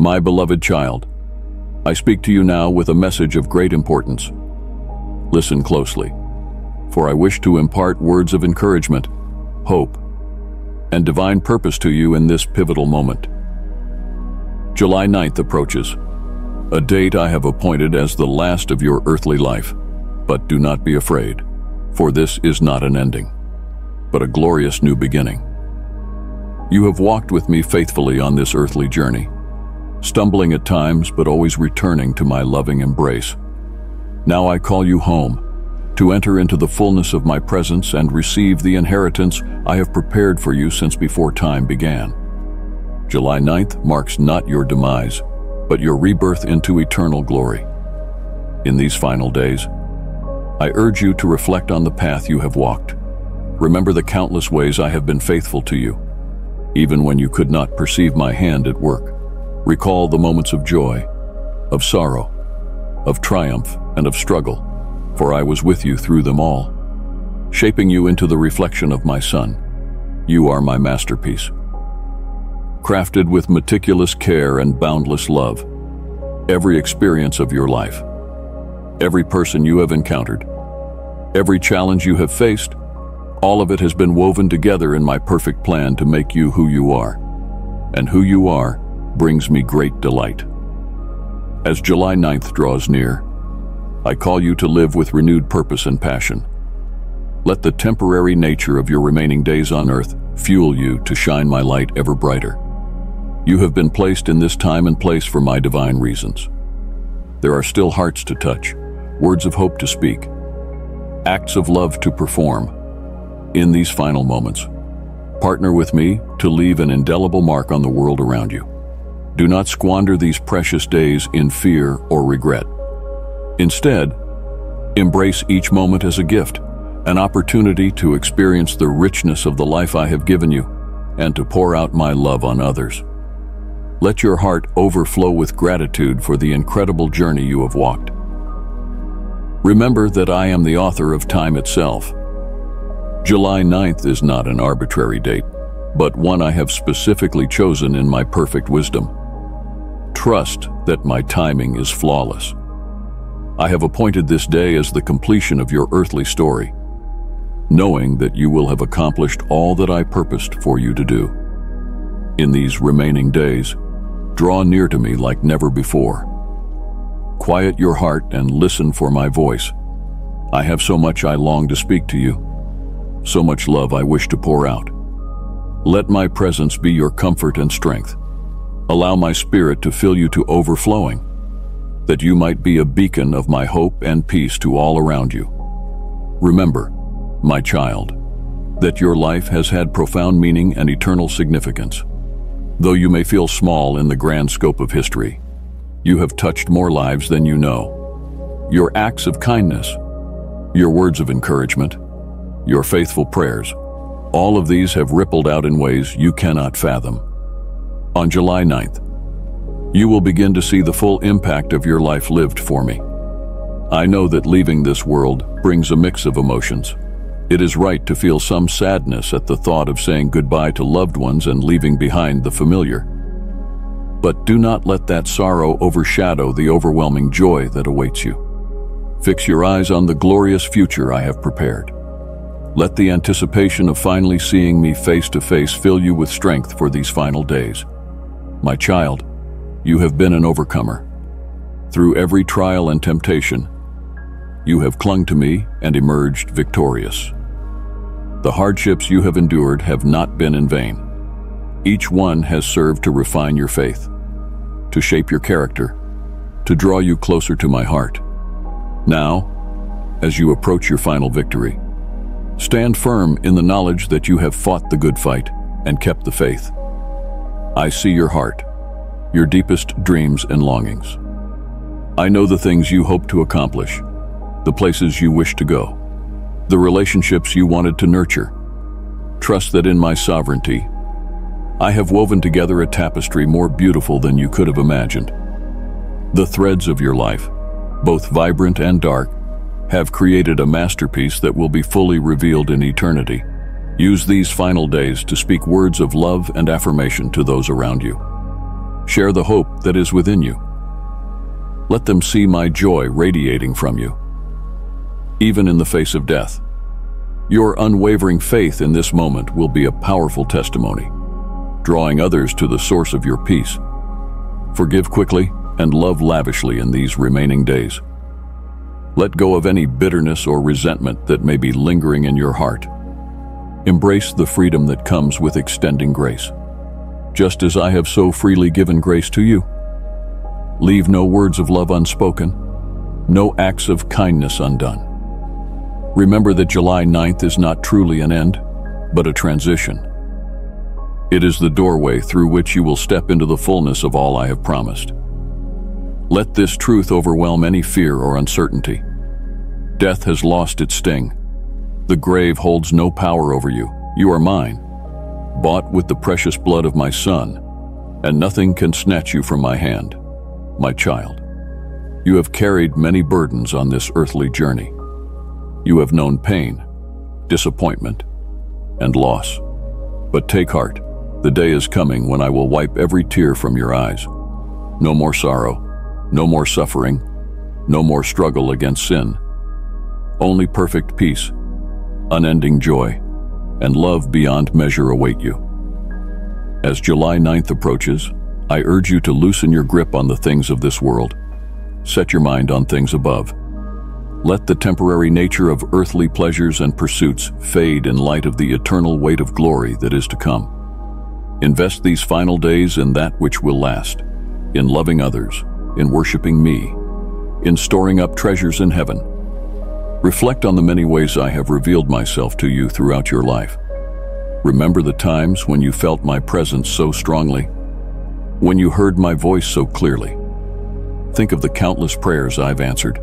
My beloved child, I speak to you now with a message of great importance. Listen closely, for I wish to impart words of encouragement, hope, and divine purpose to you in this pivotal moment. July 9th approaches, a date I have appointed as the last of your earthly life. But do not be afraid, for this is not an ending, but a glorious new beginning. You have walked with me faithfully on this earthly journey, stumbling at times but always returning to my loving embrace. Now I call you home, to enter into the fullness of my presence and receive the inheritance I have prepared for you since before time began. July 9th marks not your demise, but your rebirth into eternal glory. In these final days, I urge you to reflect on the path you have walked. Remember the countless ways I have been faithful to you, even when you could not perceive my hand at work. Recall the moments of joy, of sorrow, of triumph, and of struggle for I was with you through them all, shaping you into the reflection of my Son. You are my masterpiece. Crafted with meticulous care and boundless love, every experience of your life, every person you have encountered, every challenge you have faced, all of it has been woven together in my perfect plan to make you who you are. And who you are brings me great delight. As July 9th draws near, I call you to live with renewed purpose and passion. Let the temporary nature of your remaining days on earth fuel you to shine my light ever brighter. You have been placed in this time and place for my divine reasons. There are still hearts to touch, words of hope to speak, acts of love to perform. In these final moments, partner with me to leave an indelible mark on the world around you. Do not squander these precious days in fear or regret. Instead, embrace each moment as a gift, an opportunity to experience the richness of the life I have given you and to pour out my love on others. Let your heart overflow with gratitude for the incredible journey you have walked. Remember that I am the author of time itself. July 9th is not an arbitrary date, but one I have specifically chosen in my perfect wisdom. Trust that my timing is flawless. I have appointed this day as the completion of your earthly story, knowing that you will have accomplished all that I purposed for you to do. In these remaining days, draw near to me like never before. Quiet your heart and listen for my voice. I have so much I long to speak to you, so much love I wish to pour out. Let my presence be your comfort and strength. Allow my spirit to fill you to overflowing that you might be a beacon of my hope and peace to all around you. Remember, my child, that your life has had profound meaning and eternal significance. Though you may feel small in the grand scope of history, you have touched more lives than you know. Your acts of kindness, your words of encouragement, your faithful prayers, all of these have rippled out in ways you cannot fathom. On July 9th, you will begin to see the full impact of your life lived for me. I know that leaving this world brings a mix of emotions. It is right to feel some sadness at the thought of saying goodbye to loved ones and leaving behind the familiar. But do not let that sorrow overshadow the overwhelming joy that awaits you. Fix your eyes on the glorious future I have prepared. Let the anticipation of finally seeing me face to face fill you with strength for these final days. My child, you have been an overcomer. Through every trial and temptation, you have clung to me and emerged victorious. The hardships you have endured have not been in vain. Each one has served to refine your faith, to shape your character, to draw you closer to my heart. Now, as you approach your final victory, stand firm in the knowledge that you have fought the good fight and kept the faith. I see your heart, your deepest dreams and longings. I know the things you hope to accomplish, the places you wish to go, the relationships you wanted to nurture. Trust that in my sovereignty, I have woven together a tapestry more beautiful than you could have imagined. The threads of your life, both vibrant and dark, have created a masterpiece that will be fully revealed in eternity. Use these final days to speak words of love and affirmation to those around you. Share the hope that is within you. Let them see my joy radiating from you. Even in the face of death, your unwavering faith in this moment will be a powerful testimony, drawing others to the source of your peace. Forgive quickly and love lavishly in these remaining days. Let go of any bitterness or resentment that may be lingering in your heart. Embrace the freedom that comes with extending grace, just as I have so freely given grace to you. Leave no words of love unspoken, no acts of kindness undone. Remember that July 9th is not truly an end, but a transition. It is the doorway through which you will step into the fullness of all I have promised. Let this truth overwhelm any fear or uncertainty. Death has lost its sting. The grave holds no power over you. You are mine, bought with the precious blood of my Son, and nothing can snatch you from my hand, my child. You have carried many burdens on this earthly journey. You have known pain, disappointment, and loss. But take heart, the day is coming when I will wipe every tear from your eyes. No more sorrow, no more suffering, no more struggle against sin. Only perfect peace, unending joy, and love beyond measure await you. As July 9th approaches, I urge you to loosen your grip on the things of this world. Set your mind on things above. Let the temporary nature of earthly pleasures and pursuits fade in light of the eternal weight of glory that is to come. Invest these final days in that which will last, in loving others, in worshiping me, in storing up treasures in heaven. Reflect on the many ways I have revealed myself to you throughout your life. Remember the times when you felt my presence so strongly, when you heard my voice so clearly. Think of the countless prayers I've answered,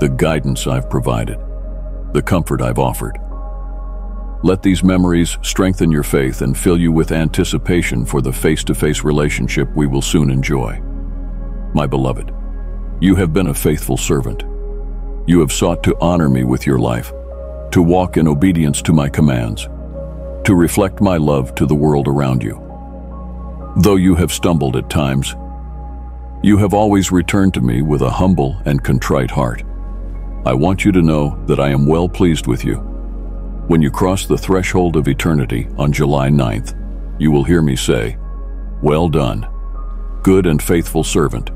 the guidance I've provided, the comfort I've offered. Let these memories strengthen your faith and fill you with anticipation for the face-to-face -face relationship we will soon enjoy my beloved. You have been a faithful servant. You have sought to honor me with your life, to walk in obedience to my commands, to reflect my love to the world around you. Though you have stumbled at times, you have always returned to me with a humble and contrite heart. I want you to know that I am well pleased with you. When you cross the threshold of eternity on July 9th, you will hear me say, Well done, good and faithful servant.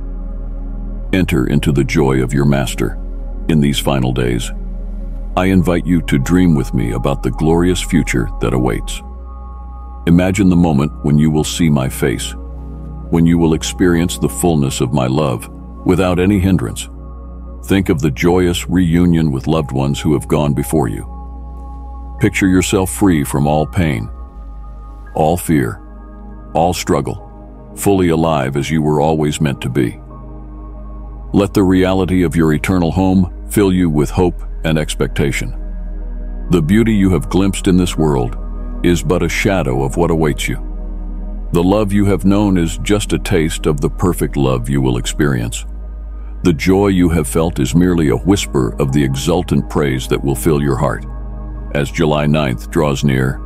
Enter into the joy of your master. In these final days, I invite you to dream with me about the glorious future that awaits. Imagine the moment when you will see my face, when you will experience the fullness of my love without any hindrance. Think of the joyous reunion with loved ones who have gone before you. Picture yourself free from all pain, all fear, all struggle, fully alive as you were always meant to be. Let the reality of your eternal home fill you with hope and expectation. The beauty you have glimpsed in this world is but a shadow of what awaits you. The love you have known is just a taste of the perfect love you will experience. The joy you have felt is merely a whisper of the exultant praise that will fill your heart. As July 9th draws near,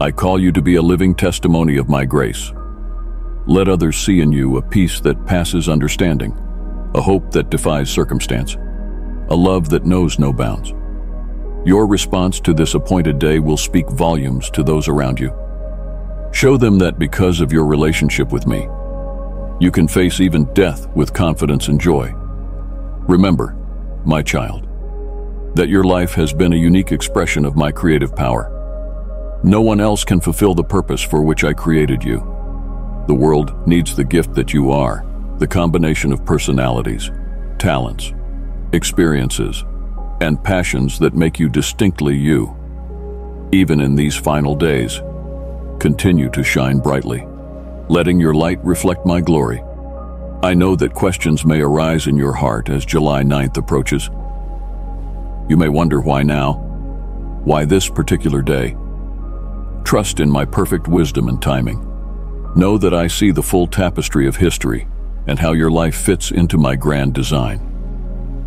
I call you to be a living testimony of my grace. Let others see in you a peace that passes understanding, a hope that defies circumstance, a love that knows no bounds. Your response to this appointed day will speak volumes to those around you. Show them that because of your relationship with me, you can face even death with confidence and joy. Remember, my child, that your life has been a unique expression of my creative power. No one else can fulfill the purpose for which I created you. The world needs the gift that you are, the combination of personalities, talents, experiences, and passions that make you distinctly you. Even in these final days, continue to shine brightly, letting your light reflect my glory. I know that questions may arise in your heart as July 9th approaches. You may wonder why now? Why this particular day? Trust in my perfect wisdom and timing. Know that I see the full tapestry of history and how your life fits into my grand design.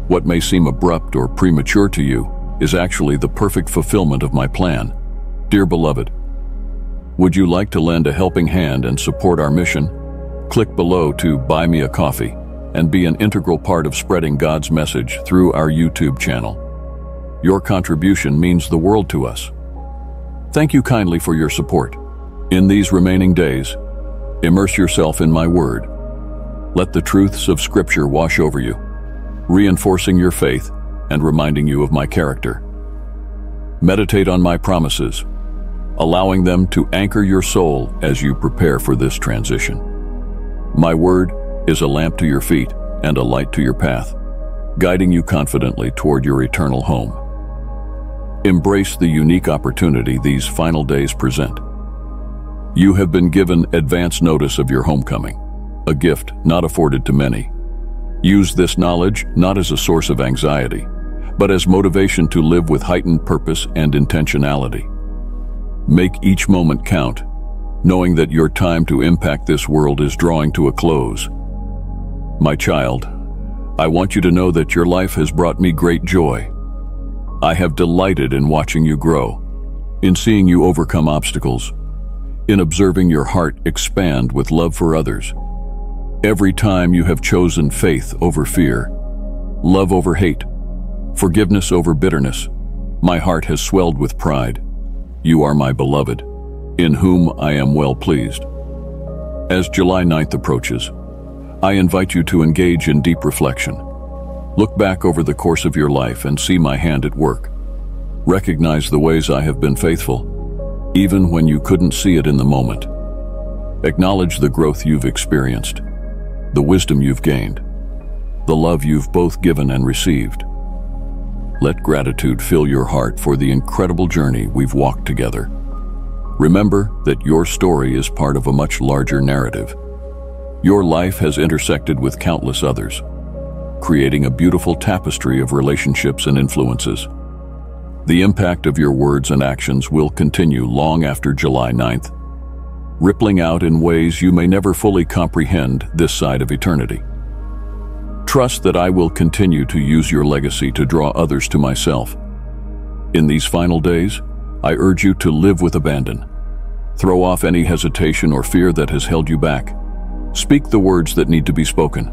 What may seem abrupt or premature to you is actually the perfect fulfillment of my plan. Dear beloved, would you like to lend a helping hand and support our mission? Click below to buy me a coffee and be an integral part of spreading God's message through our YouTube channel. Your contribution means the world to us. Thank you kindly for your support. In these remaining days, immerse yourself in my word. Let the truths of Scripture wash over you, reinforcing your faith and reminding you of my character. Meditate on my promises, allowing them to anchor your soul as you prepare for this transition. My word is a lamp to your feet and a light to your path, guiding you confidently toward your eternal home. Embrace the unique opportunity these final days present. You have been given advance notice of your homecoming, a gift not afforded to many. Use this knowledge not as a source of anxiety, but as motivation to live with heightened purpose and intentionality. Make each moment count, knowing that your time to impact this world is drawing to a close. My child, I want you to know that your life has brought me great joy. I have delighted in watching you grow, in seeing you overcome obstacles, in observing your heart expand with love for others. Every time you have chosen faith over fear, love over hate, forgiveness over bitterness, my heart has swelled with pride. You are my beloved, in whom I am well pleased. As July 9th approaches, I invite you to engage in deep reflection. Look back over the course of your life and see my hand at work. Recognize the ways I have been faithful, even when you couldn't see it in the moment. Acknowledge the growth you've experienced, the wisdom you've gained, the love you've both given and received. Let gratitude fill your heart for the incredible journey we've walked together. Remember that your story is part of a much larger narrative. Your life has intersected with countless others, creating a beautiful tapestry of relationships and influences. The impact of your words and actions will continue long after July 9th, rippling out in ways you may never fully comprehend this side of eternity. Trust that I will continue to use your legacy to draw others to myself. In these final days, I urge you to live with abandon. Throw off any hesitation or fear that has held you back Speak the words that need to be spoken.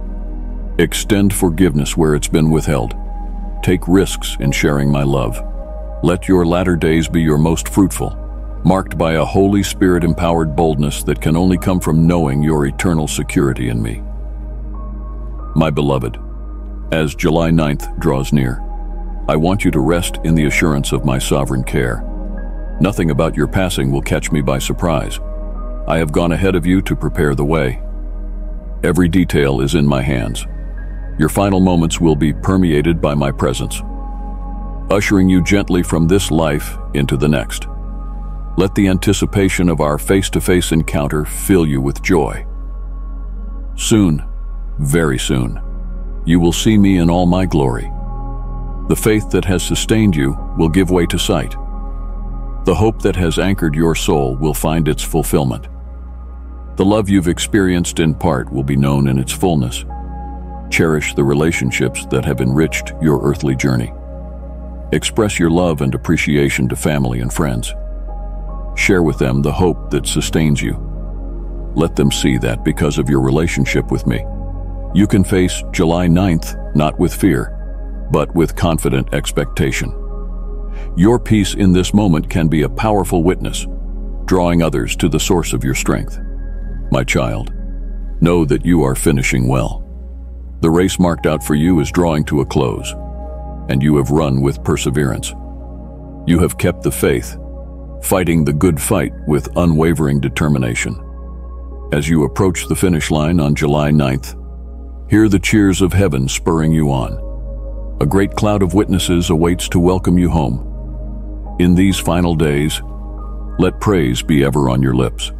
Extend forgiveness where it's been withheld. Take risks in sharing my love. Let your latter days be your most fruitful, marked by a Holy Spirit-empowered boldness that can only come from knowing your eternal security in me. My beloved, as July 9th draws near, I want you to rest in the assurance of my sovereign care. Nothing about your passing will catch me by surprise. I have gone ahead of you to prepare the way. Every detail is in my hands. Your final moments will be permeated by my presence, ushering you gently from this life into the next. Let the anticipation of our face-to-face -face encounter fill you with joy. Soon, very soon, you will see me in all my glory. The faith that has sustained you will give way to sight. The hope that has anchored your soul will find its fulfillment. The love you've experienced in part will be known in its fullness. Cherish the relationships that have enriched your earthly journey. Express your love and appreciation to family and friends. Share with them the hope that sustains you. Let them see that because of your relationship with me, you can face July 9th not with fear, but with confident expectation. Your peace in this moment can be a powerful witness, drawing others to the source of your strength. My child, know that you are finishing well. The race marked out for you is drawing to a close, and you have run with perseverance. You have kept the faith, fighting the good fight with unwavering determination. As you approach the finish line on July 9th, hear the cheers of heaven spurring you on. A great cloud of witnesses awaits to welcome you home. In these final days, let praise be ever on your lips.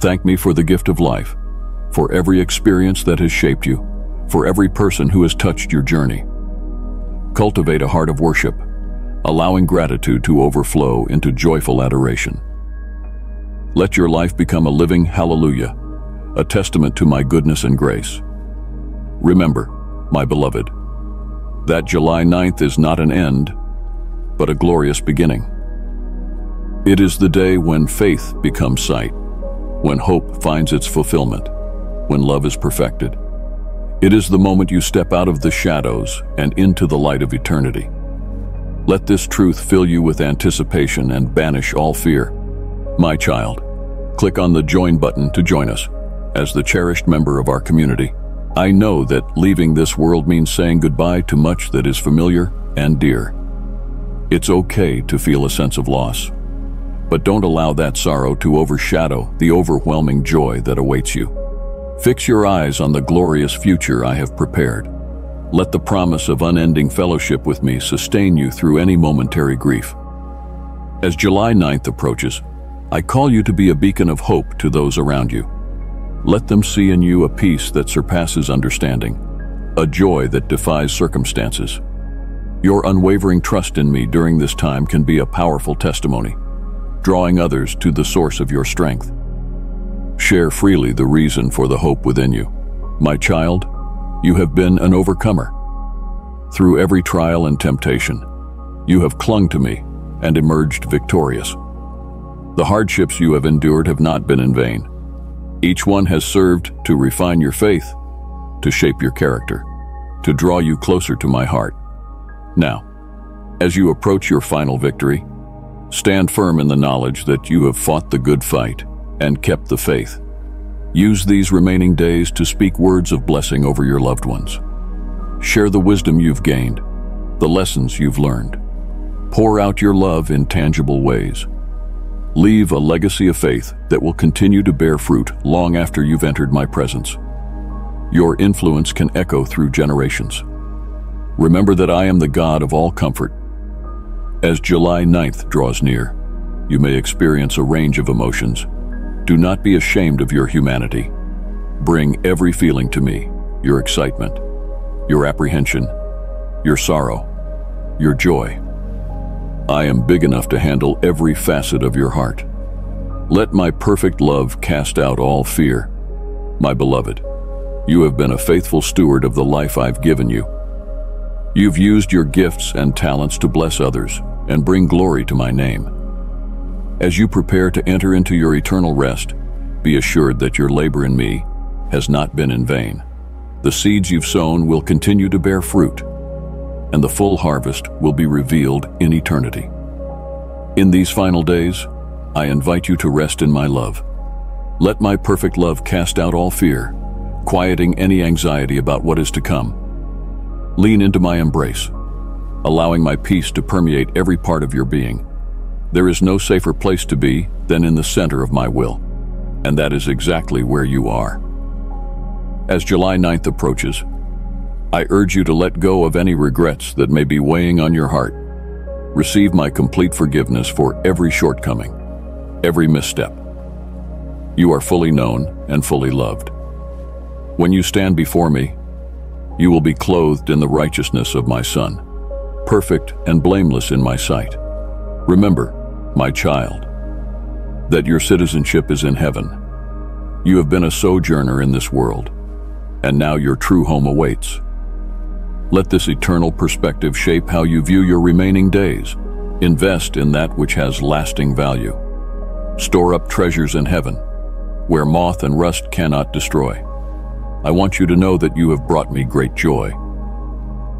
Thank me for the gift of life, for every experience that has shaped you, for every person who has touched your journey. Cultivate a heart of worship, allowing gratitude to overflow into joyful adoration. Let your life become a living hallelujah, a testament to my goodness and grace. Remember, my beloved, that July 9th is not an end, but a glorious beginning. It is the day when faith becomes sight, when hope finds its fulfillment, when love is perfected. It is the moment you step out of the shadows and into the light of eternity. Let this truth fill you with anticipation and banish all fear. My child, click on the join button to join us. As the cherished member of our community, I know that leaving this world means saying goodbye to much that is familiar and dear. It's okay to feel a sense of loss, but don't allow that sorrow to overshadow the overwhelming joy that awaits you. Fix your eyes on the glorious future I have prepared. Let the promise of unending fellowship with me sustain you through any momentary grief. As July 9th approaches, I call you to be a beacon of hope to those around you. Let them see in you a peace that surpasses understanding, a joy that defies circumstances. Your unwavering trust in me during this time can be a powerful testimony, drawing others to the source of your strength. Share freely the reason for the hope within you. My child, you have been an overcomer. Through every trial and temptation, you have clung to me and emerged victorious. The hardships you have endured have not been in vain. Each one has served to refine your faith, to shape your character, to draw you closer to my heart. Now, as you approach your final victory, stand firm in the knowledge that you have fought the good fight and kept the faith. Use these remaining days to speak words of blessing over your loved ones. Share the wisdom you've gained, the lessons you've learned. Pour out your love in tangible ways. Leave a legacy of faith that will continue to bear fruit long after you've entered my presence. Your influence can echo through generations. Remember that I am the God of all comfort. As July 9th draws near, you may experience a range of emotions, do not be ashamed of your humanity. Bring every feeling to me, your excitement, your apprehension, your sorrow, your joy. I am big enough to handle every facet of your heart. Let my perfect love cast out all fear. My beloved, you have been a faithful steward of the life I've given you. You've used your gifts and talents to bless others and bring glory to my name. As you prepare to enter into your eternal rest, be assured that your labor in me has not been in vain. The seeds you've sown will continue to bear fruit, and the full harvest will be revealed in eternity. In these final days, I invite you to rest in my love. Let my perfect love cast out all fear, quieting any anxiety about what is to come. Lean into my embrace, allowing my peace to permeate every part of your being. There is no safer place to be than in the center of my will, and that is exactly where you are. As July 9th approaches, I urge you to let go of any regrets that may be weighing on your heart. Receive my complete forgiveness for every shortcoming, every misstep. You are fully known and fully loved. When you stand before me, you will be clothed in the righteousness of my Son, perfect and blameless in my sight. Remember, my child, that your citizenship is in heaven. You have been a sojourner in this world, and now your true home awaits. Let this eternal perspective shape how you view your remaining days. Invest in that which has lasting value. Store up treasures in heaven, where moth and rust cannot destroy. I want you to know that you have brought me great joy.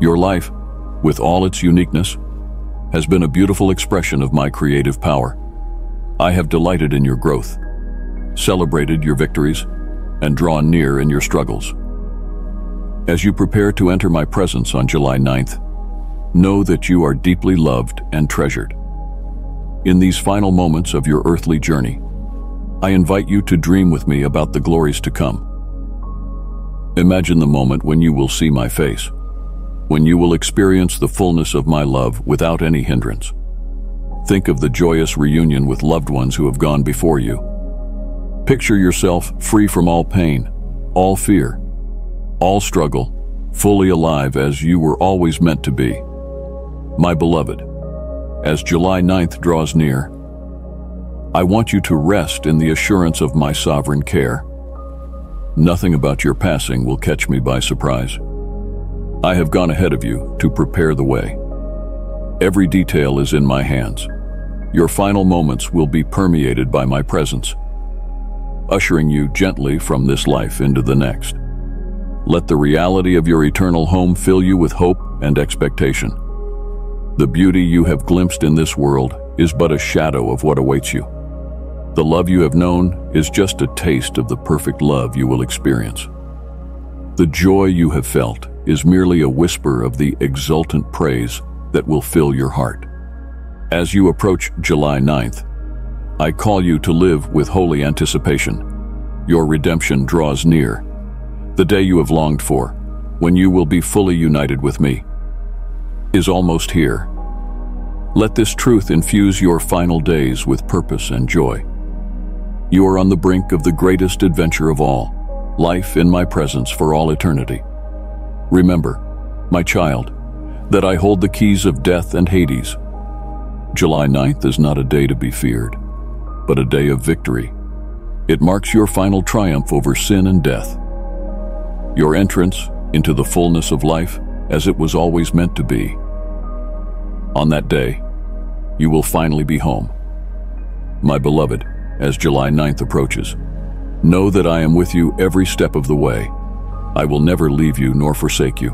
Your life, with all its uniqueness, has been a beautiful expression of my creative power. I have delighted in your growth, celebrated your victories, and drawn near in your struggles. As you prepare to enter my presence on July 9th, know that you are deeply loved and treasured. In these final moments of your earthly journey, I invite you to dream with me about the glories to come. Imagine the moment when you will see my face, when you will experience the fullness of my love without any hindrance. Think of the joyous reunion with loved ones who have gone before you. Picture yourself free from all pain, all fear, all struggle, fully alive as you were always meant to be. My beloved, as July 9th draws near, I want you to rest in the assurance of my sovereign care. Nothing about your passing will catch me by surprise. I have gone ahead of you to prepare the way. Every detail is in my hands. Your final moments will be permeated by my presence. ushering you gently from this life into the next. Let the reality of your eternal home fill you with hope and expectation. The beauty you have glimpsed in this world is but a shadow of what awaits you. The love you have known is just a taste of the perfect love you will experience. The joy you have felt is merely a whisper of the exultant praise that will fill your heart. As you approach July 9th, I call you to live with holy anticipation. Your redemption draws near. The day you have longed for, when you will be fully united with me, is almost here. Let this truth infuse your final days with purpose and joy. You are on the brink of the greatest adventure of all, life in my presence for all eternity. Remember, my child, that I hold the keys of death and Hades. July 9th is not a day to be feared, but a day of victory. It marks your final triumph over sin and death. Your entrance into the fullness of life as it was always meant to be. On that day, you will finally be home. My beloved, as July 9th approaches. Know that I am with you every step of the way. I will never leave you nor forsake you.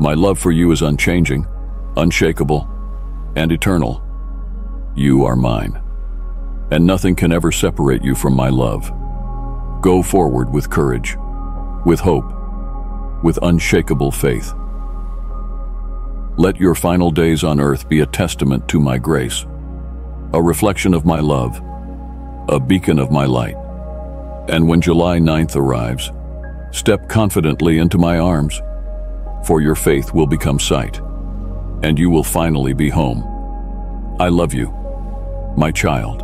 My love for you is unchanging, unshakable, and eternal. You are mine, and nothing can ever separate you from my love. Go forward with courage, with hope, with unshakable faith. Let your final days on earth be a testament to my grace, a reflection of my love, a beacon of my light. And when July 9th arrives, step confidently into my arms, for your faith will become sight, and you will finally be home. I love you, my child.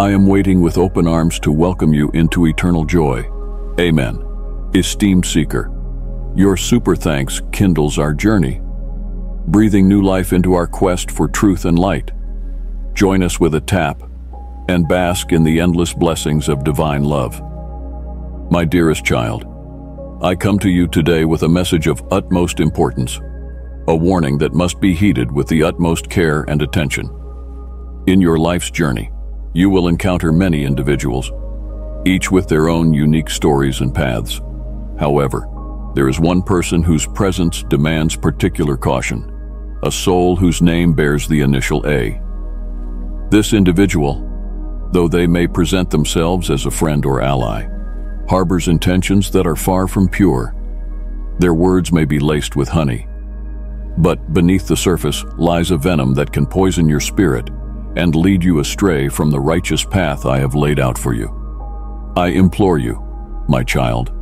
I am waiting with open arms to welcome you into eternal joy. Amen. Esteemed seeker, your super thanks kindles our journey, breathing new life into our quest for truth and light. Join us with a tap and bask in the endless blessings of divine love. My dearest child, I come to you today with a message of utmost importance, a warning that must be heeded with the utmost care and attention. In your life's journey, you will encounter many individuals, each with their own unique stories and paths. However, there is one person whose presence demands particular caution, a soul whose name bears the initial A. This individual, though they may present themselves as a friend or ally, harbors intentions that are far from pure. Their words may be laced with honey, but beneath the surface lies a venom that can poison your spirit and lead you astray from the righteous path I have laid out for you. I implore you, my child,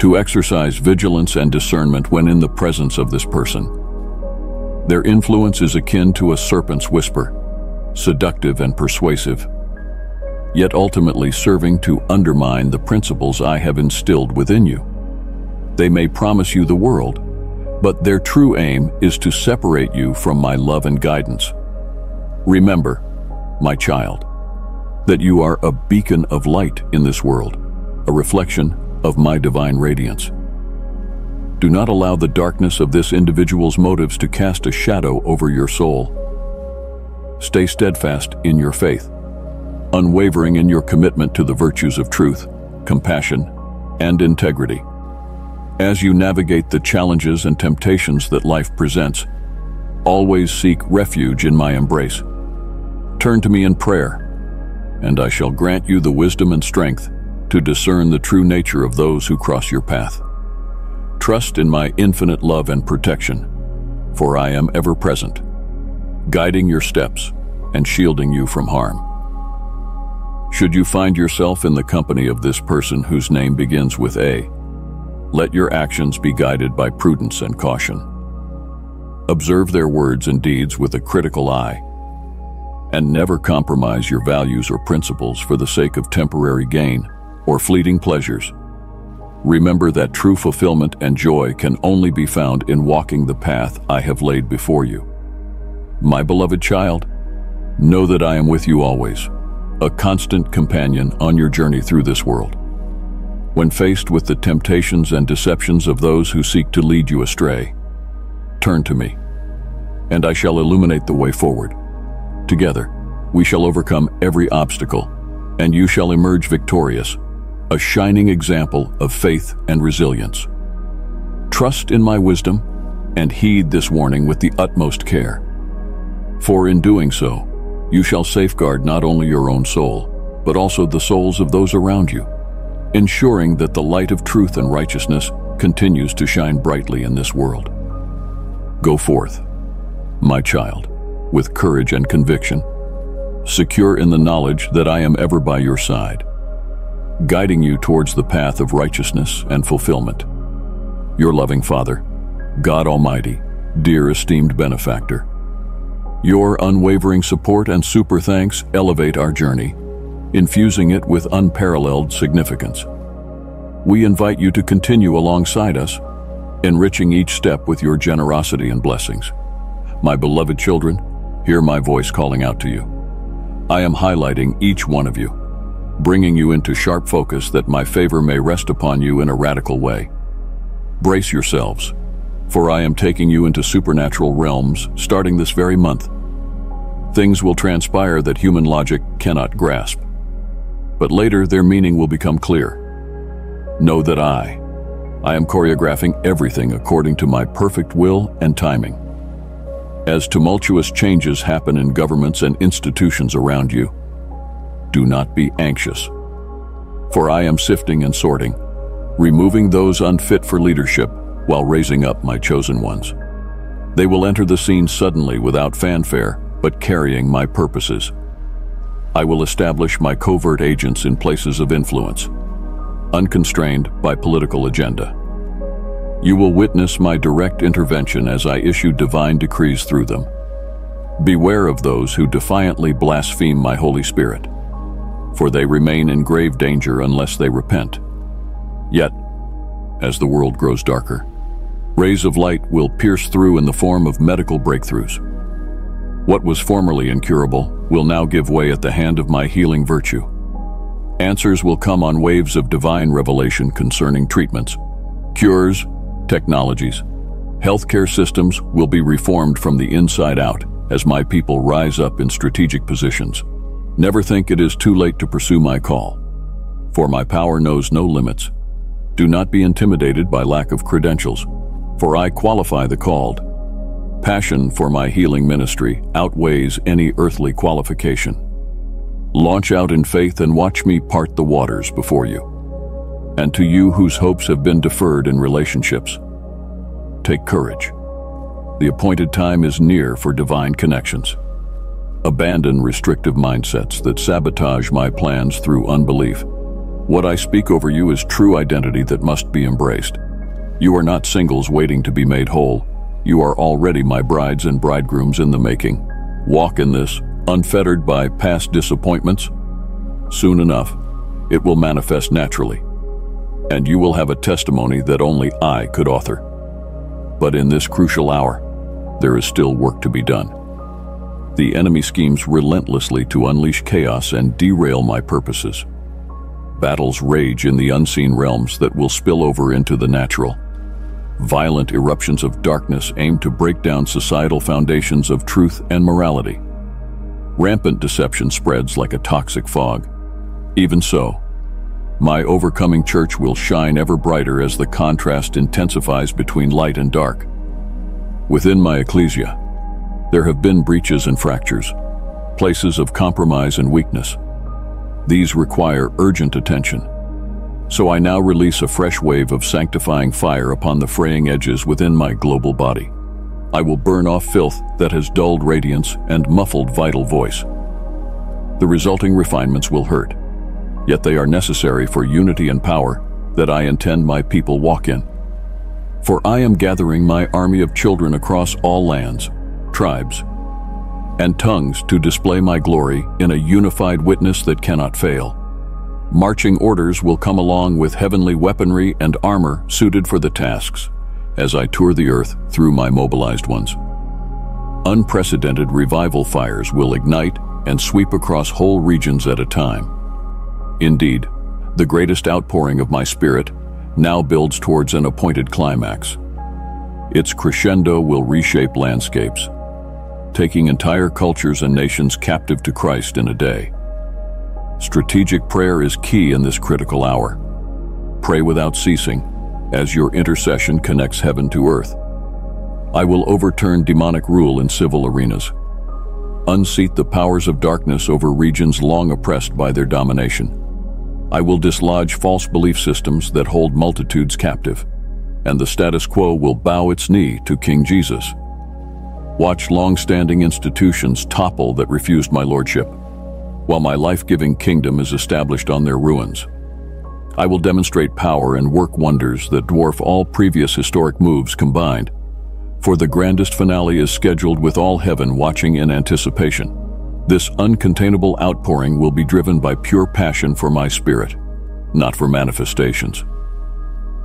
to exercise vigilance and discernment when in the presence of this person. Their influence is akin to a serpent's whisper, seductive and persuasive, yet ultimately serving to undermine the principles I have instilled within you. They may promise you the world, but their true aim is to separate you from my love and guidance. Remember, my child, that you are a beacon of light in this world, a reflection of my divine radiance. Do not allow the darkness of this individual's motives to cast a shadow over your soul. Stay steadfast in your faith unwavering in your commitment to the virtues of truth, compassion, and integrity. As you navigate the challenges and temptations that life presents, always seek refuge in my embrace. Turn to me in prayer, and I shall grant you the wisdom and strength to discern the true nature of those who cross your path. Trust in my infinite love and protection, for I am ever present, guiding your steps and shielding you from harm. Should you find yourself in the company of this person whose name begins with A, let your actions be guided by prudence and caution. Observe their words and deeds with a critical eye, and never compromise your values or principles for the sake of temporary gain or fleeting pleasures. Remember that true fulfillment and joy can only be found in walking the path I have laid before you. My beloved child, know that I am with you always a constant companion on your journey through this world. When faced with the temptations and deceptions of those who seek to lead you astray, turn to me, and I shall illuminate the way forward. Together, we shall overcome every obstacle and you shall emerge victorious, a shining example of faith and resilience. Trust in my wisdom and heed this warning with the utmost care. For in doing so, you shall safeguard not only your own soul, but also the souls of those around you, ensuring that the light of truth and righteousness continues to shine brightly in this world. Go forth, my child, with courage and conviction, secure in the knowledge that I am ever by your side, guiding you towards the path of righteousness and fulfillment. Your loving Father, God Almighty, dear esteemed benefactor, your unwavering support and super thanks elevate our journey, infusing it with unparalleled significance. We invite you to continue alongside us, enriching each step with your generosity and blessings. My beloved children, hear my voice calling out to you. I am highlighting each one of you, bringing you into sharp focus that my favor may rest upon you in a radical way. Brace yourselves, for I am taking you into supernatural realms starting this very month. Things will transpire that human logic cannot grasp, but later their meaning will become clear. Know that I, I am choreographing everything according to my perfect will and timing. As tumultuous changes happen in governments and institutions around you, do not be anxious. For I am sifting and sorting, removing those unfit for leadership while raising up my chosen ones. They will enter the scene suddenly without fanfare, but carrying my purposes. I will establish my covert agents in places of influence, unconstrained by political agenda. You will witness my direct intervention as I issue divine decrees through them. Beware of those who defiantly blaspheme my Holy Spirit, for they remain in grave danger unless they repent. Yet, as the world grows darker, rays of light will pierce through in the form of medical breakthroughs. What was formerly incurable will now give way at the hand of my healing virtue. Answers will come on waves of divine revelation concerning treatments, cures, technologies. Healthcare systems will be reformed from the inside out as my people rise up in strategic positions. Never think it is too late to pursue my call, for my power knows no limits. Do not be intimidated by lack of credentials, for I qualify the called. Passion for my healing ministry outweighs any earthly qualification. Launch out in faith and watch me part the waters before you. And to you whose hopes have been deferred in relationships, take courage. The appointed time is near for divine connections. Abandon restrictive mindsets that sabotage my plans through unbelief. What I speak over you is true identity that must be embraced. You are not singles waiting to be made whole. You are already my brides and bridegrooms in the making. Walk in this, unfettered by past disappointments, soon enough, it will manifest naturally, and you will have a testimony that only I could author. But in this crucial hour, there is still work to be done. The enemy schemes relentlessly to unleash chaos and derail my purposes. Battles rage in the unseen realms that will spill over into the natural. Violent eruptions of darkness aim to break down societal foundations of truth and morality. Rampant deception spreads like a toxic fog. Even so, my overcoming church will shine ever brighter as the contrast intensifies between light and dark. Within my ecclesia, there have been breaches and fractures, places of compromise and weakness. These require urgent attention. So I now release a fresh wave of sanctifying fire upon the fraying edges within my global body. I will burn off filth that has dulled radiance and muffled vital voice. The resulting refinements will hurt, yet they are necessary for unity and power that I intend my people walk in. For I am gathering my army of children across all lands, tribes, and tongues to display my glory in a unified witness that cannot fail. Marching orders will come along with heavenly weaponry and armor suited for the tasks as I tour the earth through my mobilized ones. Unprecedented revival fires will ignite and sweep across whole regions at a time. Indeed, the greatest outpouring of my spirit now builds towards an appointed climax. Its crescendo will reshape landscapes, taking entire cultures and nations captive to Christ in a day. Strategic prayer is key in this critical hour. Pray without ceasing, as your intercession connects heaven to earth. I will overturn demonic rule in civil arenas. Unseat the powers of darkness over regions long oppressed by their domination. I will dislodge false belief systems that hold multitudes captive, and the status quo will bow its knee to King Jesus. Watch long-standing institutions topple that refused my lordship, while my life-giving kingdom is established on their ruins. I will demonstrate power and work wonders that dwarf all previous historic moves combined, for the grandest finale is scheduled with all heaven watching in anticipation. This uncontainable outpouring will be driven by pure passion for my spirit, not for manifestations.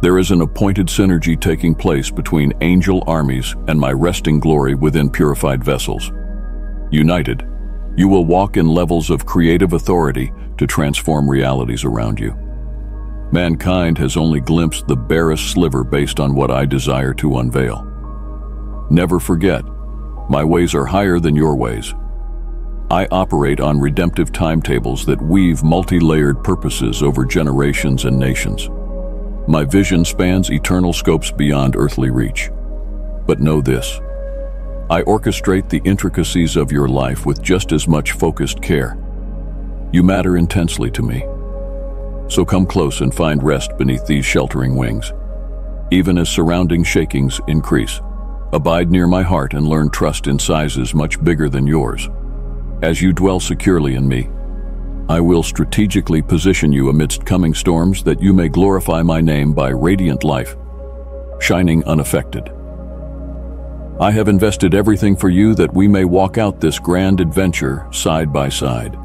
There is an appointed synergy taking place between angel armies and my resting glory within purified vessels. United, you will walk in levels of creative authority to transform realities around you. Mankind has only glimpsed the barest sliver based on what I desire to unveil. Never forget, my ways are higher than your ways. I operate on redemptive timetables that weave multi-layered purposes over generations and nations. My vision spans eternal scopes beyond earthly reach. But know this, I orchestrate the intricacies of your life with just as much focused care. You matter intensely to me. So come close and find rest beneath these sheltering wings. Even as surrounding shakings increase, abide near my heart and learn trust in sizes much bigger than yours. As you dwell securely in me, I will strategically position you amidst coming storms that you may glorify my name by radiant life, shining unaffected. I have invested everything for you that we may walk out this grand adventure side by side.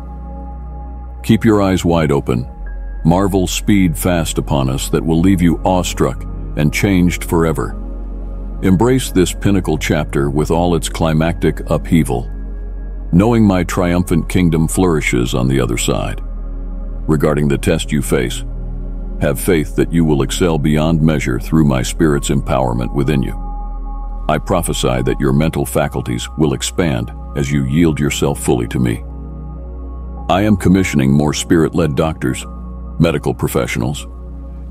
Keep your eyes wide open. Marvel speed fast upon us that will leave you awestruck and changed forever. Embrace this pinnacle chapter with all its climactic upheaval, knowing my triumphant kingdom flourishes on the other side. Regarding the test you face, have faith that you will excel beyond measure through my Spirit's empowerment within you. I prophesy that your mental faculties will expand as you yield yourself fully to me. I am commissioning more spirit-led doctors, medical professionals,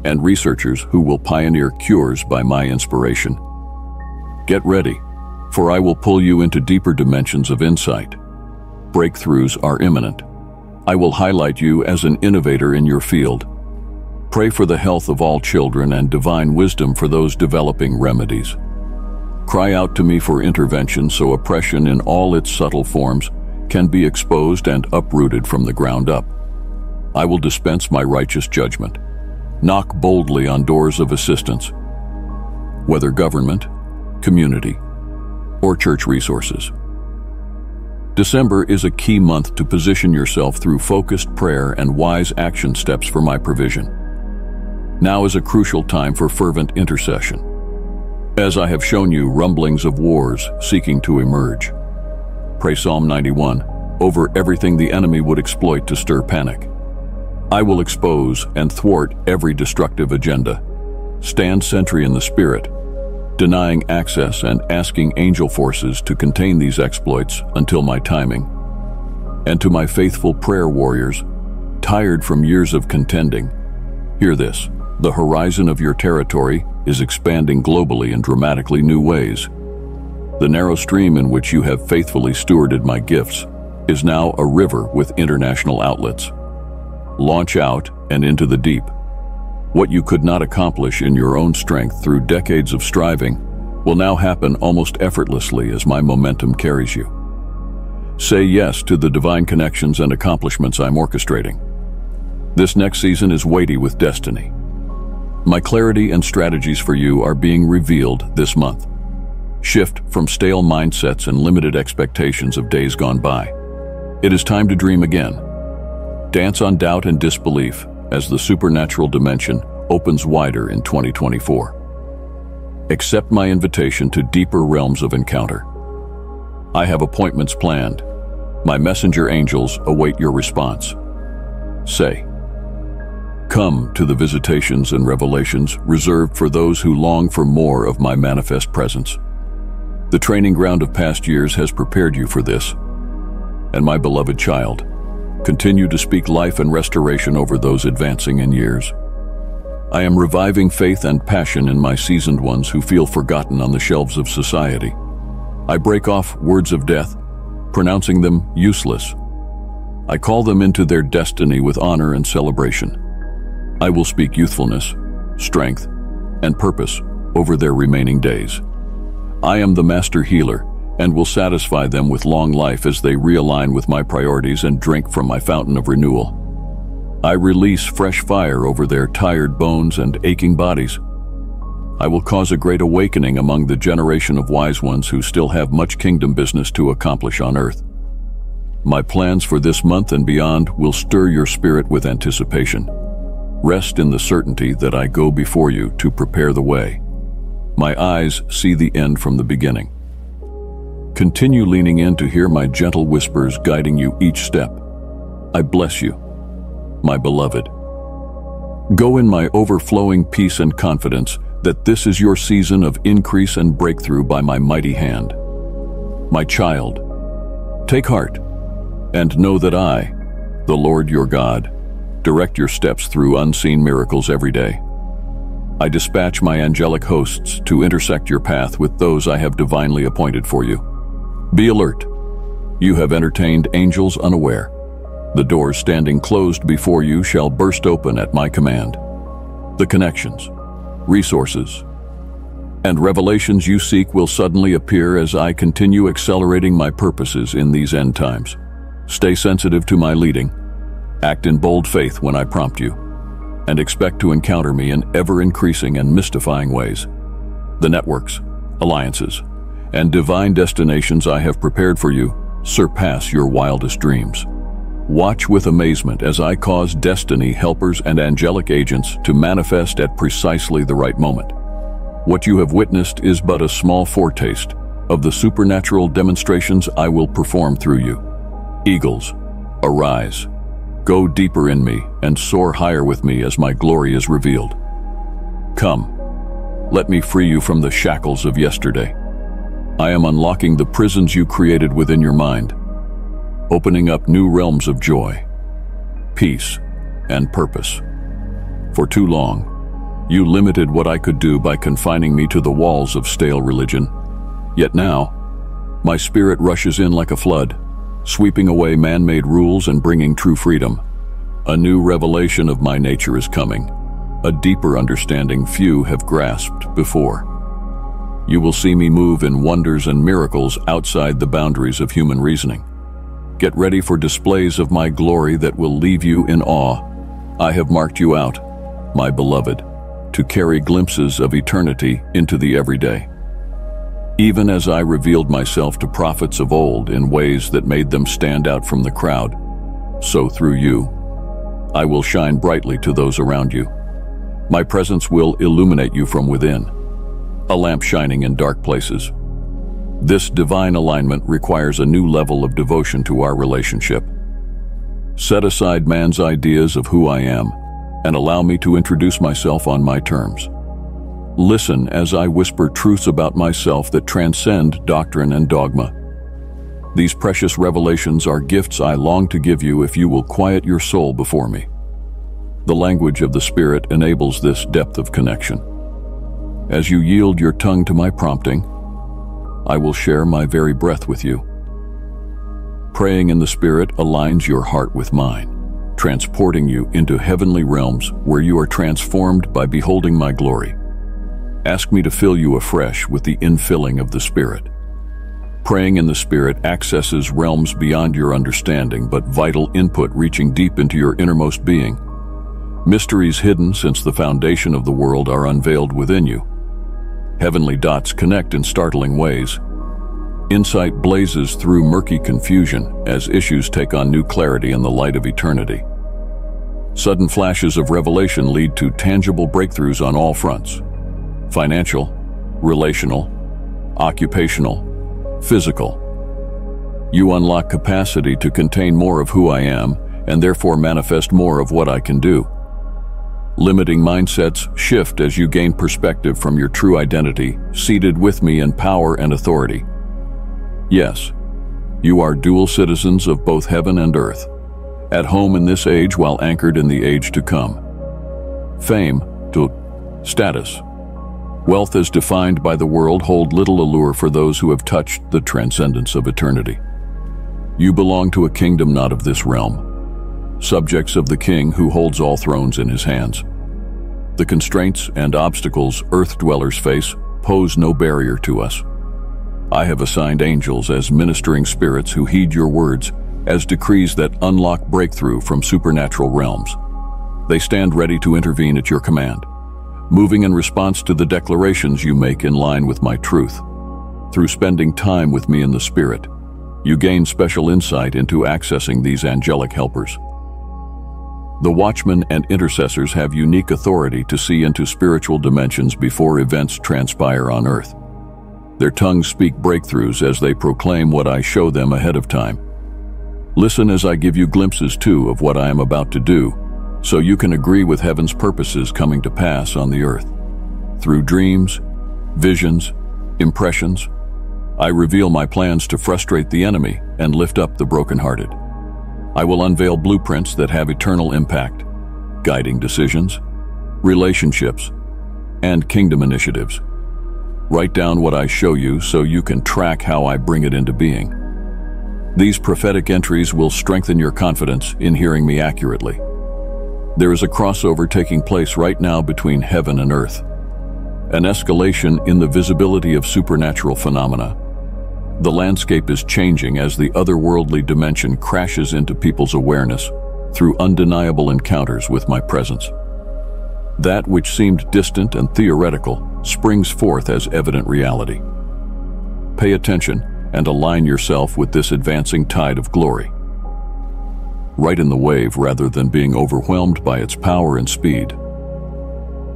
and researchers who will pioneer cures by my inspiration. Get ready, for I will pull you into deeper dimensions of insight. Breakthroughs are imminent. I will highlight you as an innovator in your field. Pray for the health of all children and divine wisdom for those developing remedies. Cry out to me for intervention so oppression in all its subtle forms can be exposed and uprooted from the ground up. I will dispense my righteous judgment. Knock boldly on doors of assistance, whether government, community, or church resources. December is a key month to position yourself through focused prayer and wise action steps for my provision. Now is a crucial time for fervent intercession. As I have shown you rumblings of wars seeking to emerge. Pray Psalm 91 over everything the enemy would exploit to stir panic. I will expose and thwart every destructive agenda. Stand sentry in the spirit, denying access and asking angel forces to contain these exploits until my timing. And to my faithful prayer warriors, tired from years of contending, hear this. The horizon of your territory is expanding globally in dramatically new ways. The narrow stream in which you have faithfully stewarded my gifts is now a river with international outlets. Launch out and into the deep. What you could not accomplish in your own strength through decades of striving will now happen almost effortlessly as my momentum carries you. Say yes to the divine connections and accomplishments I'm orchestrating. This next season is weighty with destiny. My clarity and strategies for you are being revealed this month. Shift from stale mindsets and limited expectations of days gone by. It is time to dream again. Dance on doubt and disbelief as the supernatural dimension opens wider in 2024. Accept my invitation to deeper realms of encounter. I have appointments planned. My messenger angels await your response. Say, Come to the visitations and revelations reserved for those who long for more of my manifest presence. The training ground of past years has prepared you for this. And my beloved child, Continue to speak life and restoration over those advancing in years. I am reviving faith and passion in my seasoned ones who feel forgotten on the shelves of society. I break off words of death, pronouncing them useless. I call them into their destiny with honor and celebration. I will speak youthfulness, strength, and purpose over their remaining days. I am the master healer, and will satisfy them with long life as they realign with my priorities and drink from my fountain of renewal. I release fresh fire over their tired bones and aching bodies. I will cause a great awakening among the generation of wise ones who still have much kingdom business to accomplish on earth. My plans for this month and beyond will stir your spirit with anticipation. Rest in the certainty that I go before you to prepare the way. My eyes see the end from the beginning. Continue leaning in to hear my gentle whispers guiding you each step. I bless you, my beloved. Go in my overflowing peace and confidence that this is your season of increase and breakthrough by my mighty hand. My child, take heart and know that I, the Lord your God, direct your steps through unseen miracles every day. I dispatch my angelic hosts to intersect your path with those I have divinely appointed for you. Be alert. You have entertained angels unaware. The doors standing closed before you shall burst open at my command. The connections, resources, and revelations you seek will suddenly appear as I continue accelerating my purposes in these end times. Stay sensitive to my leading. Act in bold faith when I prompt you, and expect to encounter me in ever-increasing and mystifying ways. The networks, alliances, and divine destinations I have prepared for you surpass your wildest dreams. Watch with amazement as I cause destiny helpers and angelic agents to manifest at precisely the right moment. What you have witnessed is but a small foretaste of the supernatural demonstrations I will perform through you. Eagles, arise. Go deeper in me and soar higher with me as my glory is revealed. Come, let me free you from the shackles of yesterday. I am unlocking the prisons you created within your mind, opening up new realms of joy, peace, and purpose. For too long, you limited what I could do by confining me to the walls of stale religion. Yet now, my spirit rushes in like a flood, sweeping away man-made rules and bringing true freedom. A new revelation of my nature is coming, a deeper understanding few have grasped before. You will see me move in wonders and miracles outside the boundaries of human reasoning. Get ready for displays of my glory that will leave you in awe. I have marked you out, my beloved, to carry glimpses of eternity into the everyday. Even as I revealed myself to prophets of old in ways that made them stand out from the crowd, so through you, I will shine brightly to those around you. My presence will illuminate you from within a lamp shining in dark places. This divine alignment requires a new level of devotion to our relationship. Set aside man's ideas of who I am and allow me to introduce myself on my terms. Listen as I whisper truths about myself that transcend doctrine and dogma. These precious revelations are gifts I long to give you if you will quiet your soul before me. The language of the Spirit enables this depth of connection. As you yield your tongue to my prompting, I will share my very breath with you. Praying in the Spirit aligns your heart with mine, transporting you into heavenly realms where you are transformed by beholding my glory. Ask me to fill you afresh with the infilling of the Spirit. Praying in the Spirit accesses realms beyond your understanding, but vital input reaching deep into your innermost being. Mysteries hidden since the foundation of the world are unveiled within you. Heavenly dots connect in startling ways. Insight blazes through murky confusion as issues take on new clarity in the light of eternity. Sudden flashes of revelation lead to tangible breakthroughs on all fronts. Financial, relational, occupational, physical. You unlock capacity to contain more of who I am and therefore manifest more of what I can do. Limiting mindsets shift as you gain perspective from your true identity, seated with me in power and authority. Yes, you are dual citizens of both heaven and earth, at home in this age while anchored in the age to come. Fame, to status. Wealth as defined by the world hold little allure for those who have touched the transcendence of eternity. You belong to a kingdom not of this realm, subjects of the king who holds all thrones in his hands. The constraints and obstacles earth dwellers face pose no barrier to us. I have assigned angels as ministering spirits who heed your words as decrees that unlock breakthrough from supernatural realms. They stand ready to intervene at your command, moving in response to the declarations you make in line with my truth. Through spending time with me in the Spirit, you gain special insight into accessing these angelic helpers. The watchmen and intercessors have unique authority to see into spiritual dimensions before events transpire on earth. Their tongues speak breakthroughs as they proclaim what I show them ahead of time. Listen as I give you glimpses too of what I am about to do, so you can agree with heaven's purposes coming to pass on the earth. Through dreams, visions, impressions, I reveal my plans to frustrate the enemy and lift up the brokenhearted. I will unveil blueprints that have eternal impact, guiding decisions, relationships, and kingdom initiatives. Write down what I show you so you can track how I bring it into being. These prophetic entries will strengthen your confidence in hearing me accurately. There is a crossover taking place right now between heaven and earth, an escalation in the visibility of supernatural phenomena the landscape is changing as the otherworldly dimension crashes into people's awareness through undeniable encounters with my presence. That which seemed distant and theoretical springs forth as evident reality. Pay attention and align yourself with this advancing tide of glory. Right in the wave rather than being overwhelmed by its power and speed.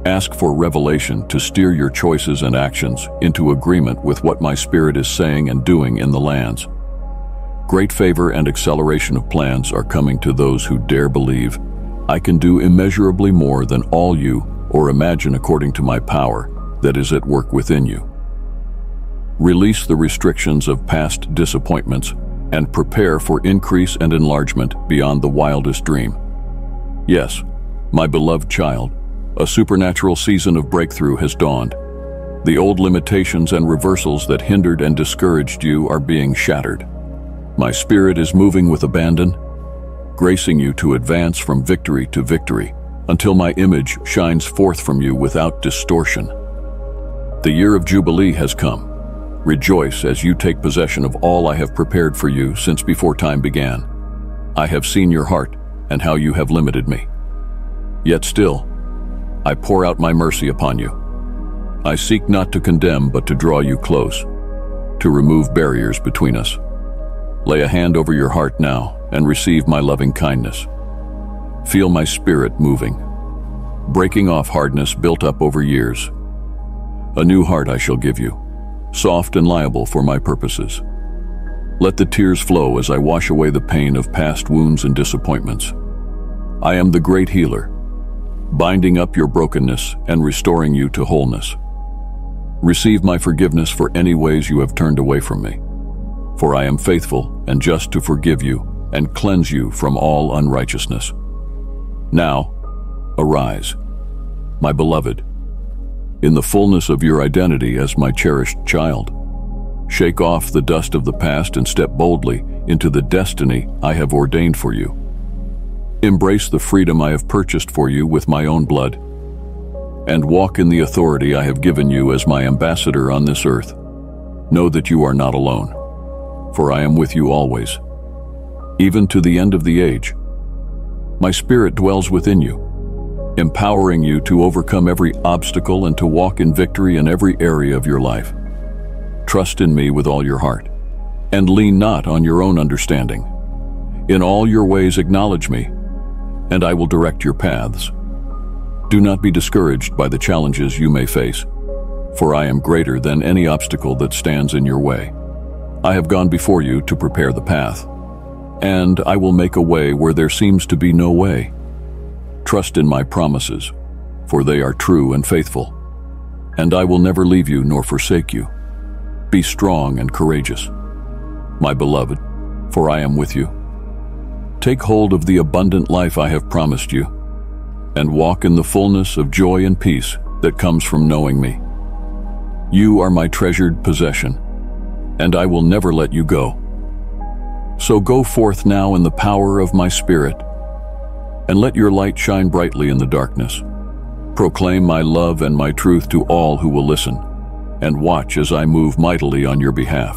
Ask for revelation to steer your choices and actions into agreement with what my spirit is saying and doing in the lands. Great favor and acceleration of plans are coming to those who dare believe I can do immeasurably more than all you or imagine according to my power that is at work within you. Release the restrictions of past disappointments and prepare for increase and enlargement beyond the wildest dream. Yes, my beloved child, a supernatural season of breakthrough has dawned. The old limitations and reversals that hindered and discouraged you are being shattered. My spirit is moving with abandon, gracing you to advance from victory to victory until my image shines forth from you without distortion. The year of Jubilee has come. Rejoice as you take possession of all I have prepared for you since before time began. I have seen your heart and how you have limited me. Yet still, I pour out my mercy upon you. I seek not to condemn, but to draw you close, to remove barriers between us. Lay a hand over your heart now and receive my loving kindness. Feel my spirit moving, breaking off hardness built up over years. A new heart I shall give you, soft and liable for my purposes. Let the tears flow as I wash away the pain of past wounds and disappointments. I am the great healer, binding up your brokenness and restoring you to wholeness. Receive my forgiveness for any ways you have turned away from me. For I am faithful and just to forgive you and cleanse you from all unrighteousness. Now, arise, my beloved, in the fullness of your identity as my cherished child. Shake off the dust of the past and step boldly into the destiny I have ordained for you. Embrace the freedom I have purchased for you with my own blood, and walk in the authority I have given you as my ambassador on this earth. Know that you are not alone, for I am with you always, even to the end of the age. My spirit dwells within you, empowering you to overcome every obstacle and to walk in victory in every area of your life. Trust in me with all your heart, and lean not on your own understanding. In all your ways acknowledge me, and I will direct your paths. Do not be discouraged by the challenges you may face, for I am greater than any obstacle that stands in your way. I have gone before you to prepare the path, and I will make a way where there seems to be no way. Trust in my promises, for they are true and faithful, and I will never leave you nor forsake you. Be strong and courageous, my beloved, for I am with you. Take hold of the abundant life I have promised you, and walk in the fullness of joy and peace that comes from knowing me. You are my treasured possession, and I will never let you go. So go forth now in the power of my Spirit, and let your light shine brightly in the darkness. Proclaim my love and my truth to all who will listen, and watch as I move mightily on your behalf.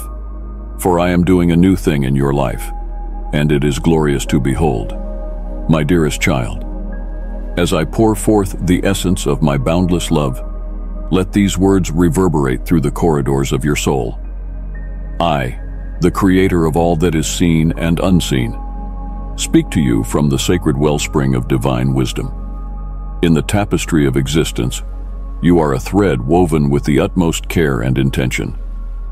For I am doing a new thing in your life, and it is glorious to behold. My dearest child, as I pour forth the essence of my boundless love, let these words reverberate through the corridors of your soul. I, the creator of all that is seen and unseen, speak to you from the sacred wellspring of divine wisdom. In the tapestry of existence, you are a thread woven with the utmost care and intention,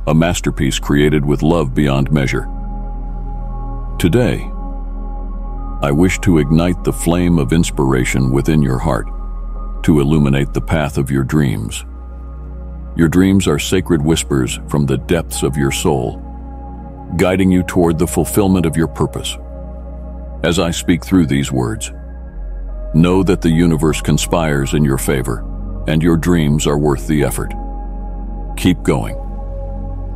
a masterpiece created with love beyond measure. Today, I wish to ignite the flame of inspiration within your heart to illuminate the path of your dreams. Your dreams are sacred whispers from the depths of your soul, guiding you toward the fulfillment of your purpose. As I speak through these words, know that the universe conspires in your favor and your dreams are worth the effort. Keep going,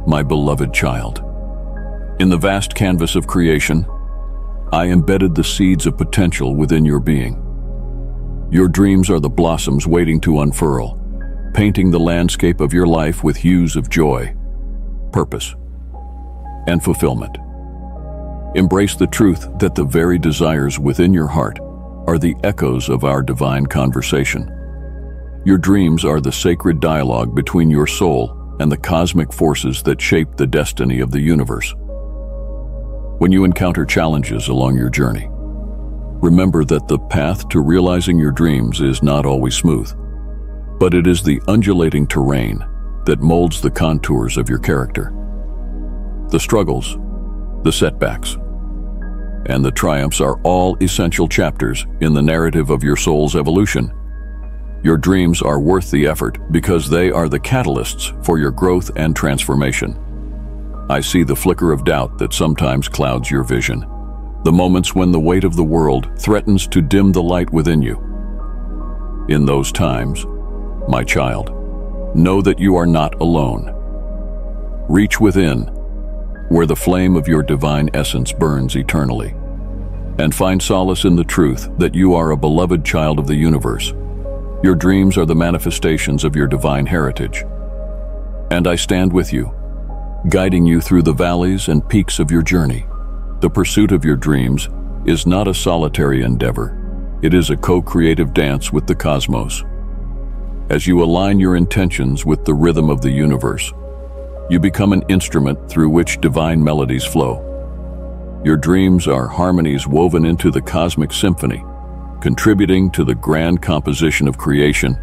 my beloved child. In the vast canvas of creation, I embedded the seeds of potential within your being. Your dreams are the blossoms waiting to unfurl, painting the landscape of your life with hues of joy, purpose, and fulfillment. Embrace the truth that the very desires within your heart are the echoes of our divine conversation. Your dreams are the sacred dialogue between your soul and the cosmic forces that shape the destiny of the universe. When you encounter challenges along your journey, Remember that the path to realizing your dreams is not always smooth, but it is the undulating terrain that molds the contours of your character. The struggles, the setbacks, and the triumphs are all essential chapters in the narrative of your soul's evolution. Your dreams are worth the effort because they are the catalysts for your growth and transformation. I see the flicker of doubt that sometimes clouds your vision the moments when the weight of the world threatens to dim the light within you. In those times, my child, know that you are not alone. Reach within, where the flame of your divine essence burns eternally, and find solace in the truth that you are a beloved child of the universe. Your dreams are the manifestations of your divine heritage. And I stand with you, guiding you through the valleys and peaks of your journey. The pursuit of your dreams is not a solitary endeavor. It is a co-creative dance with the cosmos. As you align your intentions with the rhythm of the universe, you become an instrument through which divine melodies flow. Your dreams are harmonies woven into the cosmic symphony, contributing to the grand composition of creation.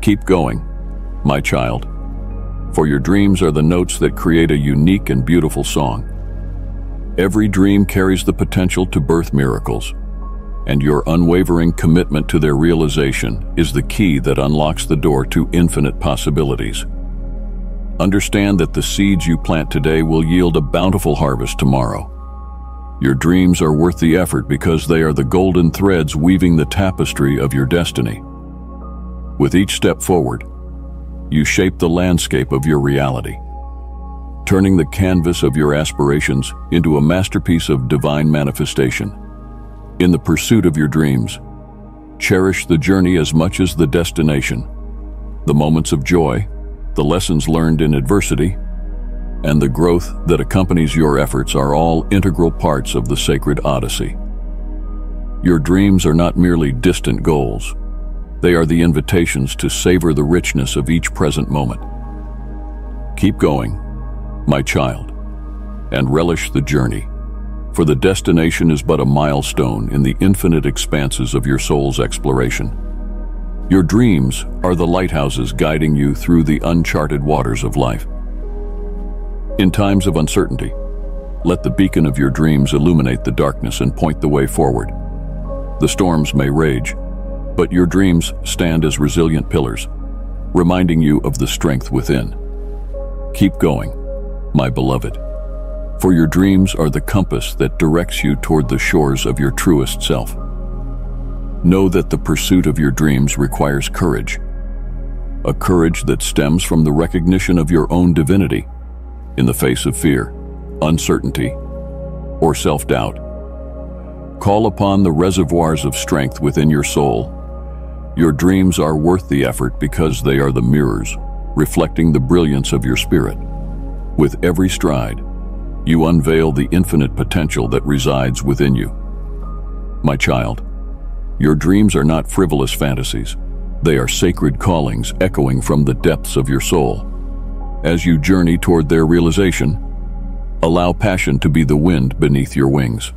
Keep going, my child, for your dreams are the notes that create a unique and beautiful song. Every dream carries the potential to birth miracles, and your unwavering commitment to their realization is the key that unlocks the door to infinite possibilities. Understand that the seeds you plant today will yield a bountiful harvest tomorrow. Your dreams are worth the effort because they are the golden threads weaving the tapestry of your destiny. With each step forward, you shape the landscape of your reality turning the canvas of your aspirations into a masterpiece of divine manifestation. In the pursuit of your dreams, cherish the journey as much as the destination, the moments of joy, the lessons learned in adversity, and the growth that accompanies your efforts are all integral parts of the sacred odyssey. Your dreams are not merely distant goals. They are the invitations to savor the richness of each present moment. Keep going my child, and relish the journey, for the destination is but a milestone in the infinite expanses of your soul's exploration. Your dreams are the lighthouses guiding you through the uncharted waters of life. In times of uncertainty, let the beacon of your dreams illuminate the darkness and point the way forward. The storms may rage, but your dreams stand as resilient pillars, reminding you of the strength within. Keep going, my beloved, For your dreams are the compass that directs you toward the shores of your truest self. Know that the pursuit of your dreams requires courage, a courage that stems from the recognition of your own divinity in the face of fear, uncertainty, or self-doubt. Call upon the reservoirs of strength within your soul. Your dreams are worth the effort because they are the mirrors, reflecting the brilliance of your spirit. With every stride, you unveil the infinite potential that resides within you. My child, your dreams are not frivolous fantasies. They are sacred callings echoing from the depths of your soul. As you journey toward their realization, allow passion to be the wind beneath your wings.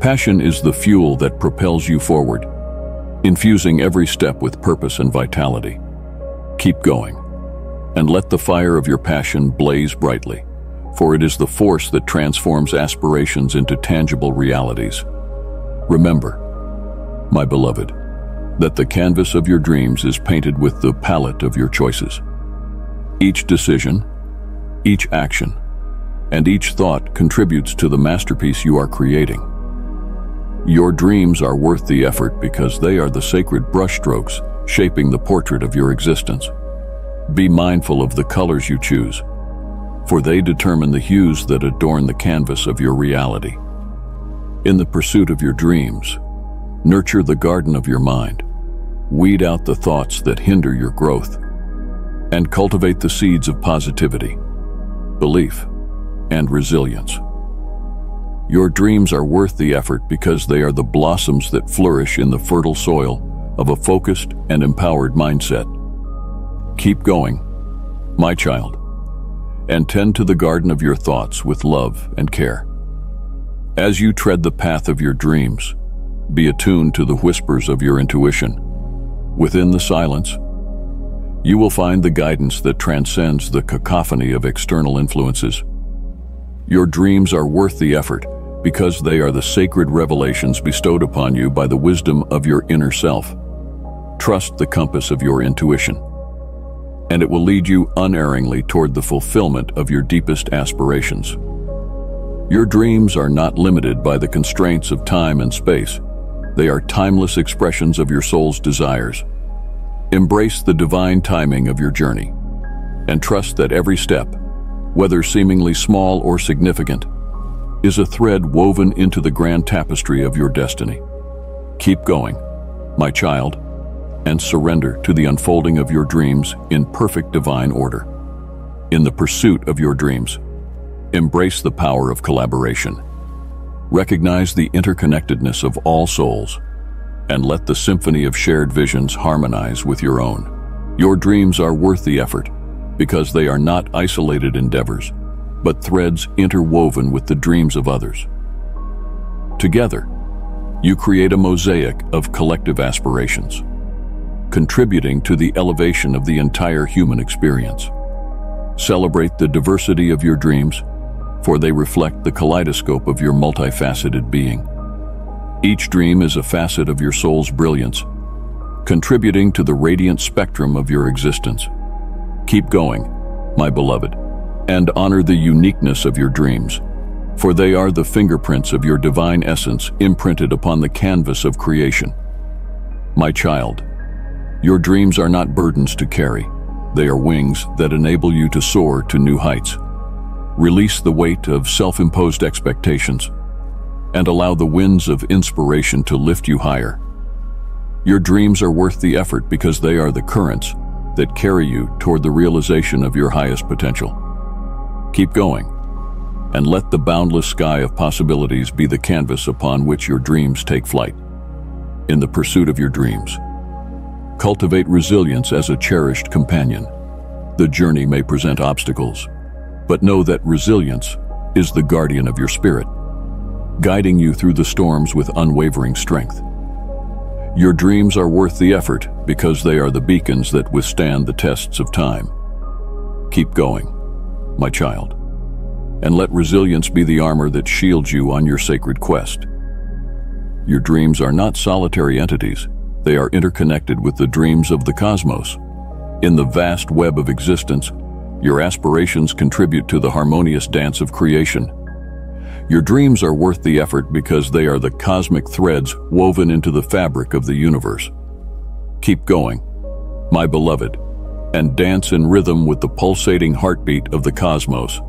Passion is the fuel that propels you forward, infusing every step with purpose and vitality. Keep going, and let the fire of your passion blaze brightly, for it is the force that transforms aspirations into tangible realities. Remember, my beloved, that the canvas of your dreams is painted with the palette of your choices. Each decision, each action, and each thought contributes to the masterpiece you are creating. Your dreams are worth the effort because they are the sacred brushstrokes shaping the portrait of your existence. Be mindful of the colors you choose, for they determine the hues that adorn the canvas of your reality. In the pursuit of your dreams, nurture the garden of your mind, weed out the thoughts that hinder your growth, and cultivate the seeds of positivity, belief, and resilience. Your dreams are worth the effort because they are the blossoms that flourish in the fertile soil of a focused and empowered mindset. Keep going, my child, and tend to the garden of your thoughts with love and care. As you tread the path of your dreams, be attuned to the whispers of your intuition. Within the silence, you will find the guidance that transcends the cacophony of external influences. Your dreams are worth the effort because they are the sacred revelations bestowed upon you by the wisdom of your inner self. Trust the compass of your intuition, and it will lead you unerringly toward the fulfillment of your deepest aspirations. Your dreams are not limited by the constraints of time and space. They are timeless expressions of your soul's desires. Embrace the divine timing of your journey and trust that every step, whether seemingly small or significant, is a thread woven into the grand tapestry of your destiny. Keep going, my child, and surrender to the unfolding of your dreams in perfect divine order. In the pursuit of your dreams, embrace the power of collaboration. Recognize the interconnectedness of all souls and let the symphony of shared visions harmonize with your own. Your dreams are worth the effort because they are not isolated endeavors, but threads interwoven with the dreams of others. Together, you create a mosaic of collective aspirations, contributing to the elevation of the entire human experience. Celebrate the diversity of your dreams, for they reflect the kaleidoscope of your multifaceted being. Each dream is a facet of your soul's brilliance, contributing to the radiant spectrum of your existence. Keep going, my beloved, and honor the uniqueness of your dreams, for they are the fingerprints of your divine essence imprinted upon the canvas of creation. My child, your dreams are not burdens to carry. They are wings that enable you to soar to new heights. Release the weight of self-imposed expectations and allow the winds of inspiration to lift you higher. Your dreams are worth the effort because they are the currents that carry you toward the realization of your highest potential. Keep going, and let the boundless sky of possibilities be the canvas upon which your dreams take flight. In the pursuit of your dreams, cultivate resilience as a cherished companion. The journey may present obstacles, but know that resilience is the guardian of your spirit guiding you through the storms with unwavering strength. Your dreams are worth the effort because they are the beacons that withstand the tests of time. Keep going, my child, and let resilience be the armor that shields you on your sacred quest. Your dreams are not solitary entities. They are interconnected with the dreams of the cosmos. In the vast web of existence, Your aspirations contribute to the harmonious dance of creation. Your dreams are worth the effort because they are the cosmic threads woven into the fabric of the universe. Keep going, my beloved, and dance in rhythm with the pulsating heartbeat of the cosmos.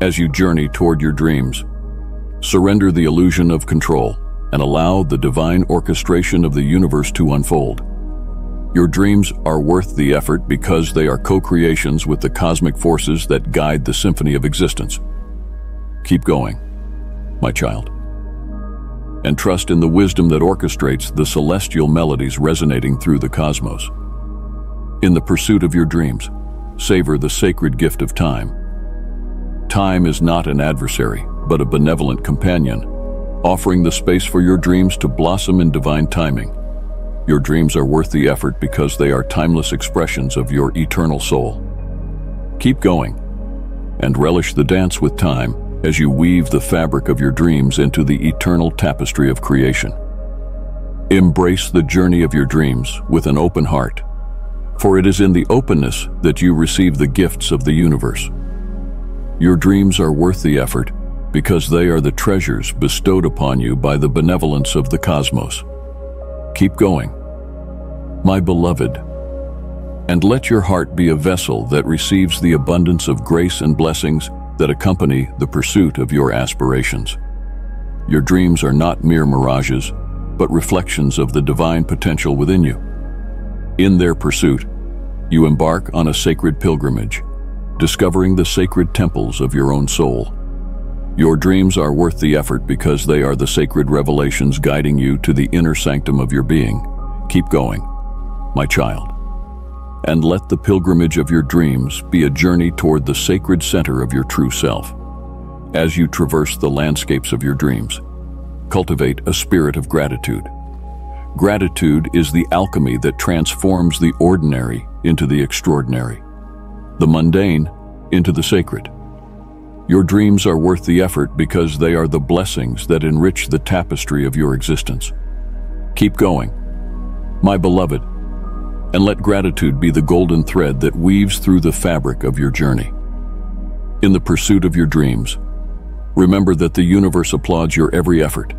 As you journey toward your dreams, surrender the illusion of control and allow the divine orchestration of the universe to unfold. Your dreams are worth the effort because they are co-creations with the cosmic forces that guide the symphony of existence. Keep going, my child. And trust in the wisdom that orchestrates the celestial melodies resonating through the cosmos. In the pursuit of your dreams, savor the sacred gift of time. Time is not an adversary, but a benevolent companion, offering the space for your dreams to blossom in divine timing. Your dreams are worth the effort because they are timeless expressions of your eternal soul. Keep going, and relish the dance with time as you weave the fabric of your dreams into the eternal tapestry of creation. Embrace the journey of your dreams with an open heart, for it is in the openness that you receive the gifts of the universe. Your dreams are worth the effort because they are the treasures bestowed upon you by the benevolence of the cosmos. Keep going, my beloved, and let your heart be a vessel that receives the abundance of grace and blessings that accompany the pursuit of your aspirations. Your dreams are not mere mirages, but reflections of the divine potential within you. In their pursuit, you embark on a sacred pilgrimage, discovering the sacred temples of your own soul. Your dreams are worth the effort because they are the sacred revelations guiding you to the inner sanctum of your being. Keep going, my child and let the pilgrimage of your dreams be a journey toward the sacred center of your true self. As you traverse the landscapes of your dreams, cultivate a spirit of gratitude. Gratitude is the alchemy that transforms the ordinary into the extraordinary, the mundane into the sacred. Your dreams are worth the effort because they are the blessings that enrich the tapestry of your existence. Keep going. My beloved, and let gratitude be the golden thread that weaves through the fabric of your journey. In the pursuit of your dreams, remember that the universe applauds your every effort.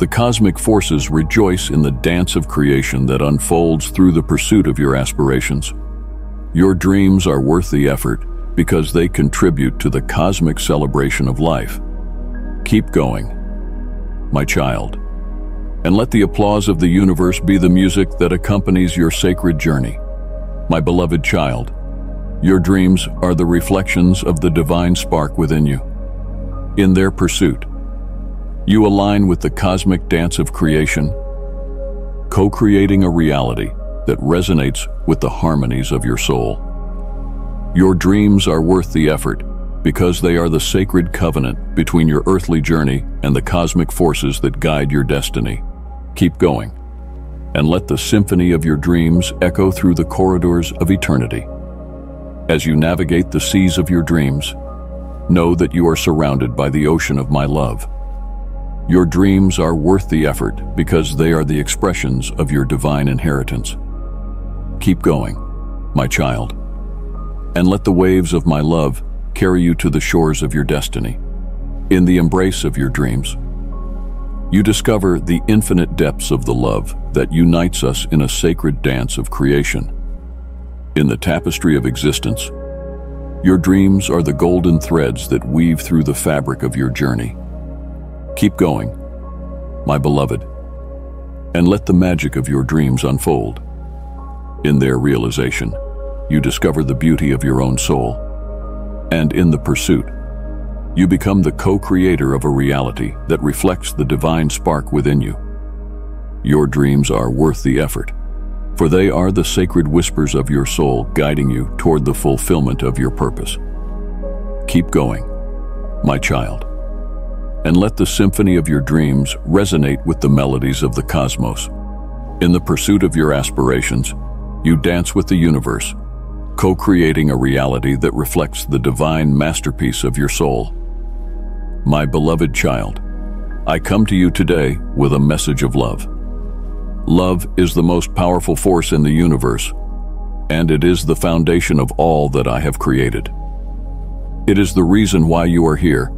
The cosmic forces rejoice in the dance of creation that unfolds through the pursuit of your aspirations. Your dreams are worth the effort because they contribute to the cosmic celebration of life. Keep going, my child and let the applause of the universe be the music that accompanies your sacred journey. My beloved child, your dreams are the reflections of the divine spark within you. In their pursuit, you align with the cosmic dance of creation, co-creating a reality that resonates with the harmonies of your soul. Your dreams are worth the effort because they are the sacred covenant between your earthly journey and the cosmic forces that guide your destiny. Keep going, and let the symphony of your dreams echo through the corridors of eternity. As you navigate the seas of your dreams, know that you are surrounded by the ocean of my love. Your dreams are worth the effort because they are the expressions of your divine inheritance. Keep going, my child, and let the waves of my love carry you to the shores of your destiny, in the embrace of your dreams you discover the infinite depths of the love that unites us in a sacred dance of creation. In the tapestry of existence, your dreams are the golden threads that weave through the fabric of your journey. Keep going, my beloved, and let the magic of your dreams unfold. In their realization, you discover the beauty of your own soul, and in the pursuit, you become the co-creator of a reality that reflects the divine spark within you. Your dreams are worth the effort, for they are the sacred whispers of your soul guiding you toward the fulfillment of your purpose. Keep going, my child, and let the symphony of your dreams resonate with the melodies of the cosmos. In the pursuit of your aspirations, you dance with the universe, co-creating a reality that reflects the divine masterpiece of your soul. My beloved child, I come to you today with a message of love. Love is the most powerful force in the universe, and it is the foundation of all that I have created. It is the reason why you are here,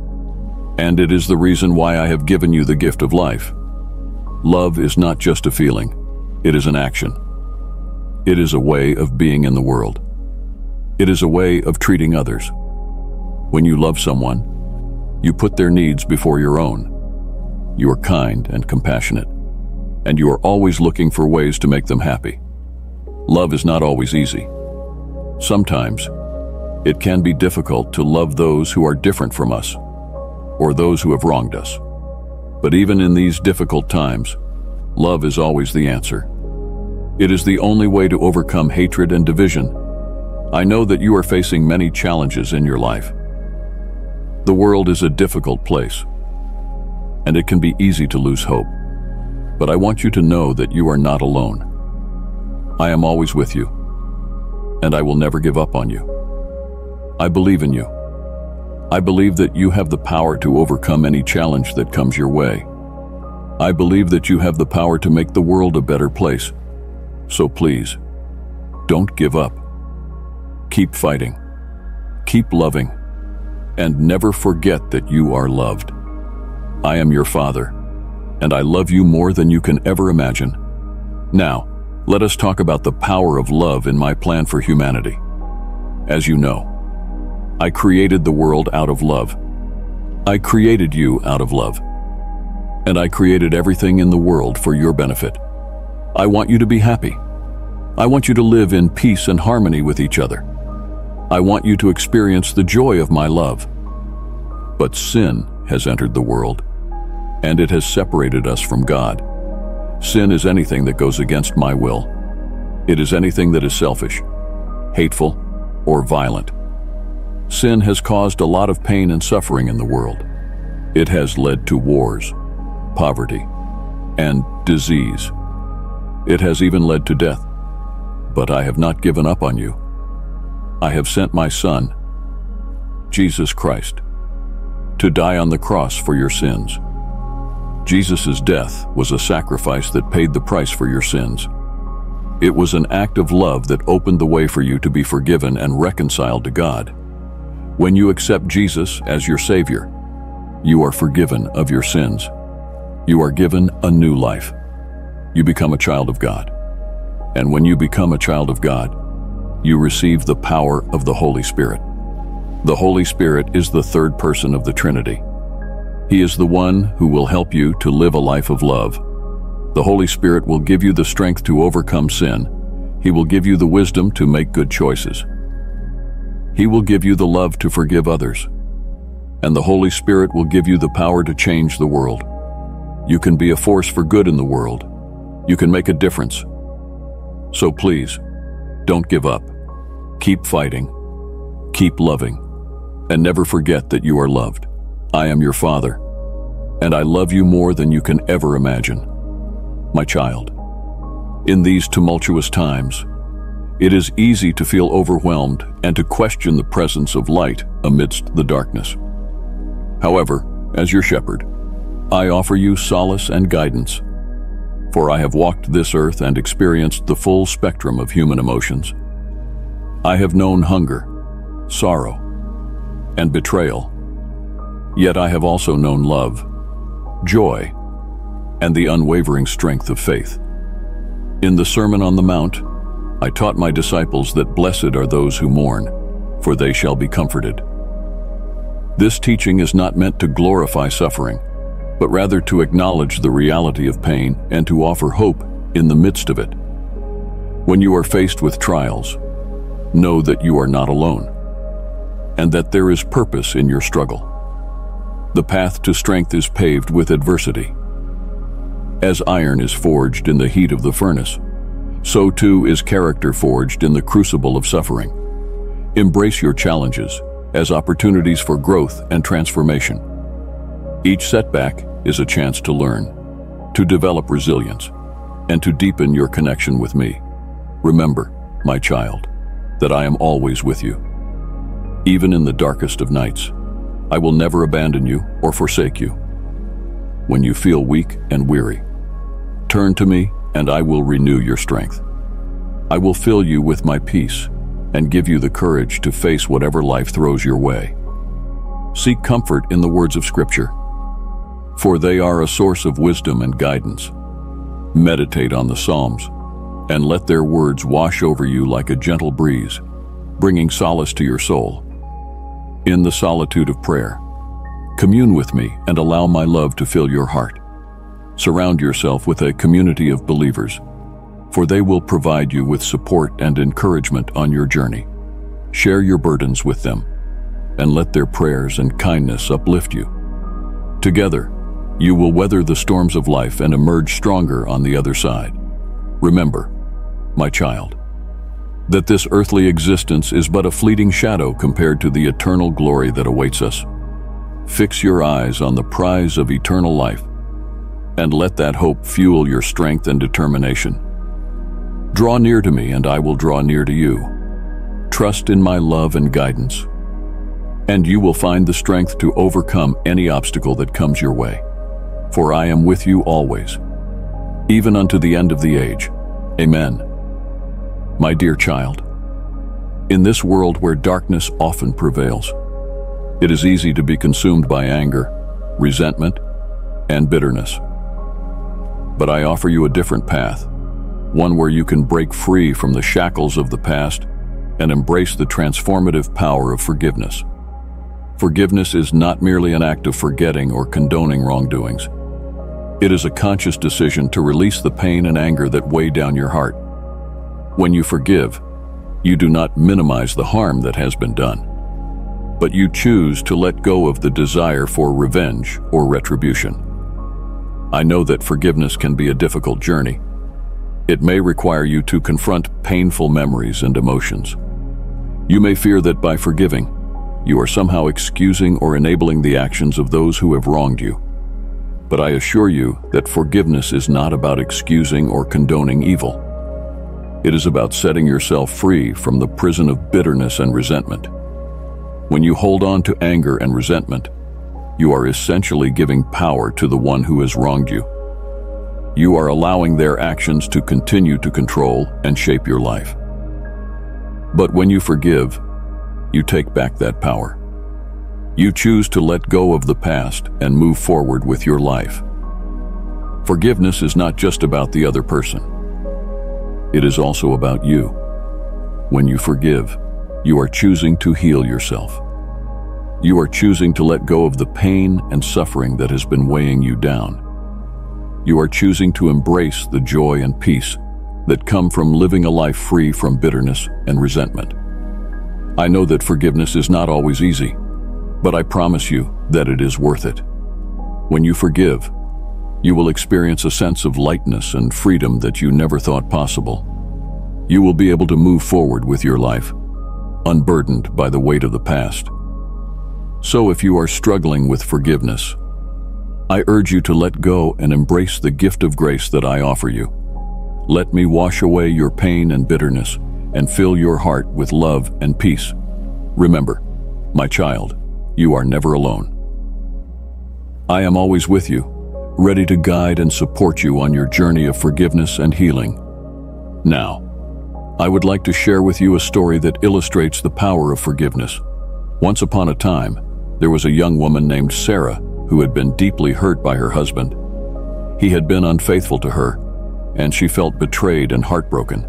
and it is the reason why I have given you the gift of life. Love is not just a feeling, it is an action. It is a way of being in the world. It is a way of treating others. When you love someone, you put their needs before your own. You are kind and compassionate, and you are always looking for ways to make them happy. Love is not always easy. Sometimes, it can be difficult to love those who are different from us, or those who have wronged us. But even in these difficult times, love is always the answer. It is the only way to overcome hatred and division. I know that you are facing many challenges in your life. The world is a difficult place, and it can be easy to lose hope. But I want you to know that you are not alone. I am always with you, and I will never give up on you. I believe in you. I believe that you have the power to overcome any challenge that comes your way. I believe that you have the power to make the world a better place. So please, don't give up. Keep fighting. Keep loving. And never forget that you are loved. I am your father, and I love you more than you can ever imagine. Now, let us talk about the power of love in my plan for humanity. As you know, I created the world out of love. I created you out of love. And I created everything in the world for your benefit. I want you to be happy. I want you to live in peace and harmony with each other. I want you to experience the joy of my love. But sin has entered the world, and it has separated us from God. Sin is anything that goes against my will. It is anything that is selfish, hateful, or violent. Sin has caused a lot of pain and suffering in the world. It has led to wars, poverty, and disease. It has even led to death. But I have not given up on you. I have sent my Son, Jesus Christ, to die on the cross for your sins. Jesus' death was a sacrifice that paid the price for your sins. It was an act of love that opened the way for you to be forgiven and reconciled to God. When you accept Jesus as your Savior, you are forgiven of your sins. You are given a new life. You become a child of God. And when you become a child of God, you receive the power of the Holy Spirit. The Holy Spirit is the third person of the Trinity. He is the one who will help you to live a life of love. The Holy Spirit will give you the strength to overcome sin. He will give you the wisdom to make good choices. He will give you the love to forgive others. And the Holy Spirit will give you the power to change the world. You can be a force for good in the world. You can make a difference. So please, don't give up. Keep fighting. Keep loving. And never forget that you are loved. I am your father, and I love you more than you can ever imagine. My child, in these tumultuous times, it is easy to feel overwhelmed and to question the presence of light amidst the darkness. However, as your shepherd, I offer you solace and guidance, for I have walked this earth and experienced the full spectrum of human emotions. I have known hunger, sorrow, and betrayal, yet I have also known love, joy, and the unwavering strength of faith. In the Sermon on the Mount, I taught my disciples that blessed are those who mourn, for they shall be comforted. This teaching is not meant to glorify suffering, but rather to acknowledge the reality of pain and to offer hope in the midst of it. When you are faced with trials, know that you are not alone, and that there is purpose in your struggle. The path to strength is paved with adversity. As iron is forged in the heat of the furnace, so too is character forged in the crucible of suffering. Embrace your challenges as opportunities for growth and transformation. Each setback is a chance to learn, to develop resilience, and to deepen your connection with me. Remember, my child, that I am always with you. Even in the darkest of nights, I will never abandon you or forsake you. When you feel weak and weary, turn to me and I will renew your strength. I will fill you with my peace and give you the courage to face whatever life throws your way. Seek comfort in the words of Scripture, for they are a source of wisdom and guidance. Meditate on the Psalms, and let their words wash over you like a gentle breeze, bringing solace to your soul. In the solitude of prayer, commune with me and allow my love to fill your heart. Surround yourself with a community of believers, for they will provide you with support and encouragement on your journey. Share your burdens with them, and let their prayers and kindness uplift you. Together, you will weather the storms of life and emerge stronger on the other side. Remember, my child, that this earthly existence is but a fleeting shadow compared to the eternal glory that awaits us. Fix your eyes on the prize of eternal life, and let that hope fuel your strength and determination. Draw near to me, and I will draw near to you. Trust in my love and guidance, and you will find the strength to overcome any obstacle that comes your way. For I am with you always, even unto the end of the age. Amen. My dear child, in this world where darkness often prevails, it is easy to be consumed by anger, resentment, and bitterness. But I offer you a different path one where you can break free from the shackles of the past and embrace the transformative power of forgiveness. Forgiveness is not merely an act of forgetting or condoning wrongdoings. It is a conscious decision to release the pain and anger that weigh down your heart. When you forgive, you do not minimize the harm that has been done, but you choose to let go of the desire for revenge or retribution. I know that forgiveness can be a difficult journey, it may require you to confront painful memories and emotions. You may fear that by forgiving, you are somehow excusing or enabling the actions of those who have wronged you. But I assure you that forgiveness is not about excusing or condoning evil. It is about setting yourself free from the prison of bitterness and resentment. When you hold on to anger and resentment, you are essentially giving power to the one who has wronged you you are allowing their actions to continue to control and shape your life. But when you forgive, you take back that power. You choose to let go of the past and move forward with your life. Forgiveness is not just about the other person. It is also about you. When you forgive, you are choosing to heal yourself. You are choosing to let go of the pain and suffering that has been weighing you down you are choosing to embrace the joy and peace that come from living a life free from bitterness and resentment. I know that forgiveness is not always easy, but I promise you that it is worth it. When you forgive, you will experience a sense of lightness and freedom that you never thought possible. You will be able to move forward with your life, unburdened by the weight of the past. So if you are struggling with forgiveness, I urge you to let go and embrace the gift of grace that I offer you. Let me wash away your pain and bitterness and fill your heart with love and peace. Remember, my child, you are never alone. I am always with you, ready to guide and support you on your journey of forgiveness and healing. Now, I would like to share with you a story that illustrates the power of forgiveness. Once upon a time, there was a young woman named Sarah who had been deeply hurt by her husband. He had been unfaithful to her, and she felt betrayed and heartbroken.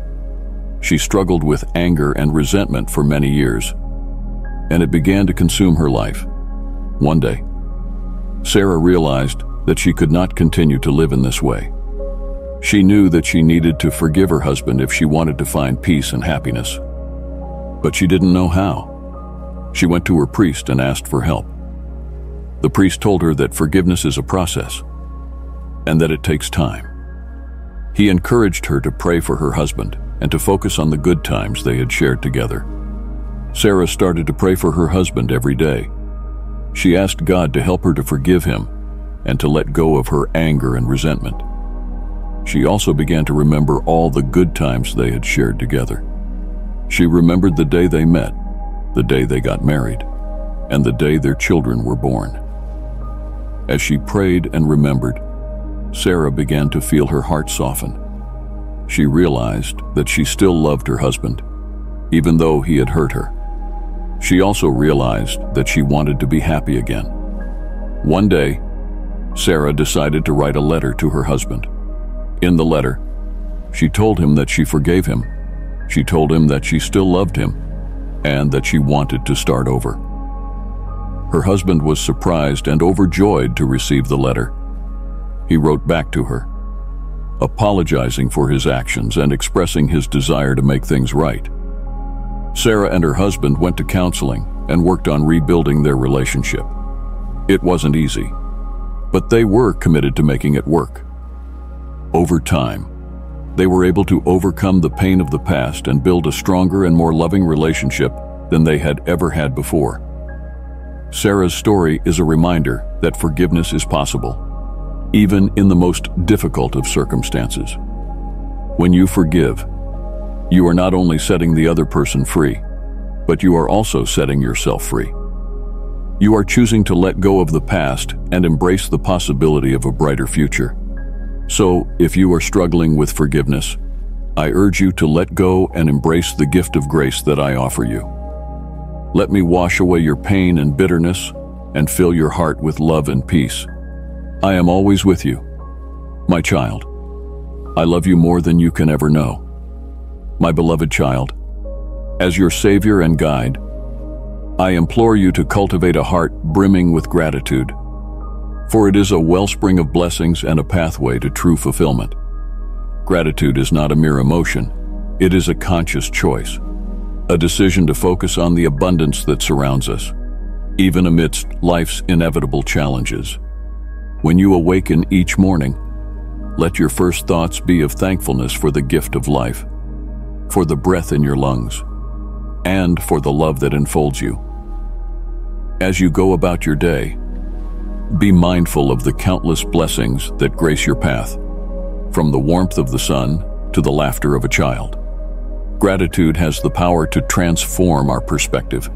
She struggled with anger and resentment for many years, and it began to consume her life. One day, Sarah realized that she could not continue to live in this way. She knew that she needed to forgive her husband if she wanted to find peace and happiness. But she didn't know how. She went to her priest and asked for help. The priest told her that forgiveness is a process and that it takes time. He encouraged her to pray for her husband and to focus on the good times they had shared together. Sarah started to pray for her husband every day. She asked God to help her to forgive him and to let go of her anger and resentment. She also began to remember all the good times they had shared together. She remembered the day they met, the day they got married, and the day their children were born. As she prayed and remembered, Sarah began to feel her heart soften. she realized that she still loved her husband, even though he had hurt her. She also realized that she wanted to be happy again. One day, Sarah decided to write a letter to her husband. In the letter, she told him that she forgave him. She told him that she still loved him and that she wanted to start over. Her husband was surprised and overjoyed to receive the letter. He wrote back to her, apologizing for his actions and expressing his desire to make things right. Sarah and her husband went to counseling and worked on rebuilding their relationship. It wasn't easy, but they were committed to making it work. Over time, they were able to overcome the pain of the past and build a stronger and more loving relationship than they had ever had before. Sarah's story is a reminder that forgiveness is possible, even in the most difficult of circumstances. When you forgive, you are not only setting the other person free, but you are also setting yourself free. You are choosing to let go of the past and embrace the possibility of a brighter future. So, if you are struggling with forgiveness, I urge you to let go and embrace the gift of grace that I offer you. Let me wash away your pain and bitterness and fill your heart with love and peace. I am always with you. My child, I love you more than you can ever know. My beloved child, as your Savior and guide, I implore you to cultivate a heart brimming with gratitude, for it is a wellspring of blessings and a pathway to true fulfillment. Gratitude is not a mere emotion, it is a conscious choice, a decision to focus on the abundance that surrounds us, even amidst life's inevitable challenges. When you awaken each morning, let your first thoughts be of thankfulness for the gift of life, for the breath in your lungs, and for the love that enfolds you. As you go about your day, be mindful of the countless blessings that grace your path, from the warmth of the sun to the laughter of a child. Gratitude has the power to transform our perspective,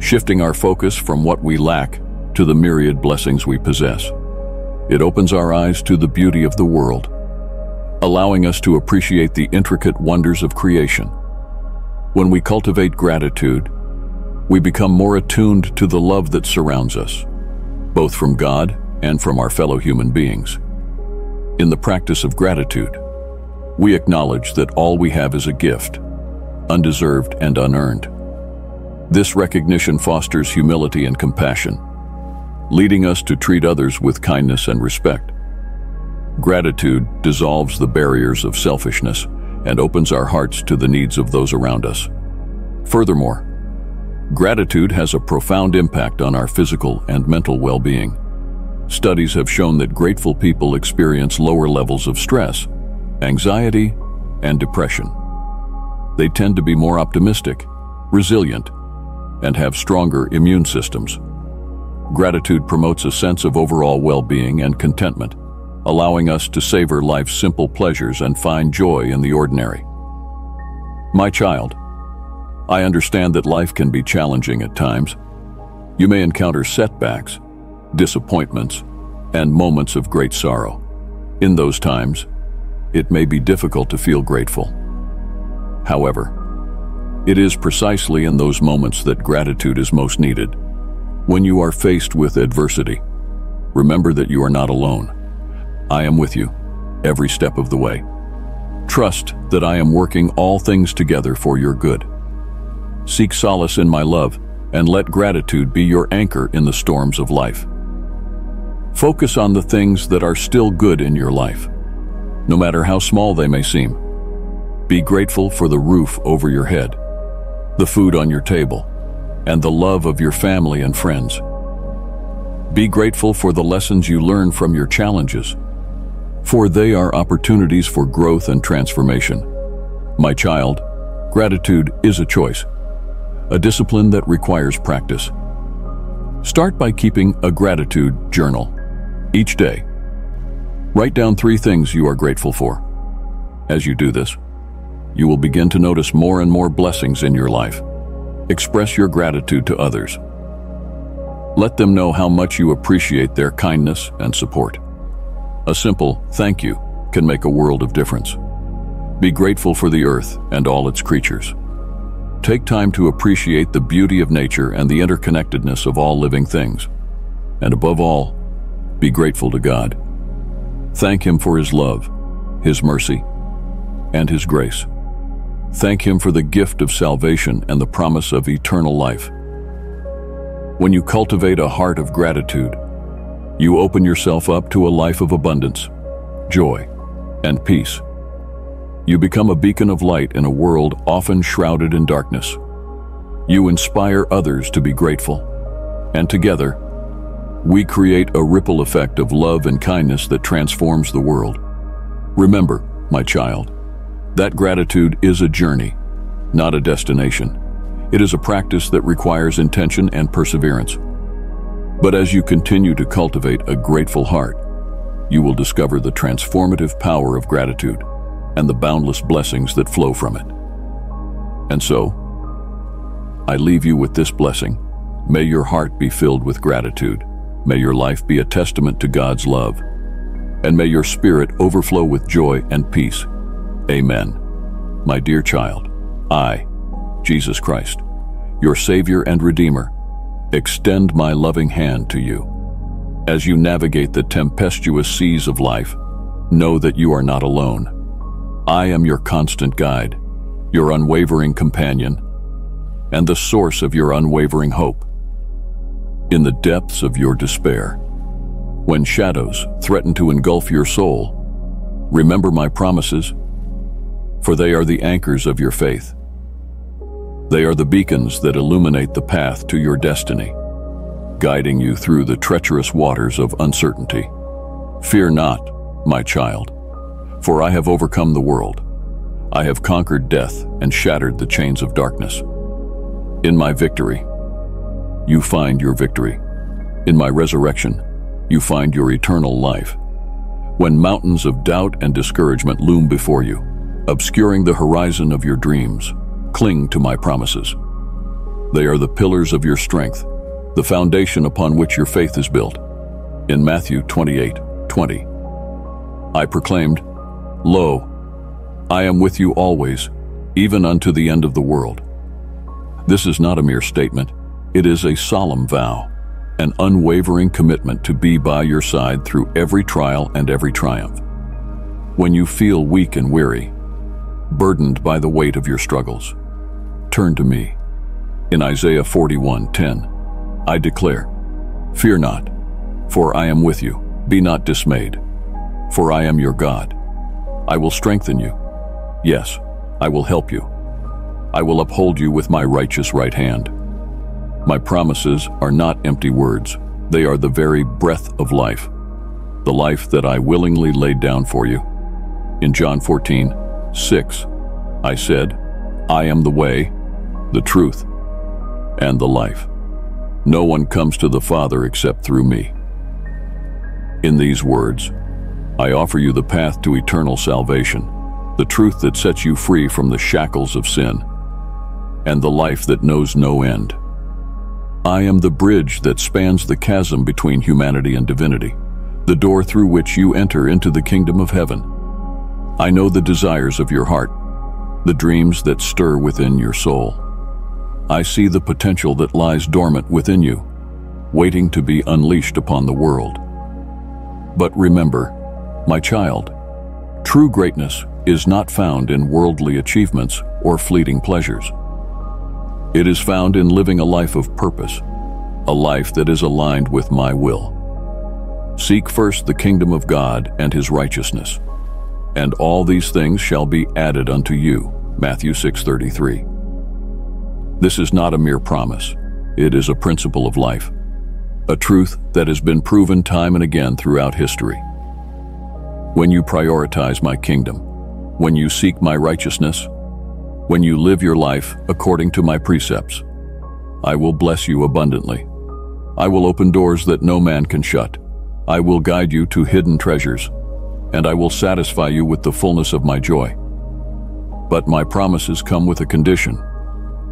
shifting our focus from what we lack to the myriad blessings we possess. It opens our eyes to the beauty of the world, allowing us to appreciate the intricate wonders of creation. When we cultivate gratitude, we become more attuned to the love that surrounds us, both from God and from our fellow human beings. In the practice of gratitude, we acknowledge that all we have is a gift, undeserved and unearned. This recognition fosters humility and compassion, leading us to treat others with kindness and respect. Gratitude dissolves the barriers of selfishness and opens our hearts to the needs of those around us. Furthermore, gratitude has a profound impact on our physical and mental well-being. Studies have shown that grateful people experience lower levels of stress, anxiety, and depression. They tend to be more optimistic, resilient, and have stronger immune systems. Gratitude promotes a sense of overall well-being and contentment, allowing us to savor life's simple pleasures and find joy in the ordinary. My child, I understand that life can be challenging at times. You may encounter setbacks, disappointments, and moments of great sorrow. In those times, it may be difficult to feel grateful. However, it is precisely in those moments that gratitude is most needed. When you are faced with adversity, remember that you are not alone. I am with you, every step of the way. Trust that I am working all things together for your good. Seek solace in my love, and let gratitude be your anchor in the storms of life. Focus on the things that are still good in your life, no matter how small they may seem. Be grateful for the roof over your head, the food on your table, and the love of your family and friends. Be grateful for the lessons you learn from your challenges, for they are opportunities for growth and transformation. My child, gratitude is a choice, a discipline that requires practice. Start by keeping a gratitude journal each day. Write down three things you are grateful for. As you do this, you will begin to notice more and more blessings in your life. Express your gratitude to others. Let them know how much you appreciate their kindness and support. A simple thank you can make a world of difference. Be grateful for the earth and all its creatures. Take time to appreciate the beauty of nature and the interconnectedness of all living things. And above all, be grateful to God. Thank Him for His love, His mercy, and His grace. Thank Him for the gift of salvation and the promise of eternal life. When you cultivate a heart of gratitude, you open yourself up to a life of abundance, joy, and peace. You become a beacon of light in a world often shrouded in darkness. You inspire others to be grateful, and together, we create a ripple effect of love and kindness that transforms the world. Remember, my child, that gratitude is a journey, not a destination. It is a practice that requires intention and perseverance. But as you continue to cultivate a grateful heart, you will discover the transformative power of gratitude and the boundless blessings that flow from it. And so, I leave you with this blessing. May your heart be filled with gratitude. May your life be a testament to God's love. And may your spirit overflow with joy and peace. Amen. My dear child, I, Jesus Christ, your Savior and Redeemer, extend my loving hand to you. As you navigate the tempestuous seas of life, know that you are not alone. I am your constant guide, your unwavering companion, and the source of your unwavering hope in the depths of your despair. When shadows threaten to engulf your soul, remember my promises, for they are the anchors of your faith. They are the beacons that illuminate the path to your destiny, guiding you through the treacherous waters of uncertainty. Fear not, my child, for I have overcome the world. I have conquered death and shattered the chains of darkness. In my victory, you find your victory. In my resurrection, you find your eternal life. When mountains of doubt and discouragement loom before you, obscuring the horizon of your dreams, cling to my promises. They are the pillars of your strength, the foundation upon which your faith is built. In Matthew 28, 20, I proclaimed, Lo, I am with you always, even unto the end of the world. This is not a mere statement. It is a solemn vow, an unwavering commitment to be by your side through every trial and every triumph. When you feel weak and weary, burdened by the weight of your struggles, turn to me. In Isaiah 41:10, I declare, Fear not, for I am with you. Be not dismayed, for I am your God. I will strengthen you. Yes, I will help you. I will uphold you with my righteous right hand. My promises are not empty words. They are the very breath of life, the life that I willingly laid down for you. In John 14, 6, I said, I am the way, the truth, and the life. No one comes to the Father except through me. In these words, I offer you the path to eternal salvation, the truth that sets you free from the shackles of sin, and the life that knows no end. I am the bridge that spans the chasm between humanity and divinity, the door through which you enter into the kingdom of heaven. I know the desires of your heart, the dreams that stir within your soul. I see the potential that lies dormant within you, waiting to be unleashed upon the world. But remember, my child, true greatness is not found in worldly achievements or fleeting pleasures. It is found in living a life of purpose, a life that is aligned with my will. Seek first the kingdom of God and his righteousness, and all these things shall be added unto you. Matthew 6:33. This is not a mere promise. It is a principle of life, a truth that has been proven time and again throughout history. When you prioritize my kingdom, when you seek my righteousness, when you live your life according to my precepts. I will bless you abundantly. I will open doors that no man can shut. I will guide you to hidden treasures, and I will satisfy you with the fullness of my joy. But my promises come with a condition.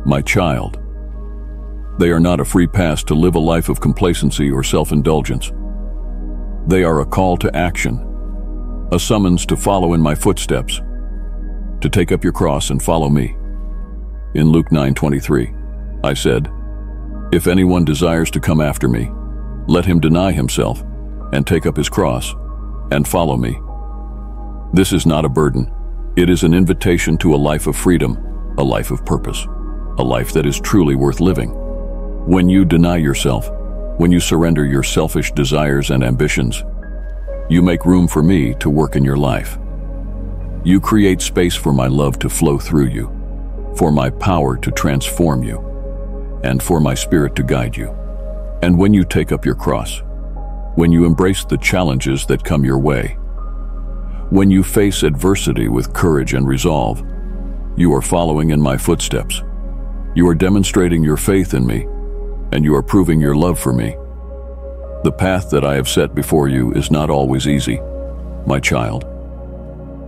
My child. They are not a free pass to live a life of complacency or self-indulgence. They are a call to action, a summons to follow in my footsteps, to take up your cross and follow me. In Luke 9:23, I said, If anyone desires to come after me, let him deny himself and take up his cross and follow me. This is not a burden. It is an invitation to a life of freedom, a life of purpose, a life that is truly worth living. When you deny yourself, when you surrender your selfish desires and ambitions, you make room for me to work in your life. You create space for my love to flow through you, for my power to transform you, and for my spirit to guide you. And when you take up your cross, when you embrace the challenges that come your way, when you face adversity with courage and resolve, you are following in my footsteps. You are demonstrating your faith in me, and you are proving your love for me. The path that I have set before you is not always easy, my child.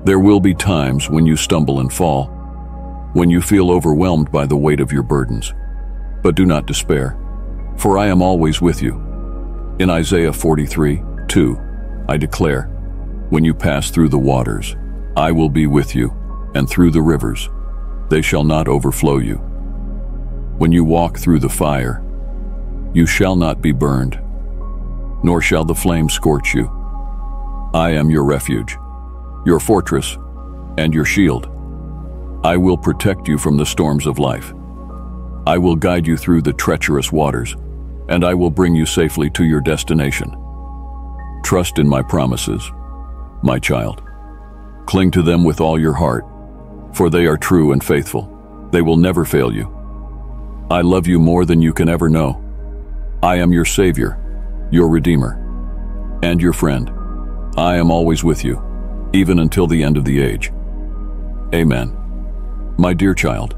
There will be times when you stumble and fall, when you feel overwhelmed by the weight of your burdens. But do not despair, for I am always with you. In Isaiah 43, 2, I declare, When you pass through the waters, I will be with you, and through the rivers, they shall not overflow you. When you walk through the fire, you shall not be burned, nor shall the flame scorch you. I am your refuge, your fortress, and your shield. I will protect you from the storms of life. I will guide you through the treacherous waters, and I will bring you safely to your destination. Trust in my promises, my child. Cling to them with all your heart, for they are true and faithful. They will never fail you. I love you more than you can ever know. I am your Savior, your Redeemer, and your friend. I am always with you, even until the end of the age. Amen. My dear child,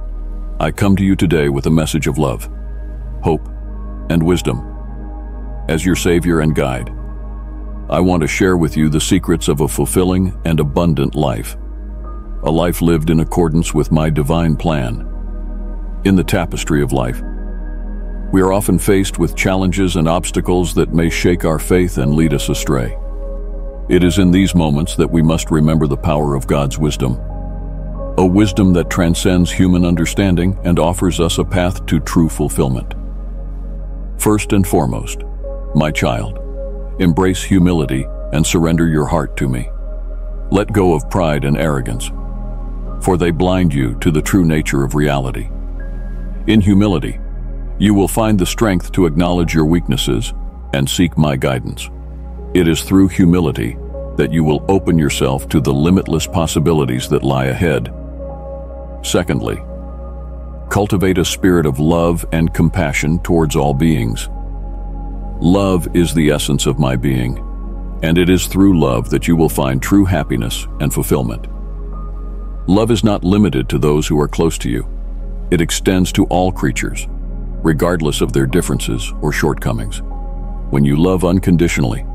I come to you today with a message of love, hope, and wisdom. As your Savior and guide, I want to share with you the secrets of a fulfilling and abundant life, a life lived in accordance with my divine plan. In the tapestry of life, we are often faced with challenges and obstacles that may shake our faith and lead us astray. It is in these moments that we must remember the power of God's wisdom, a wisdom that transcends human understanding and offers us a path to true fulfillment. First and foremost, my child, embrace humility and surrender your heart to me. Let go of pride and arrogance, for they blind you to the true nature of reality. In humility, you will find the strength to acknowledge your weaknesses and seek my guidance. It is through humility that you will open yourself to the limitless possibilities that lie ahead. Secondly, cultivate a spirit of love and compassion towards all beings. Love is the essence of my being, and it is through love that you will find true happiness and fulfillment. Love is not limited to those who are close to you. It extends to all creatures, regardless of their differences or shortcomings. When you love unconditionally,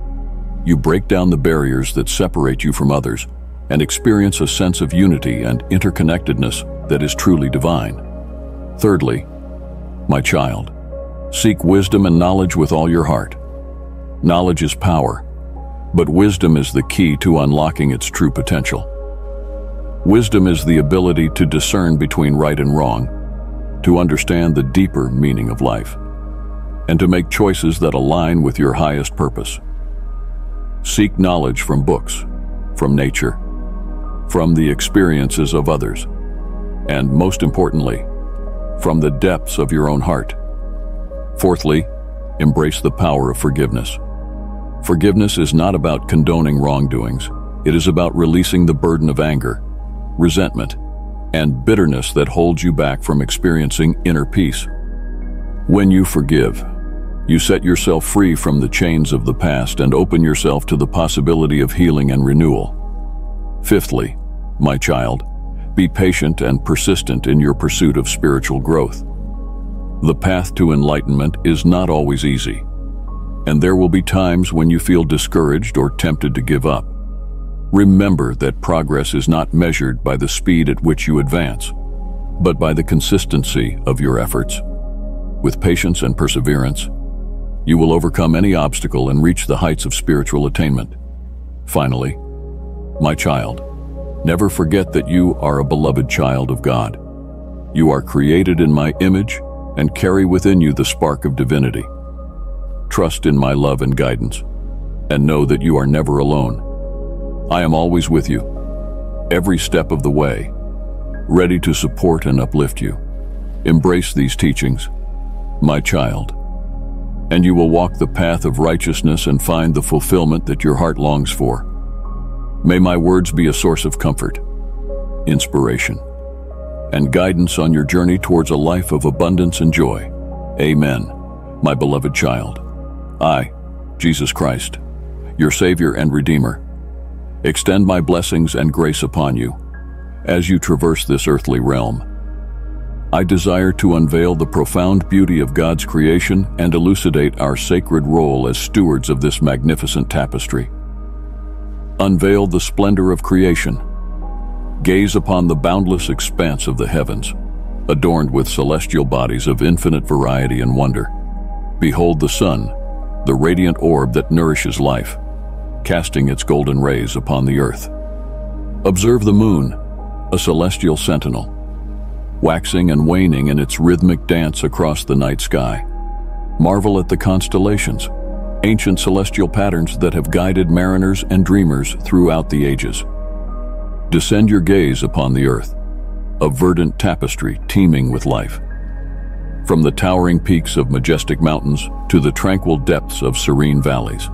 you break down the barriers that separate you from others and experience a sense of unity and interconnectedness that is truly divine. Thirdly, my child, seek wisdom and knowledge with all your heart. Knowledge is power, but wisdom is the key to unlocking its true potential. Wisdom is the ability to discern between right and wrong, to understand the deeper meaning of life, and to make choices that align with your highest purpose. Seek knowledge from books, from nature, from the experiences of others, and most importantly, from the depths of your own heart. Fourthly, embrace the power of forgiveness. Forgiveness is not about condoning wrongdoings. It is about releasing the burden of anger, resentment, and bitterness that holds you back from experiencing inner peace. When you forgive, you set yourself free from the chains of the past and open yourself to the possibility of healing and renewal. Fifthly, my child, be patient and persistent in your pursuit of spiritual growth. The path to enlightenment is not always easy, and there will be times when you feel discouraged or tempted to give up. Remember that progress is not measured by the speed at which you advance, but by the consistency of your efforts. With patience and perseverance, you will overcome any obstacle and reach the heights of spiritual attainment. Finally, my child, Never forget that you are a beloved child of God. You are created in my image and carry within you the spark of divinity. Trust in my love and guidance, and know that you are never alone. I am always with you, every step of the way, ready to support and uplift you. Embrace these teachings, my child, and you will walk the path of righteousness and find the fulfillment that your heart longs for. May my words be a source of comfort, inspiration, and guidance on your journey towards a life of abundance and joy. Amen, my beloved child. I, Jesus Christ, your Savior and Redeemer, extend my blessings and grace upon you as you traverse this earthly realm. I desire to unveil the profound beauty of God's creation and elucidate our sacred role as stewards of this magnificent tapestry. Unveil the splendor of creation. Gaze upon the boundless expanse of the heavens, adorned with celestial bodies of infinite variety and wonder. Behold the sun, the radiant orb that nourishes life, casting its golden rays upon the earth. Observe the moon, a celestial sentinel, waxing and waning in its rhythmic dance across the night sky. Marvel at the constellations, ancient celestial patterns that have guided mariners and dreamers throughout the ages. Descend your gaze upon the earth, a verdant tapestry teeming with life. From the towering peaks of majestic mountains to the tranquil depths of serene valleys.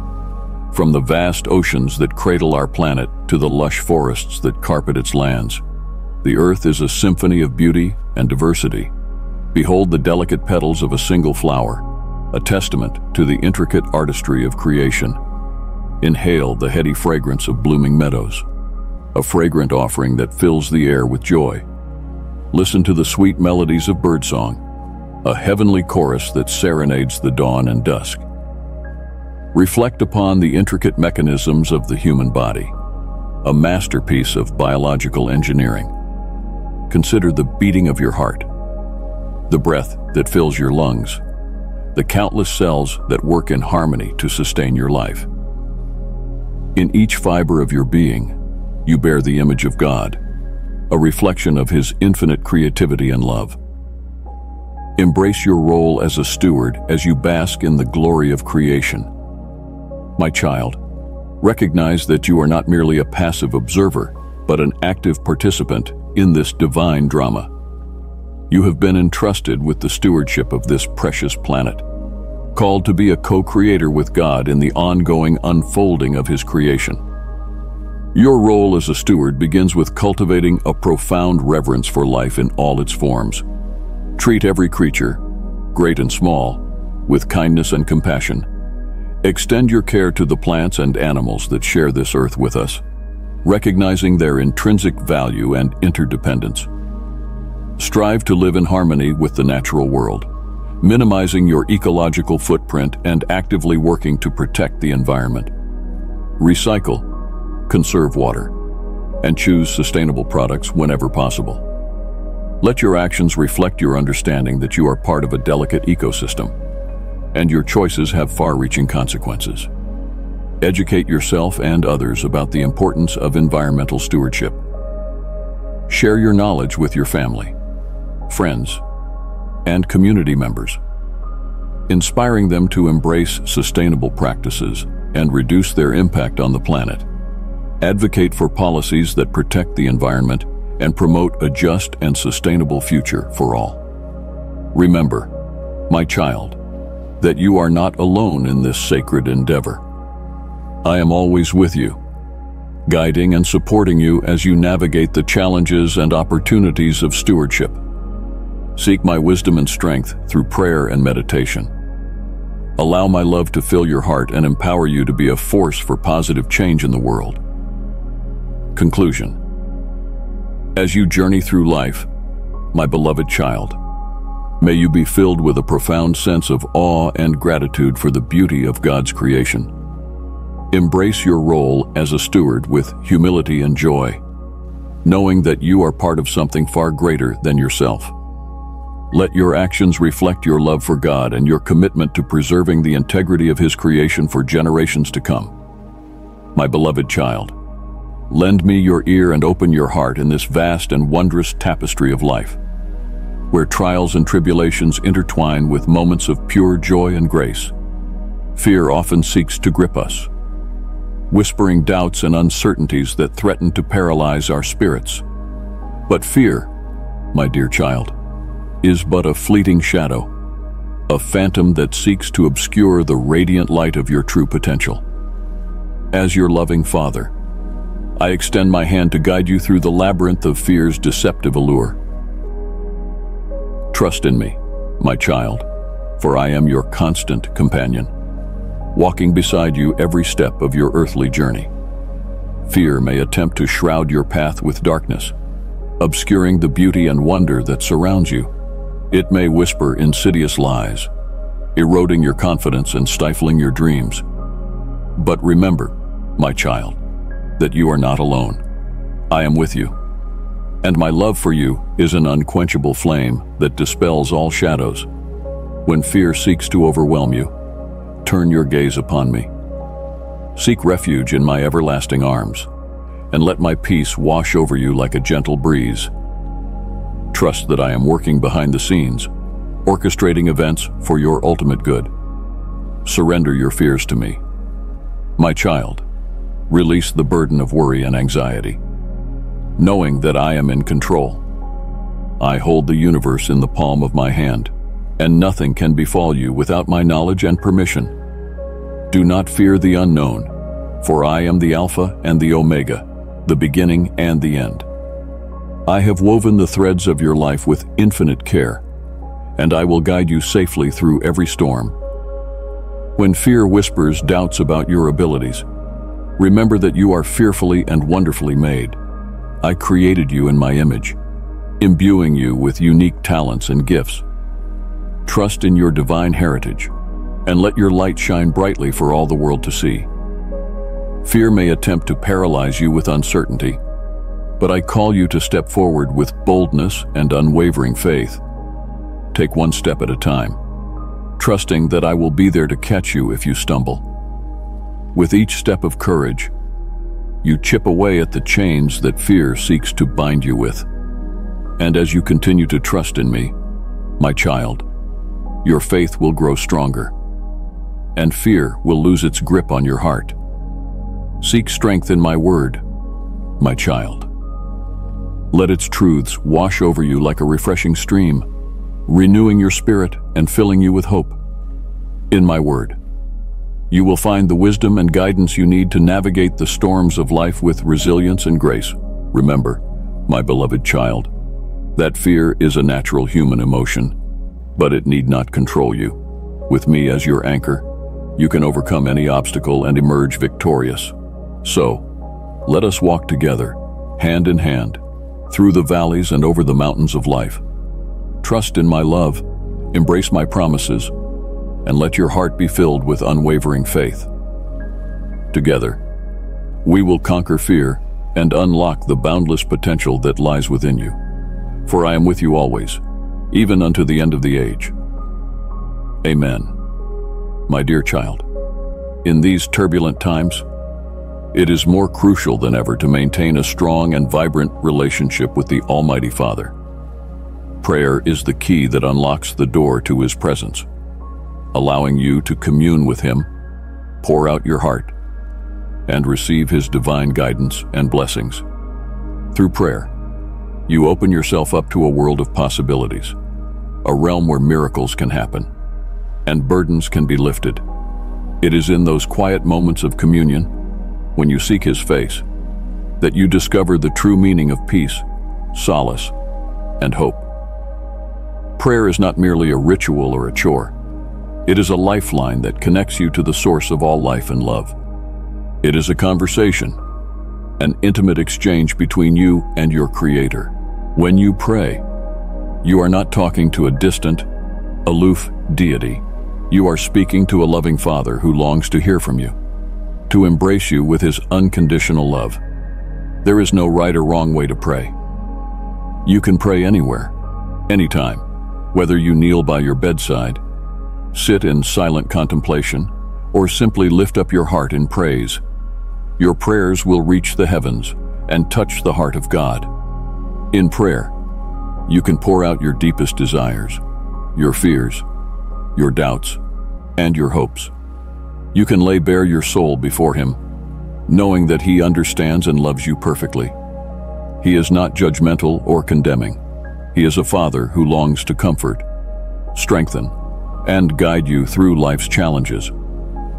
From the vast oceans that cradle our planet to the lush forests that carpet its lands. The earth is a symphony of beauty and diversity. Behold the delicate petals of a single flower, a testament to the intricate artistry of creation. Inhale the heady fragrance of blooming meadows, a fragrant offering that fills the air with joy. Listen to the sweet melodies of birdsong, a heavenly chorus that serenades the dawn and dusk. Reflect upon the intricate mechanisms of the human body, a masterpiece of biological engineering. Consider the beating of your heart, the breath that fills your lungs, the countless cells that work in harmony to sustain your life. In each fiber of your being, you bear the image of God, a reflection of His infinite creativity and love. Embrace your role as a steward as you bask in the glory of creation. My child, recognize that you are not merely a passive observer, but an active participant in this divine drama. You have been entrusted with the stewardship of this precious planet, called to be a co-creator with God in the ongoing unfolding of His creation. Your role as a steward begins with cultivating a profound reverence for life in all its forms. Treat every creature, great and small, with kindness and compassion. Extend your care to the plants and animals that share this earth with us recognizing their intrinsic value and interdependence. Strive to live in harmony with the natural world, minimizing your ecological footprint and actively working to protect the environment. Recycle, conserve water, and choose sustainable products whenever possible. Let your actions reflect your understanding that you are part of a delicate ecosystem, and your choices have far-reaching consequences. Educate yourself and others about the importance of environmental stewardship. Share your knowledge with your family, friends, and community members, inspiring them to embrace sustainable practices and reduce their impact on the planet. Advocate for policies that protect the environment and promote a just and sustainable future for all. Remember, my child, that you are not alone in this sacred endeavor. I am always with you, guiding and supporting you as you navigate the challenges and opportunities of stewardship. Seek my wisdom and strength through prayer and meditation. Allow my love to fill your heart and empower you to be a force for positive change in the world. Conclusion As you journey through life, my beloved child, may you be filled with a profound sense of awe and gratitude for the beauty of God's creation. Embrace your role as a steward with humility and joy, knowing that you are part of something far greater than yourself. Let your actions reflect your love for God and your commitment to preserving the integrity of His creation for generations to come. My beloved child, lend me your ear and open your heart in this vast and wondrous tapestry of life, where trials and tribulations intertwine with moments of pure joy and grace. Fear often seeks to grip us, whispering doubts and uncertainties that threaten to paralyze our spirits. But fear, my dear child, is but a fleeting shadow, a phantom that seeks to obscure the radiant light of your true potential. As your loving father, I extend my hand to guide you through the labyrinth of fear's deceptive allure. Trust in me, my child, for I am your constant companion walking beside you every step of your earthly journey. Fear may attempt to shroud your path with darkness, obscuring the beauty and wonder that surrounds you. It may whisper insidious lies, eroding your confidence and stifling your dreams. But remember, my child, that you are not alone. I am with you. And my love for you is an unquenchable flame that dispels all shadows. When fear seeks to overwhelm you, turn your gaze upon me. Seek refuge in my everlasting arms, and let my peace wash over you like a gentle breeze. Trust that I am working behind the scenes, orchestrating events for your ultimate good. Surrender your fears to me. My child, release the burden of worry and anxiety, knowing that I am in control. I hold the universe in the palm of my hand, and nothing can befall you without my knowledge and permission. Do not fear the unknown, for I am the Alpha and the Omega, the beginning and the end. I have woven the threads of your life with infinite care, and I will guide you safely through every storm. When fear whispers doubts about your abilities, remember that you are fearfully and wonderfully made. I created you in my image, imbuing you with unique talents and gifts. Trust in your divine heritage, and let your light shine brightly for all the world to see. Fear may attempt to paralyze you with uncertainty, but I call you to step forward with boldness and unwavering faith. Take one step at a time, trusting that I will be there to catch you if you stumble. With each step of courage, you chip away at the chains that fear seeks to bind you with. And as you continue to trust in me, my child, your faith will grow stronger, and fear will lose its grip on your heart. Seek strength in my word, my child. Let its truths wash over you like a refreshing stream, renewing your spirit and filling you with hope. In my word, you will find the wisdom and guidance you need to navigate the storms of life with resilience and grace. Remember, my beloved child, that fear is a natural human emotion but it need not control you. With me as your anchor, you can overcome any obstacle and emerge victorious. So, let us walk together, hand in hand, through the valleys and over the mountains of life. Trust in my love, embrace my promises, and let your heart be filled with unwavering faith. Together, we will conquer fear and unlock the boundless potential that lies within you. For I am with you always, even unto the end of the age. Amen. My dear child, in these turbulent times, it is more crucial than ever to maintain a strong and vibrant relationship with the Almighty Father. Prayer is the key that unlocks the door to His presence, allowing you to commune with Him, pour out your heart, and receive His divine guidance and blessings. Through prayer, you open yourself up to a world of possibilities, a realm where miracles can happen and burdens can be lifted. It is in those quiet moments of communion, when you seek His face, that you discover the true meaning of peace, solace, and hope. Prayer is not merely a ritual or a chore. It is a lifeline that connects you to the source of all life and love. It is a conversation, an intimate exchange between you and your Creator. When you pray, you are not talking to a distant, aloof deity. You are speaking to a loving Father who longs to hear from you, to embrace you with his unconditional love. There is no right or wrong way to pray. You can pray anywhere, anytime, whether you kneel by your bedside, sit in silent contemplation, or simply lift up your heart in praise. Your prayers will reach the heavens, and touch the heart of God. In prayer, you can pour out your deepest desires, your fears, your doubts, and your hopes. You can lay bare your soul before Him, knowing that He understands and loves you perfectly. He is not judgmental or condemning. He is a Father who longs to comfort, strengthen, and guide you through life's challenges.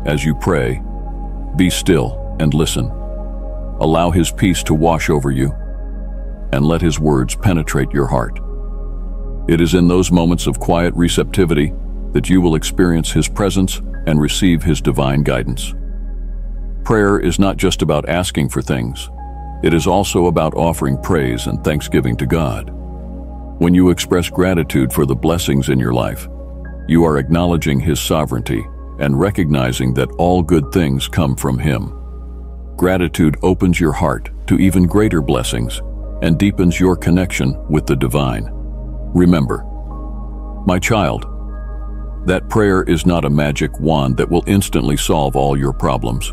As you pray, be still and listen. Allow His peace to wash over you, and let His words penetrate your heart. It is in those moments of quiet receptivity that you will experience His presence and receive His divine guidance. Prayer is not just about asking for things. It is also about offering praise and thanksgiving to God. When you express gratitude for the blessings in your life, you are acknowledging His sovereignty and recognizing that all good things come from Him. Gratitude opens your heart to even greater blessings and deepens your connection with the divine. Remember, my child, that prayer is not a magic wand that will instantly solve all your problems.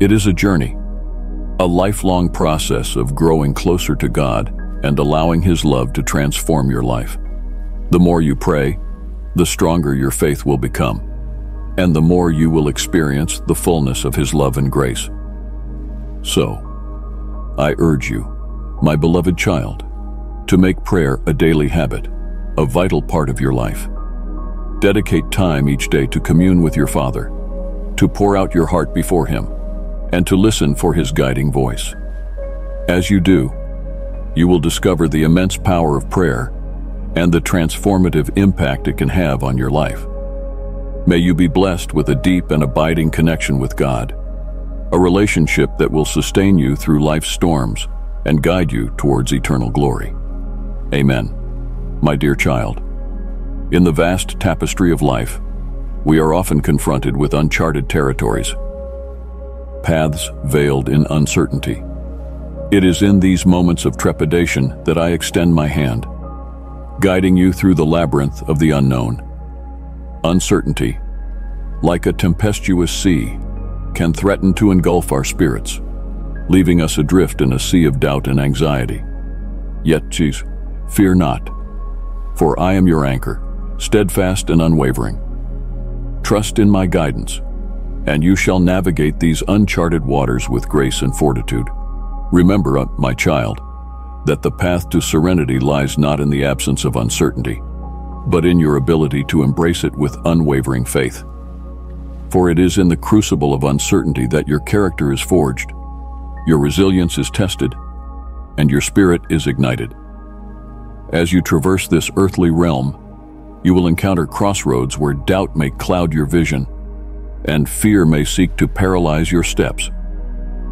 It is a journey, a lifelong process of growing closer to God and allowing His love to transform your life. The more you pray, the stronger your faith will become, and the more you will experience the fullness of His love and grace. So, I urge you, my beloved child, to make prayer a daily habit, a vital part of your life. Dedicate time each day to commune with your Father, to pour out your heart before Him, and to listen for His guiding voice. As you do, you will discover the immense power of prayer and the transformative impact it can have on your life. May you be blessed with a deep and abiding connection with God, a relationship that will sustain you through life's storms and guide you towards eternal glory. Amen. My dear child, in the vast tapestry of life, we are often confronted with uncharted territories, paths veiled in uncertainty. It is in these moments of trepidation that I extend my hand, guiding you through the labyrinth of the unknown. Uncertainty, like a tempestuous sea, can threaten to engulf our spirits, leaving us adrift in a sea of doubt and anxiety. Yet, geez, fear not, for I am your anchor, steadfast and unwavering. Trust in my guidance, and you shall navigate these uncharted waters with grace and fortitude. Remember, uh, my child, that the path to serenity lies not in the absence of uncertainty, but in your ability to embrace it with unwavering faith. For it is in the crucible of uncertainty that your character is forged, your resilience is tested, and your spirit is ignited. As you traverse this earthly realm, you will encounter crossroads where doubt may cloud your vision and fear may seek to paralyze your steps.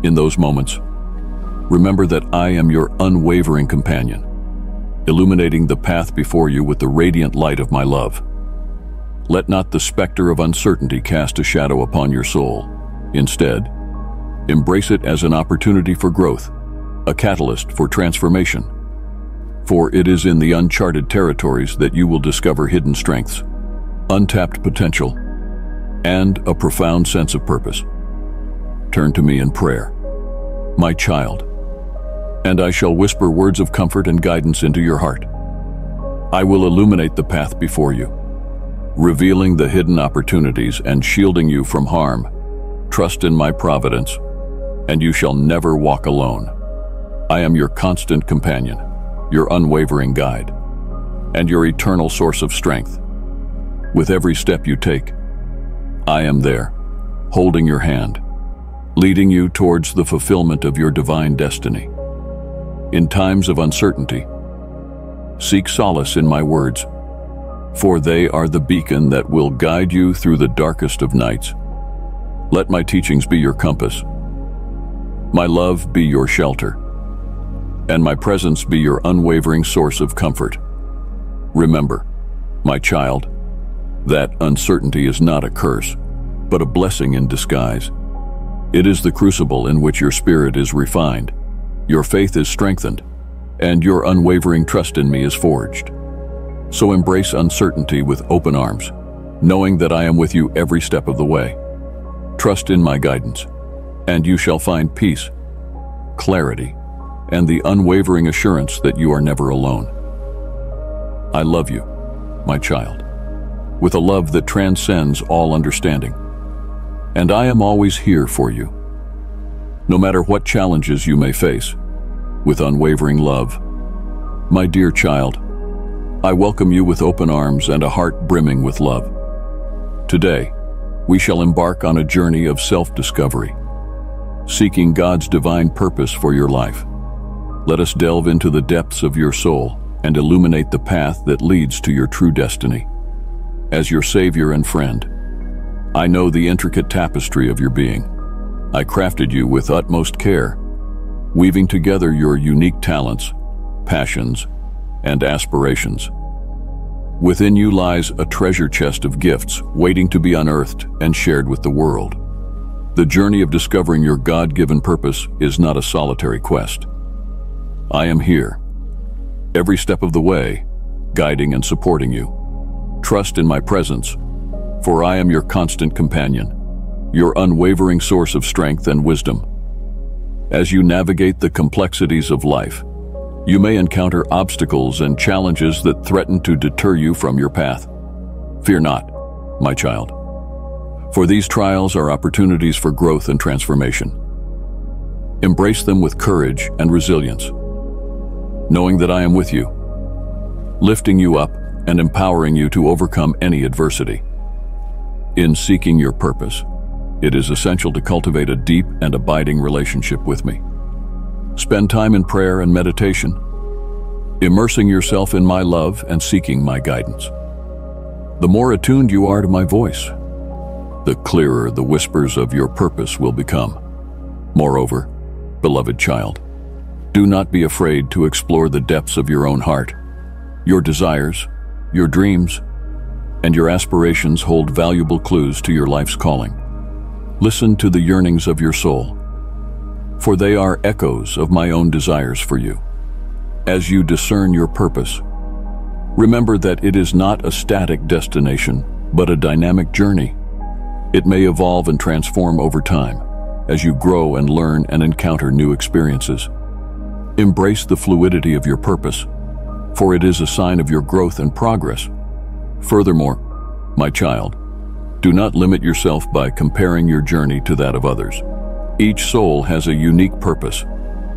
In those moments, remember that I am your unwavering companion, illuminating the path before you with the radiant light of my love. Let not the specter of uncertainty cast a shadow upon your soul. Instead, embrace it as an opportunity for growth, a catalyst for transformation, for it is in the uncharted territories that you will discover hidden strengths, untapped potential, and a profound sense of purpose. Turn to me in prayer, my child, and I shall whisper words of comfort and guidance into your heart. I will illuminate the path before you, revealing the hidden opportunities and shielding you from harm. Trust in my providence, and you shall never walk alone. I am your constant companion your unwavering guide, and your eternal source of strength. With every step you take, I am there, holding your hand, leading you towards the fulfillment of your divine destiny. In times of uncertainty, seek solace in my words, for they are the beacon that will guide you through the darkest of nights. Let my teachings be your compass, my love be your shelter, and my presence be your unwavering source of comfort. Remember, my child, that uncertainty is not a curse, but a blessing in disguise. It is the crucible in which your spirit is refined, your faith is strengthened, and your unwavering trust in me is forged. So embrace uncertainty with open arms, knowing that I am with you every step of the way. Trust in my guidance, and you shall find peace, clarity, and the unwavering assurance that you are never alone. I love you, my child, with a love that transcends all understanding. And I am always here for you. No matter what challenges you may face, with unwavering love. My dear child, I welcome you with open arms and a heart brimming with love. Today, we shall embark on a journey of self-discovery, seeking God's divine purpose for your life. Let us delve into the depths of your soul and illuminate the path that leads to your true destiny. As your Savior and friend, I know the intricate tapestry of your being. I crafted you with utmost care, weaving together your unique talents, passions, and aspirations. Within you lies a treasure chest of gifts waiting to be unearthed and shared with the world. The journey of discovering your God-given purpose is not a solitary quest. I am here, every step of the way, guiding and supporting you. Trust in my presence, for I am your constant companion, your unwavering source of strength and wisdom. As you navigate the complexities of life, you may encounter obstacles and challenges that threaten to deter you from your path. Fear not, my child, for these trials are opportunities for growth and transformation. Embrace them with courage and resilience, knowing that I am with you, lifting you up and empowering you to overcome any adversity. In seeking your purpose, it is essential to cultivate a deep and abiding relationship with me. Spend time in prayer and meditation, immersing yourself in my love and seeking my guidance. The more attuned you are to my voice, the clearer the whispers of your purpose will become. Moreover, beloved child, do not be afraid to explore the depths of your own heart. Your desires, your dreams, and your aspirations hold valuable clues to your life's calling. Listen to the yearnings of your soul for they are echoes of my own desires for you. As you discern your purpose, remember that it is not a static destination, but a dynamic journey. It may evolve and transform over time as you grow and learn and encounter new experiences. Embrace the fluidity of your purpose, for it is a sign of your growth and progress. Furthermore, my child, do not limit yourself by comparing your journey to that of others. Each soul has a unique purpose,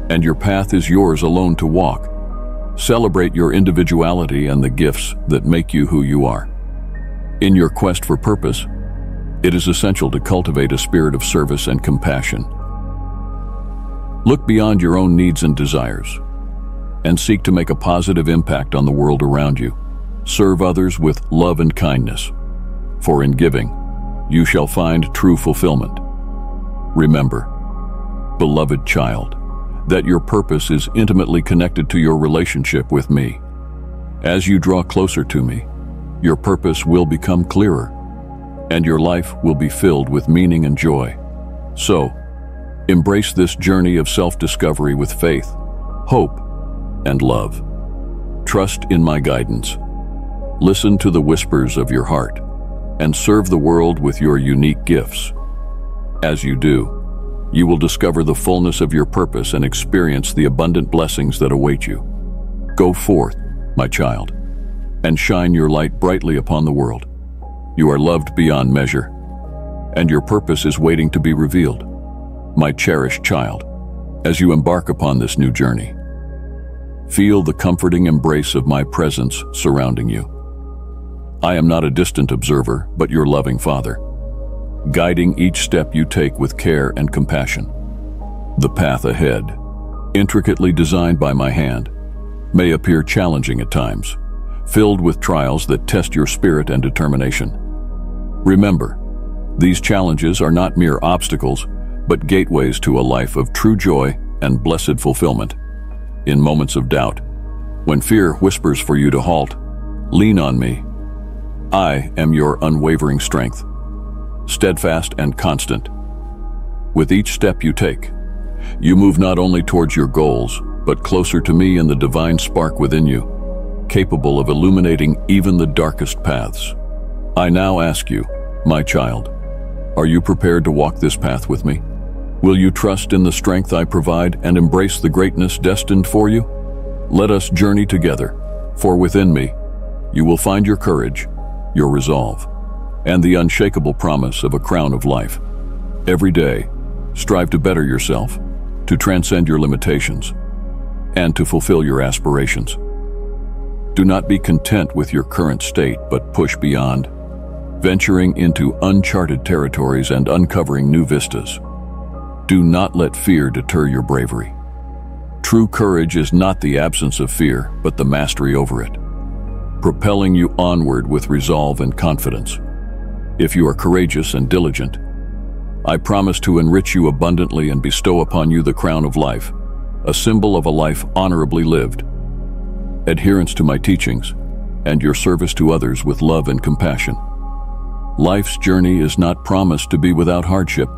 and your path is yours alone to walk. Celebrate your individuality and the gifts that make you who you are. In your quest for purpose, it is essential to cultivate a spirit of service and compassion. Look beyond your own needs and desires, and seek to make a positive impact on the world around you. Serve others with love and kindness, for in giving, you shall find true fulfillment. Remember, beloved child, that your purpose is intimately connected to your relationship with me. As you draw closer to me, your purpose will become clearer, and your life will be filled with meaning and joy. So, embrace this journey of self-discovery with faith, hope, and love. Trust in my guidance. Listen to the whispers of your heart, and serve the world with your unique gifts. As you do, you will discover the fullness of your purpose and experience the abundant blessings that await you. Go forth, my child, and shine your light brightly upon the world. You are loved beyond measure, and your purpose is waiting to be revealed. My cherished child, as you embark upon this new journey, feel the comforting embrace of my presence surrounding you. I am not a distant observer, but your loving father guiding each step you take with care and compassion. The path ahead, intricately designed by my hand, may appear challenging at times, filled with trials that test your spirit and determination. Remember, these challenges are not mere obstacles, but gateways to a life of true joy and blessed fulfillment. In moments of doubt, when fear whispers for you to halt, lean on me. I am your unwavering strength steadfast and constant. With each step you take, you move not only towards your goals, but closer to me and the divine spark within you, capable of illuminating even the darkest paths. I now ask you, my child, are you prepared to walk this path with me? Will you trust in the strength I provide and embrace the greatness destined for you? Let us journey together, for within me, you will find your courage, your resolve, and the unshakable promise of a crown of life. Every day, strive to better yourself, to transcend your limitations, and to fulfill your aspirations. Do not be content with your current state, but push beyond, venturing into uncharted territories and uncovering new vistas. Do not let fear deter your bravery. True courage is not the absence of fear, but the mastery over it, propelling you onward with resolve and confidence. If you are courageous and diligent, I promise to enrich you abundantly and bestow upon you the crown of life, a symbol of a life honorably lived, adherence to my teachings, and your service to others with love and compassion. Life's journey is not promised to be without hardship,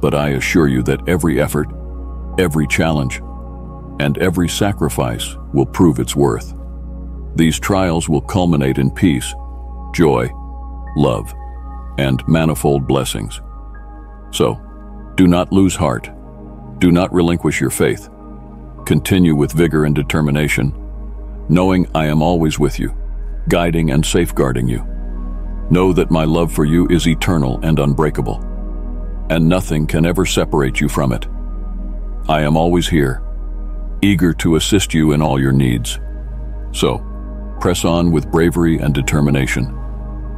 but I assure you that every effort, every challenge, and every sacrifice will prove its worth. These trials will culminate in peace, joy, love, and manifold blessings. So, do not lose heart. Do not relinquish your faith. Continue with vigor and determination, knowing I am always with you, guiding and safeguarding you. Know that my love for you is eternal and unbreakable, and nothing can ever separate you from it. I am always here, eager to assist you in all your needs. So, press on with bravery and determination,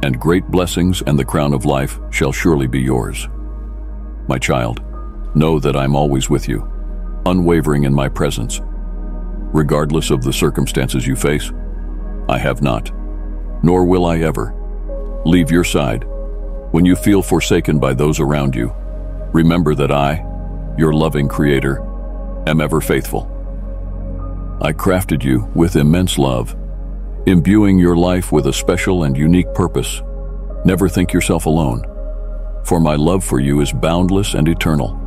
and great blessings and the crown of life shall surely be yours. My child, know that I'm always with you, unwavering in my presence, regardless of the circumstances you face. I have not, nor will I ever, leave your side. When you feel forsaken by those around you, remember that I, your loving Creator, am ever faithful. I crafted you with immense love, imbuing your life with a special and unique purpose. Never think yourself alone, for my love for you is boundless and eternal.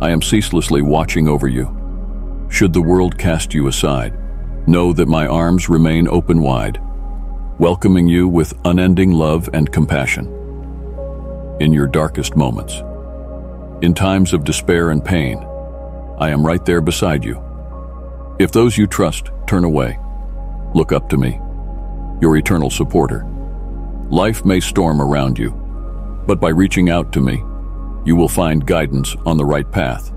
I am ceaselessly watching over you, should the world cast you aside, know that my arms remain open wide, welcoming you with unending love and compassion. In your darkest moments, in times of despair and pain, I am right there beside you. If those you trust turn away, look up to me, your eternal supporter. Life may storm around you, but by reaching out to me, you will find guidance on the right path.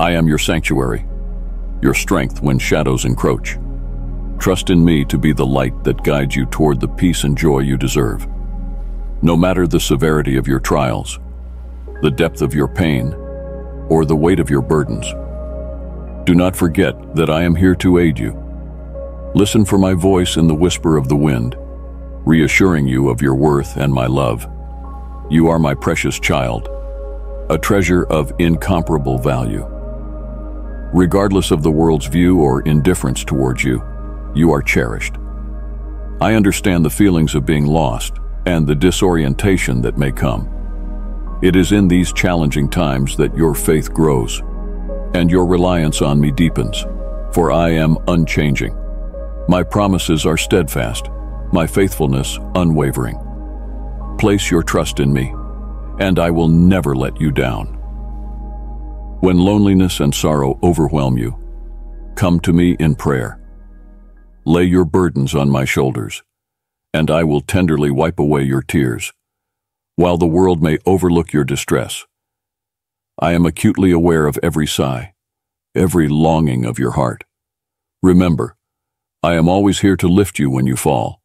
I am your sanctuary, your strength when shadows encroach. Trust in me to be the light that guides you toward the peace and joy you deserve. No matter the severity of your trials, the depth of your pain, or the weight of your burdens, do not forget that I am here to aid you. Listen for my voice in the whisper of the wind, reassuring you of your worth and my love. You are my precious child, a treasure of incomparable value. Regardless of the world's view or indifference towards you, you are cherished. I understand the feelings of being lost and the disorientation that may come. It is in these challenging times that your faith grows and your reliance on me deepens, for I am unchanging. My promises are steadfast, my faithfulness unwavering. Place your trust in me, and I will never let you down. When loneliness and sorrow overwhelm you, come to me in prayer. Lay your burdens on my shoulders, and I will tenderly wipe away your tears. While the world may overlook your distress, I am acutely aware of every sigh, every longing of your heart. Remember, I am always here to lift you when you fall,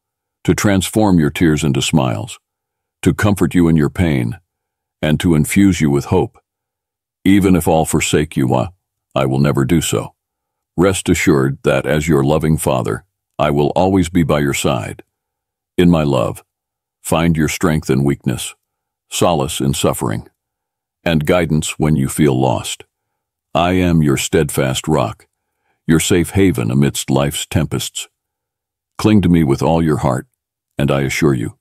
to transform your tears into smiles, to comfort you in your pain, and to infuse you with hope. Even if all forsake you, uh, I will never do so. Rest assured that as your loving Father, I will always be by your side. In my love, find your strength in weakness, solace in suffering, and guidance when you feel lost. I am your steadfast rock, your safe haven amidst life's tempests. Cling to me with all your heart, and I assure you,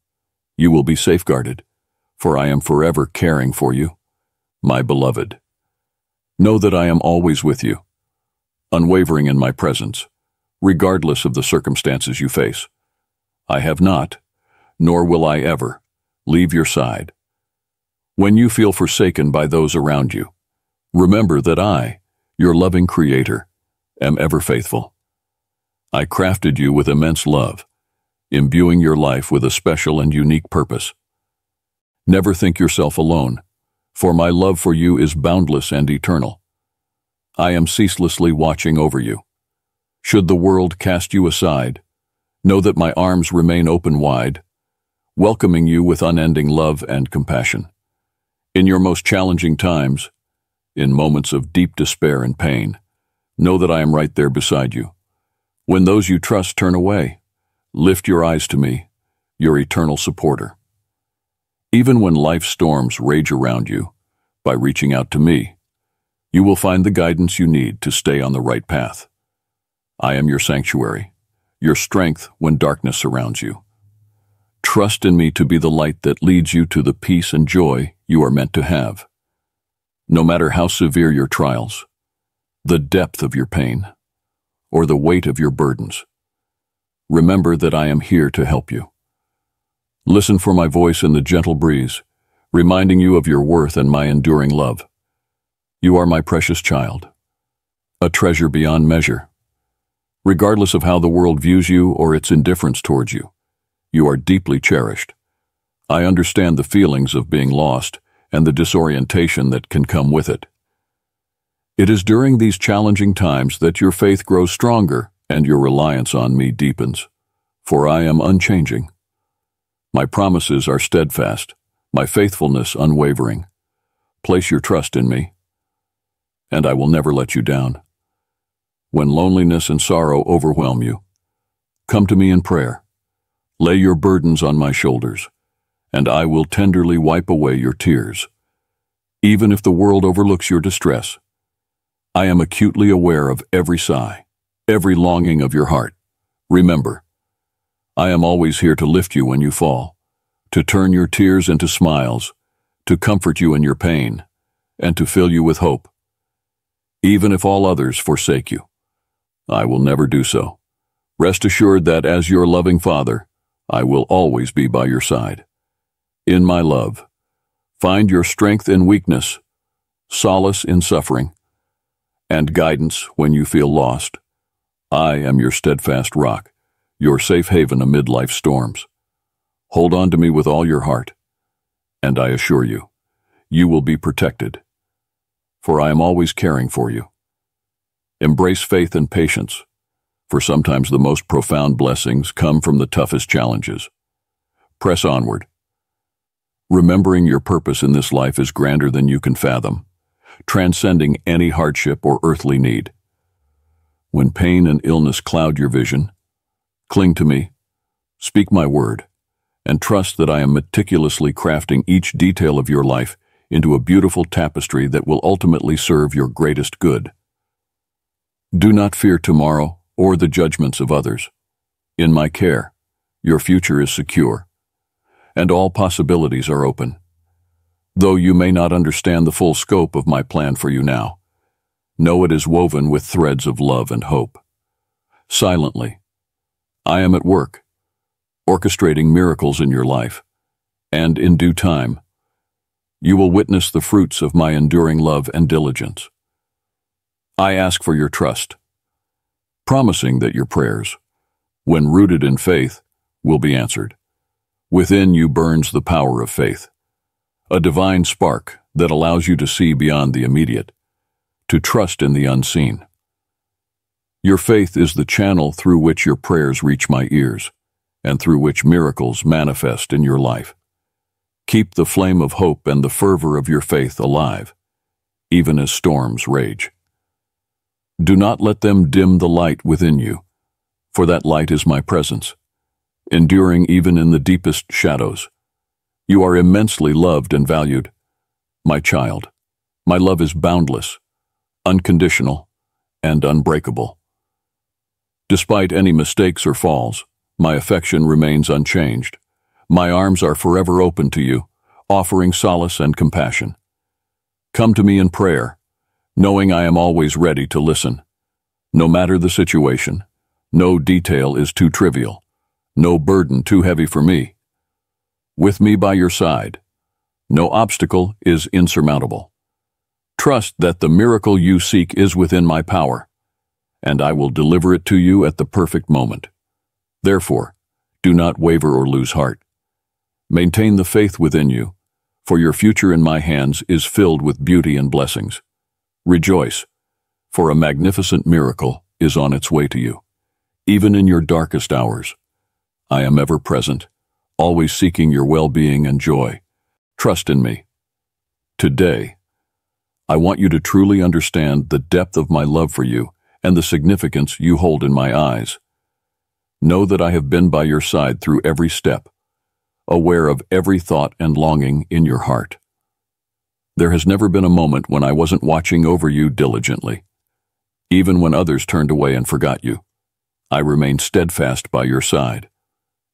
you will be safeguarded, for I am forever caring for you, my beloved. Know that I am always with you, unwavering in my presence, regardless of the circumstances you face. I have not, nor will I ever, leave your side. When you feel forsaken by those around you, Remember that I, your loving Creator, am ever faithful. I crafted you with immense love, imbuing your life with a special and unique purpose. Never think yourself alone, for my love for you is boundless and eternal. I am ceaselessly watching over you. Should the world cast you aside, know that my arms remain open wide, welcoming you with unending love and compassion. In your most challenging times, in moments of deep despair and pain, know that I am right there beside you. When those you trust turn away, lift your eyes to me, your eternal supporter. Even when life's storms rage around you, by reaching out to me, you will find the guidance you need to stay on the right path. I am your sanctuary, your strength when darkness surrounds you. Trust in me to be the light that leads you to the peace and joy you are meant to have. No matter how severe your trials, the depth of your pain, or the weight of your burdens. Remember that I am here to help you. Listen for my voice in the gentle breeze, reminding you of your worth and my enduring love. You are my precious child, a treasure beyond measure. Regardless of how the world views you or its indifference towards you, you are deeply cherished. I understand the feelings of being lost and the disorientation that can come with it. It is during these challenging times that your faith grows stronger and your reliance on me deepens, for I am unchanging. My promises are steadfast, my faithfulness unwavering. Place your trust in me, and I will never let you down. When loneliness and sorrow overwhelm you, come to me in prayer. Lay your burdens on my shoulders, and I will tenderly wipe away your tears. Even if the world overlooks your distress, I am acutely aware of every sigh, every longing of your heart. Remember, I am always here to lift you when you fall, to turn your tears into smiles, to comfort you in your pain, and to fill you with hope. Even if all others forsake you, I will never do so. Rest assured that as your loving Father, I will always be by your side. In my love, find your strength in weakness, solace in suffering, and guidance when you feel lost. I am your steadfast rock, your safe haven amid life's storms. Hold on to me with all your heart, and I assure you, you will be protected, for I am always caring for you. Embrace faith and patience, for sometimes the most profound blessings come from the toughest challenges. Press onward. Remembering your purpose in this life is grander than you can fathom transcending any hardship or earthly need. When pain and illness cloud your vision, cling to me, speak my word, and trust that I am meticulously crafting each detail of your life into a beautiful tapestry that will ultimately serve your greatest good. Do not fear tomorrow or the judgments of others. In my care, your future is secure, and all possibilities are open. Though you may not understand the full scope of my plan for you now, know it is woven with threads of love and hope. Silently, I am at work, orchestrating miracles in your life, and in due time, you will witness the fruits of my enduring love and diligence. I ask for your trust, promising that your prayers, when rooted in faith, will be answered. Within you burns the power of faith a divine spark that allows you to see beyond the immediate, to trust in the unseen. Your faith is the channel through which your prayers reach my ears, and through which miracles manifest in your life. Keep the flame of hope and the fervor of your faith alive, even as storms rage. Do not let them dim the light within you, for that light is my presence, enduring even in the deepest shadows. You are immensely loved and valued. My child, my love is boundless, unconditional, and unbreakable. Despite any mistakes or falls, my affection remains unchanged. My arms are forever open to you, offering solace and compassion. Come to me in prayer, knowing I am always ready to listen. No matter the situation, no detail is too trivial, no burden too heavy for me with me by your side. No obstacle is insurmountable. Trust that the miracle you seek is within my power, and I will deliver it to you at the perfect moment. Therefore, do not waver or lose heart. Maintain the faith within you, for your future in my hands is filled with beauty and blessings. Rejoice, for a magnificent miracle is on its way to you. Even in your darkest hours, I am ever present, always seeking your well-being and joy. Trust in me. Today, I want you to truly understand the depth of my love for you and the significance you hold in my eyes. Know that I have been by your side through every step, aware of every thought and longing in your heart. There has never been a moment when I wasn't watching over you diligently. Even when others turned away and forgot you, I remained steadfast by your side.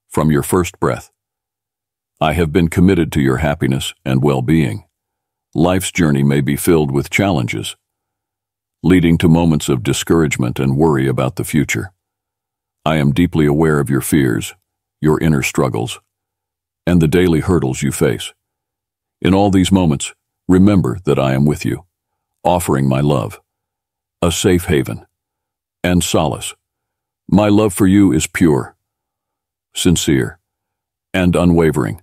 From your first breath, I have been committed to your happiness and well-being. Life's journey may be filled with challenges, leading to moments of discouragement and worry about the future. I am deeply aware of your fears, your inner struggles, and the daily hurdles you face. In all these moments, remember that I am with you, offering my love, a safe haven, and solace. My love for you is pure, sincere, and unwavering.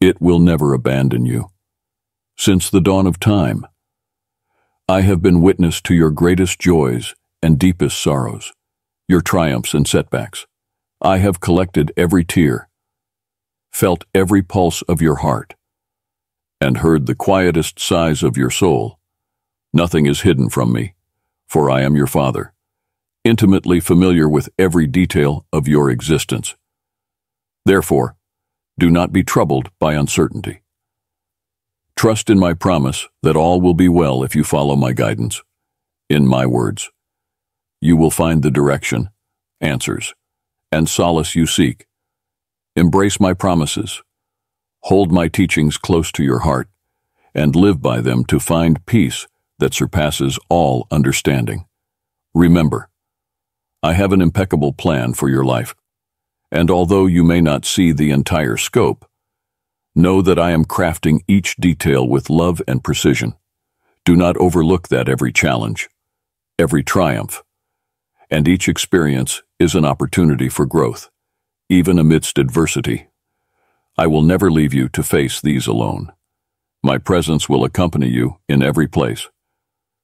It will never abandon you. Since the dawn of time, I have been witness to your greatest joys and deepest sorrows, your triumphs and setbacks. I have collected every tear, felt every pulse of your heart, and heard the quietest sighs of your soul. Nothing is hidden from me, for I am your father, intimately familiar with every detail of your existence. Therefore, do not be troubled by uncertainty. Trust in my promise that all will be well if you follow my guidance. In my words, you will find the direction, answers, and solace you seek. Embrace my promises. Hold my teachings close to your heart, and live by them to find peace that surpasses all understanding. Remember, I have an impeccable plan for your life, and although you may not see the entire scope, know that I am crafting each detail with love and precision. Do not overlook that every challenge, every triumph, and each experience is an opportunity for growth, even amidst adversity. I will never leave you to face these alone. My presence will accompany you in every place.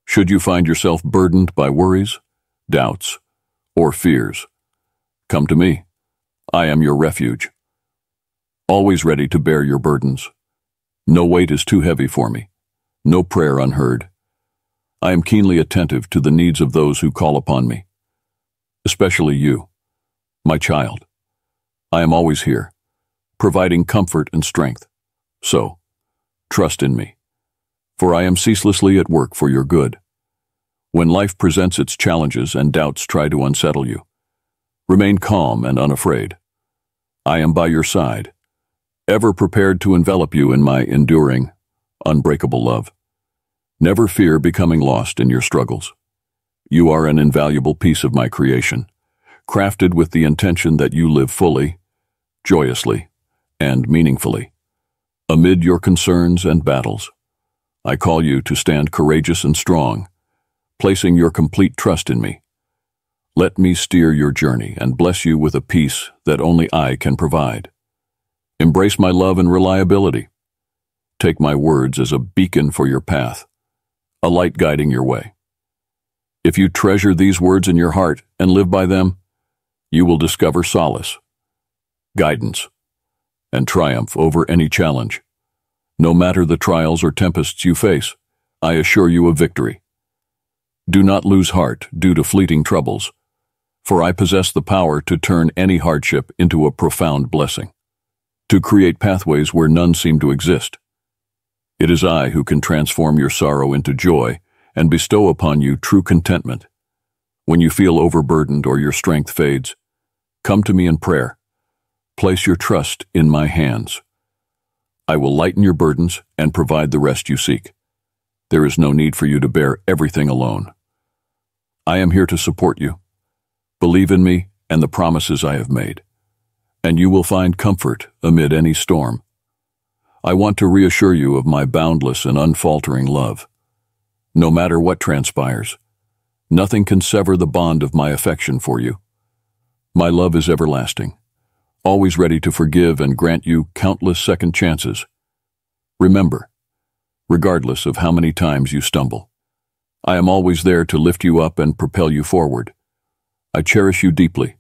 Should you find yourself burdened by worries, doubts, or fears, come to me. I am your refuge. Always ready to bear your burdens. No weight is too heavy for me. No prayer unheard. I am keenly attentive to the needs of those who call upon me. Especially you, my child. I am always here, providing comfort and strength. So, trust in me for I am ceaselessly at work for your good. When life presents its challenges and doubts try to unsettle you, remain calm and unafraid. I am by your side, ever prepared to envelop you in my enduring, unbreakable love. Never fear becoming lost in your struggles. You are an invaluable piece of my creation, crafted with the intention that you live fully, joyously, and meaningfully, amid your concerns and battles. I call you to stand courageous and strong, placing your complete trust in me. Let me steer your journey and bless you with a peace that only I can provide. Embrace my love and reliability. Take my words as a beacon for your path, a light guiding your way. If you treasure these words in your heart and live by them, you will discover solace, guidance, and triumph over any challenge. No matter the trials or tempests you face, I assure you of victory. Do not lose heart due to fleeting troubles, for I possess the power to turn any hardship into a profound blessing, to create pathways where none seem to exist. It is I who can transform your sorrow into joy and bestow upon you true contentment. When you feel overburdened or your strength fades, come to me in prayer. Place your trust in my hands. I will lighten your burdens and provide the rest you seek. There is no need for you to bear everything alone. I am here to support you. Believe in me and the promises I have made, and you will find comfort amid any storm. I want to reassure you of my boundless and unfaltering love. No matter what transpires, nothing can sever the bond of my affection for you. My love is everlasting, always ready to forgive and grant you countless second chances. Remember, regardless of how many times you stumble, I am always there to lift you up and propel you forward. I cherish you deeply,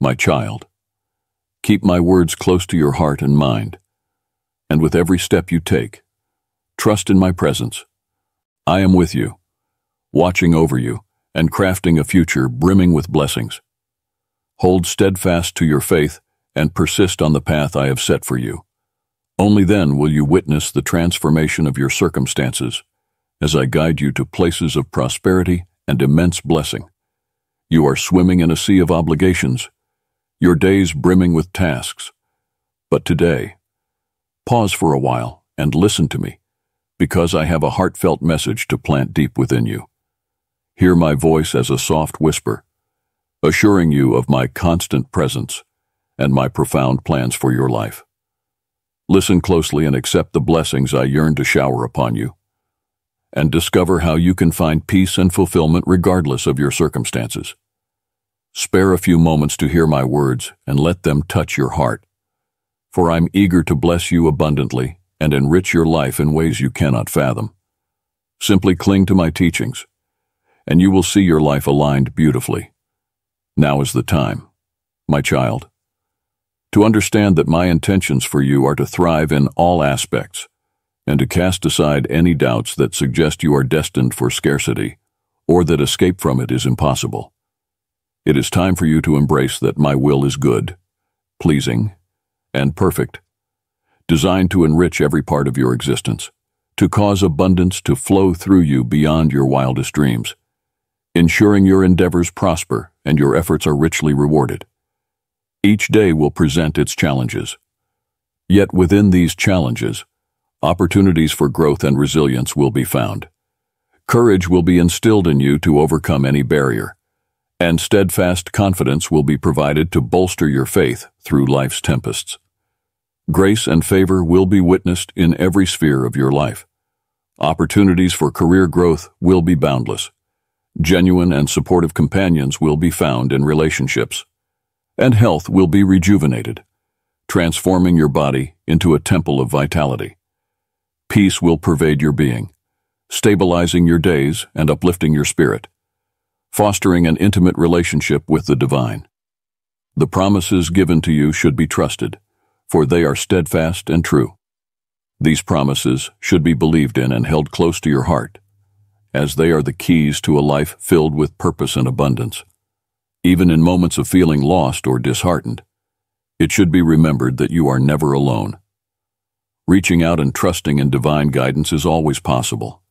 my child. Keep my words close to your heart and mind, and with every step you take, trust in my presence. I am with you, watching over you, and crafting a future brimming with blessings. Hold steadfast to your faith and persist on the path I have set for you. Only then will you witness the transformation of your circumstances as I guide you to places of prosperity and immense blessing. You are swimming in a sea of obligations, your days brimming with tasks. But today, pause for a while and listen to me, because I have a heartfelt message to plant deep within you. Hear my voice as a soft whisper, assuring you of my constant presence and my profound plans for your life. Listen closely and accept the blessings I yearn to shower upon you, and discover how you can find peace and fulfillment regardless of your circumstances. Spare a few moments to hear my words and let them touch your heart. For I'm eager to bless you abundantly and enrich your life in ways you cannot fathom. Simply cling to my teachings, and you will see your life aligned beautifully. Now is the time, my child, to understand that my intentions for you are to thrive in all aspects and to cast aside any doubts that suggest you are destined for scarcity or that escape from it is impossible. It is time for you to embrace that my will is good, pleasing, and perfect, designed to enrich every part of your existence, to cause abundance to flow through you beyond your wildest dreams, ensuring your endeavors prosper and your efforts are richly rewarded. Each day will present its challenges. Yet within these challenges, opportunities for growth and resilience will be found. Courage will be instilled in you to overcome any barrier and steadfast confidence will be provided to bolster your faith through life's tempests. Grace and favor will be witnessed in every sphere of your life. Opportunities for career growth will be boundless. Genuine and supportive companions will be found in relationships. And health will be rejuvenated, transforming your body into a temple of vitality. Peace will pervade your being, stabilizing your days and uplifting your spirit fostering an intimate relationship with the divine. The promises given to you should be trusted, for they are steadfast and true. These promises should be believed in and held close to your heart, as they are the keys to a life filled with purpose and abundance. Even in moments of feeling lost or disheartened, it should be remembered that you are never alone. Reaching out and trusting in divine guidance is always possible.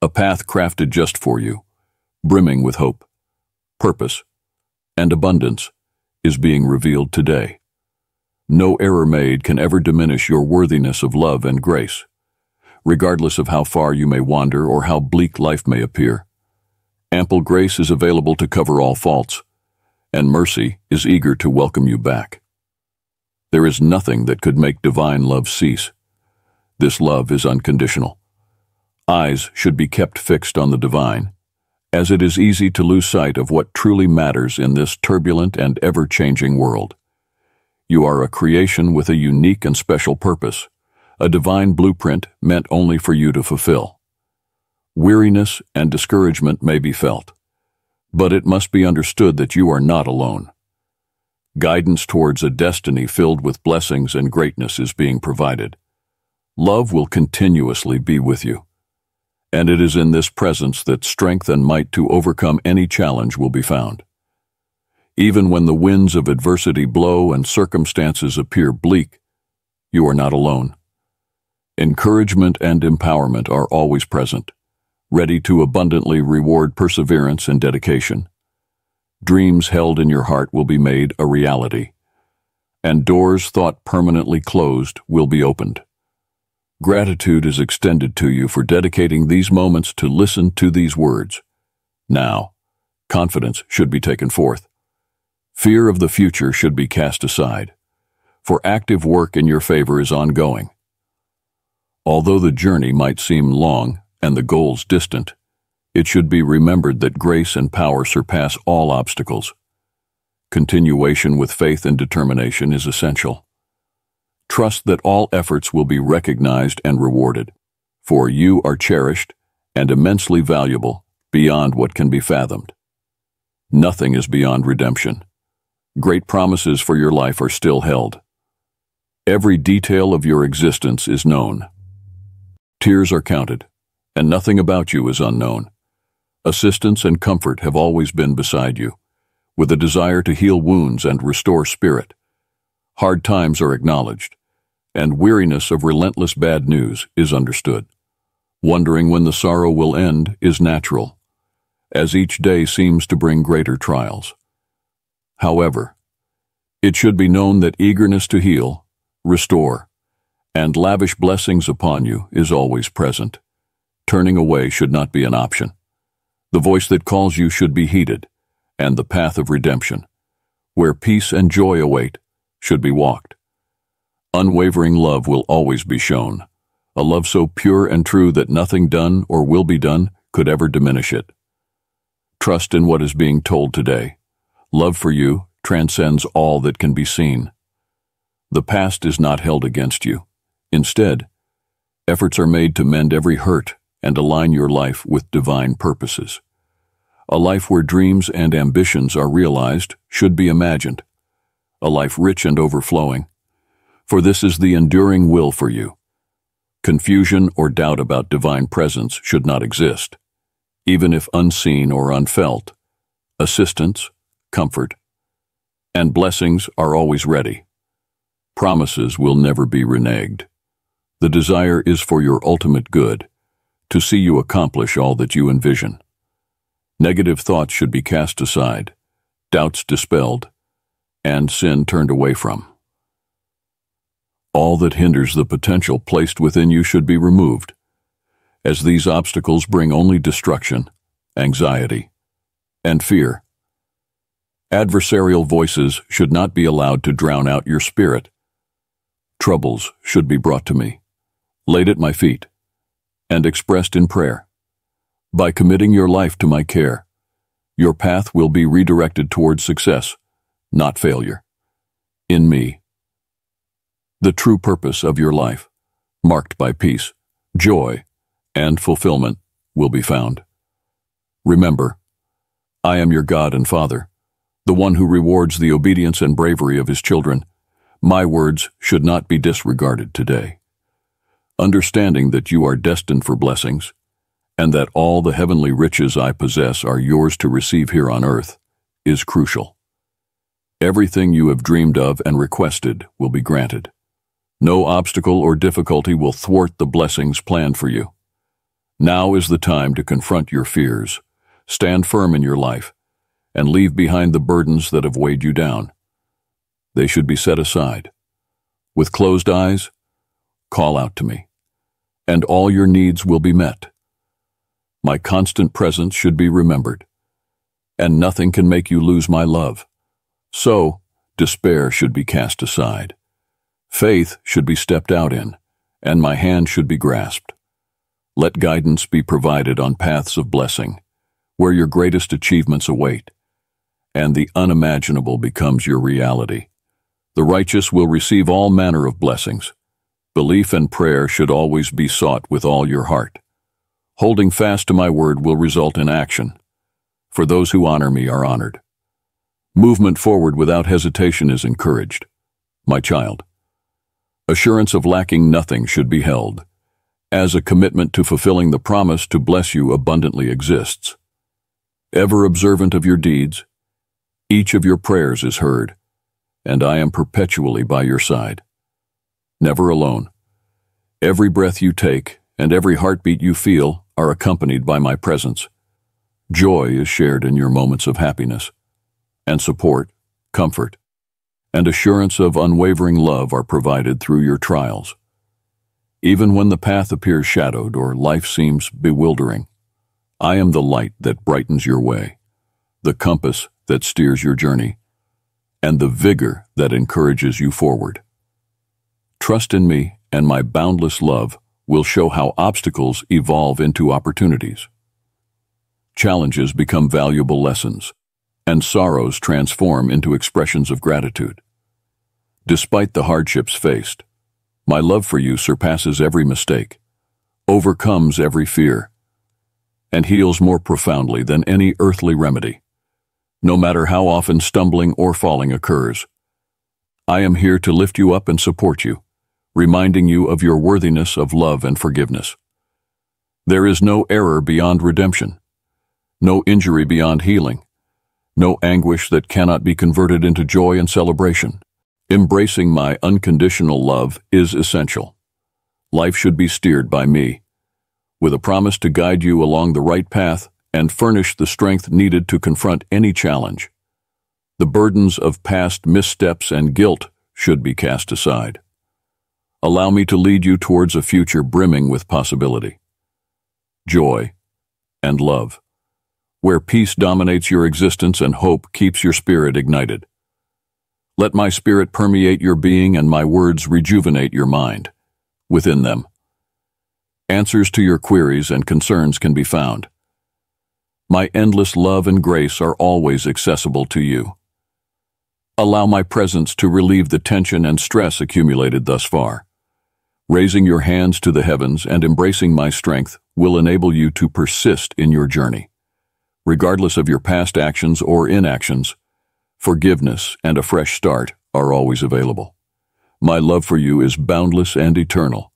A path crafted just for you, brimming with hope, purpose, and abundance, is being revealed today. No error made can ever diminish your worthiness of love and grace, regardless of how far you may wander or how bleak life may appear. Ample grace is available to cover all faults, and mercy is eager to welcome you back. There is nothing that could make divine love cease. This love is unconditional. Eyes should be kept fixed on the divine, as it is easy to lose sight of what truly matters in this turbulent and ever-changing world. You are a creation with a unique and special purpose, a divine blueprint meant only for you to fulfill. Weariness and discouragement may be felt, but it must be understood that you are not alone. Guidance towards a destiny filled with blessings and greatness is being provided. Love will continuously be with you and it is in this presence that strength and might to overcome any challenge will be found. Even when the winds of adversity blow and circumstances appear bleak, you are not alone. Encouragement and empowerment are always present, ready to abundantly reward perseverance and dedication. Dreams held in your heart will be made a reality, and doors thought permanently closed will be opened. Gratitude is extended to you for dedicating these moments to listen to these words. Now, confidence should be taken forth. Fear of the future should be cast aside, for active work in your favor is ongoing. Although the journey might seem long and the goals distant, it should be remembered that grace and power surpass all obstacles. Continuation with faith and determination is essential. Trust that all efforts will be recognized and rewarded, for you are cherished and immensely valuable beyond what can be fathomed. Nothing is beyond redemption. Great promises for your life are still held. Every detail of your existence is known. Tears are counted, and nothing about you is unknown. Assistance and comfort have always been beside you, with a desire to heal wounds and restore spirit. Hard times are acknowledged, and weariness of relentless bad news is understood. Wondering when the sorrow will end is natural, as each day seems to bring greater trials. However, it should be known that eagerness to heal, restore, and lavish blessings upon you is always present. Turning away should not be an option. The voice that calls you should be heeded, and the path of redemption, where peace and joy await, should be walked. Unwavering love will always be shown, a love so pure and true that nothing done or will be done could ever diminish it. Trust in what is being told today. Love for you transcends all that can be seen. The past is not held against you. Instead, efforts are made to mend every hurt and align your life with divine purposes. A life where dreams and ambitions are realized should be imagined. A life rich and overflowing. For this is the enduring will for you. Confusion or doubt about divine presence should not exist. Even if unseen or unfelt, assistance, comfort, and blessings are always ready. Promises will never be reneged. The desire is for your ultimate good, to see you accomplish all that you envision. Negative thoughts should be cast aside, doubts dispelled, and sin turned away from. All that hinders the potential placed within you should be removed, as these obstacles bring only destruction, anxiety, and fear. Adversarial voices should not be allowed to drown out your spirit. Troubles should be brought to me, laid at my feet, and expressed in prayer. By committing your life to my care, your path will be redirected towards success, not failure. In me. The true purpose of your life, marked by peace, joy, and fulfillment, will be found. Remember, I am your God and Father, the one who rewards the obedience and bravery of his children. My words should not be disregarded today understanding that you are destined for blessings, and that all the heavenly riches I possess are yours to receive here on earth, is crucial. Everything you have dreamed of and requested will be granted. No obstacle or difficulty will thwart the blessings planned for you. Now is the time to confront your fears, stand firm in your life, and leave behind the burdens that have weighed you down. They should be set aside. With closed eyes, call out to me, and all your needs will be met. My constant presence should be remembered, and nothing can make you lose my love. So, despair should be cast aside. Faith should be stepped out in, and my hand should be grasped. Let guidance be provided on paths of blessing, where your greatest achievements await, and the unimaginable becomes your reality. The righteous will receive all manner of blessings, Belief and prayer should always be sought with all your heart. Holding fast to my word will result in action. For those who honor me are honored. Movement forward without hesitation is encouraged. My child. Assurance of lacking nothing should be held, as a commitment to fulfilling the promise to bless you abundantly exists. Ever observant of your deeds, each of your prayers is heard, and I am perpetually by your side never alone. Every breath you take and every heartbeat you feel are accompanied by my presence. Joy is shared in your moments of happiness, and support, comfort, and assurance of unwavering love are provided through your trials. Even when the path appears shadowed or life seems bewildering, I am the light that brightens your way, the compass that steers your journey, and the vigor that encourages you forward. Trust in me, and my boundless love will show how obstacles evolve into opportunities. Challenges become valuable lessons, and sorrows transform into expressions of gratitude. Despite the hardships faced, my love for you surpasses every mistake, overcomes every fear, and heals more profoundly than any earthly remedy. No matter how often stumbling or falling occurs, I am here to lift you up and support you, reminding you of your worthiness of love and forgiveness. There is no error beyond redemption, no injury beyond healing, no anguish that cannot be converted into joy and celebration. Embracing my unconditional love is essential. Life should be steered by me, with a promise to guide you along the right path and furnish the strength needed to confront any challenge. The burdens of past missteps and guilt should be cast aside. Allow me to lead you towards a future brimming with possibility, joy, and love, where peace dominates your existence and hope keeps your spirit ignited. Let my spirit permeate your being and my words rejuvenate your mind. Within them, answers to your queries and concerns can be found. My endless love and grace are always accessible to you. Allow my presence to relieve the tension and stress accumulated thus far. Raising your hands to the heavens and embracing my strength will enable you to persist in your journey. Regardless of your past actions or inactions, Forgiveness and a fresh start are always available. My love for you is boundless and eternal,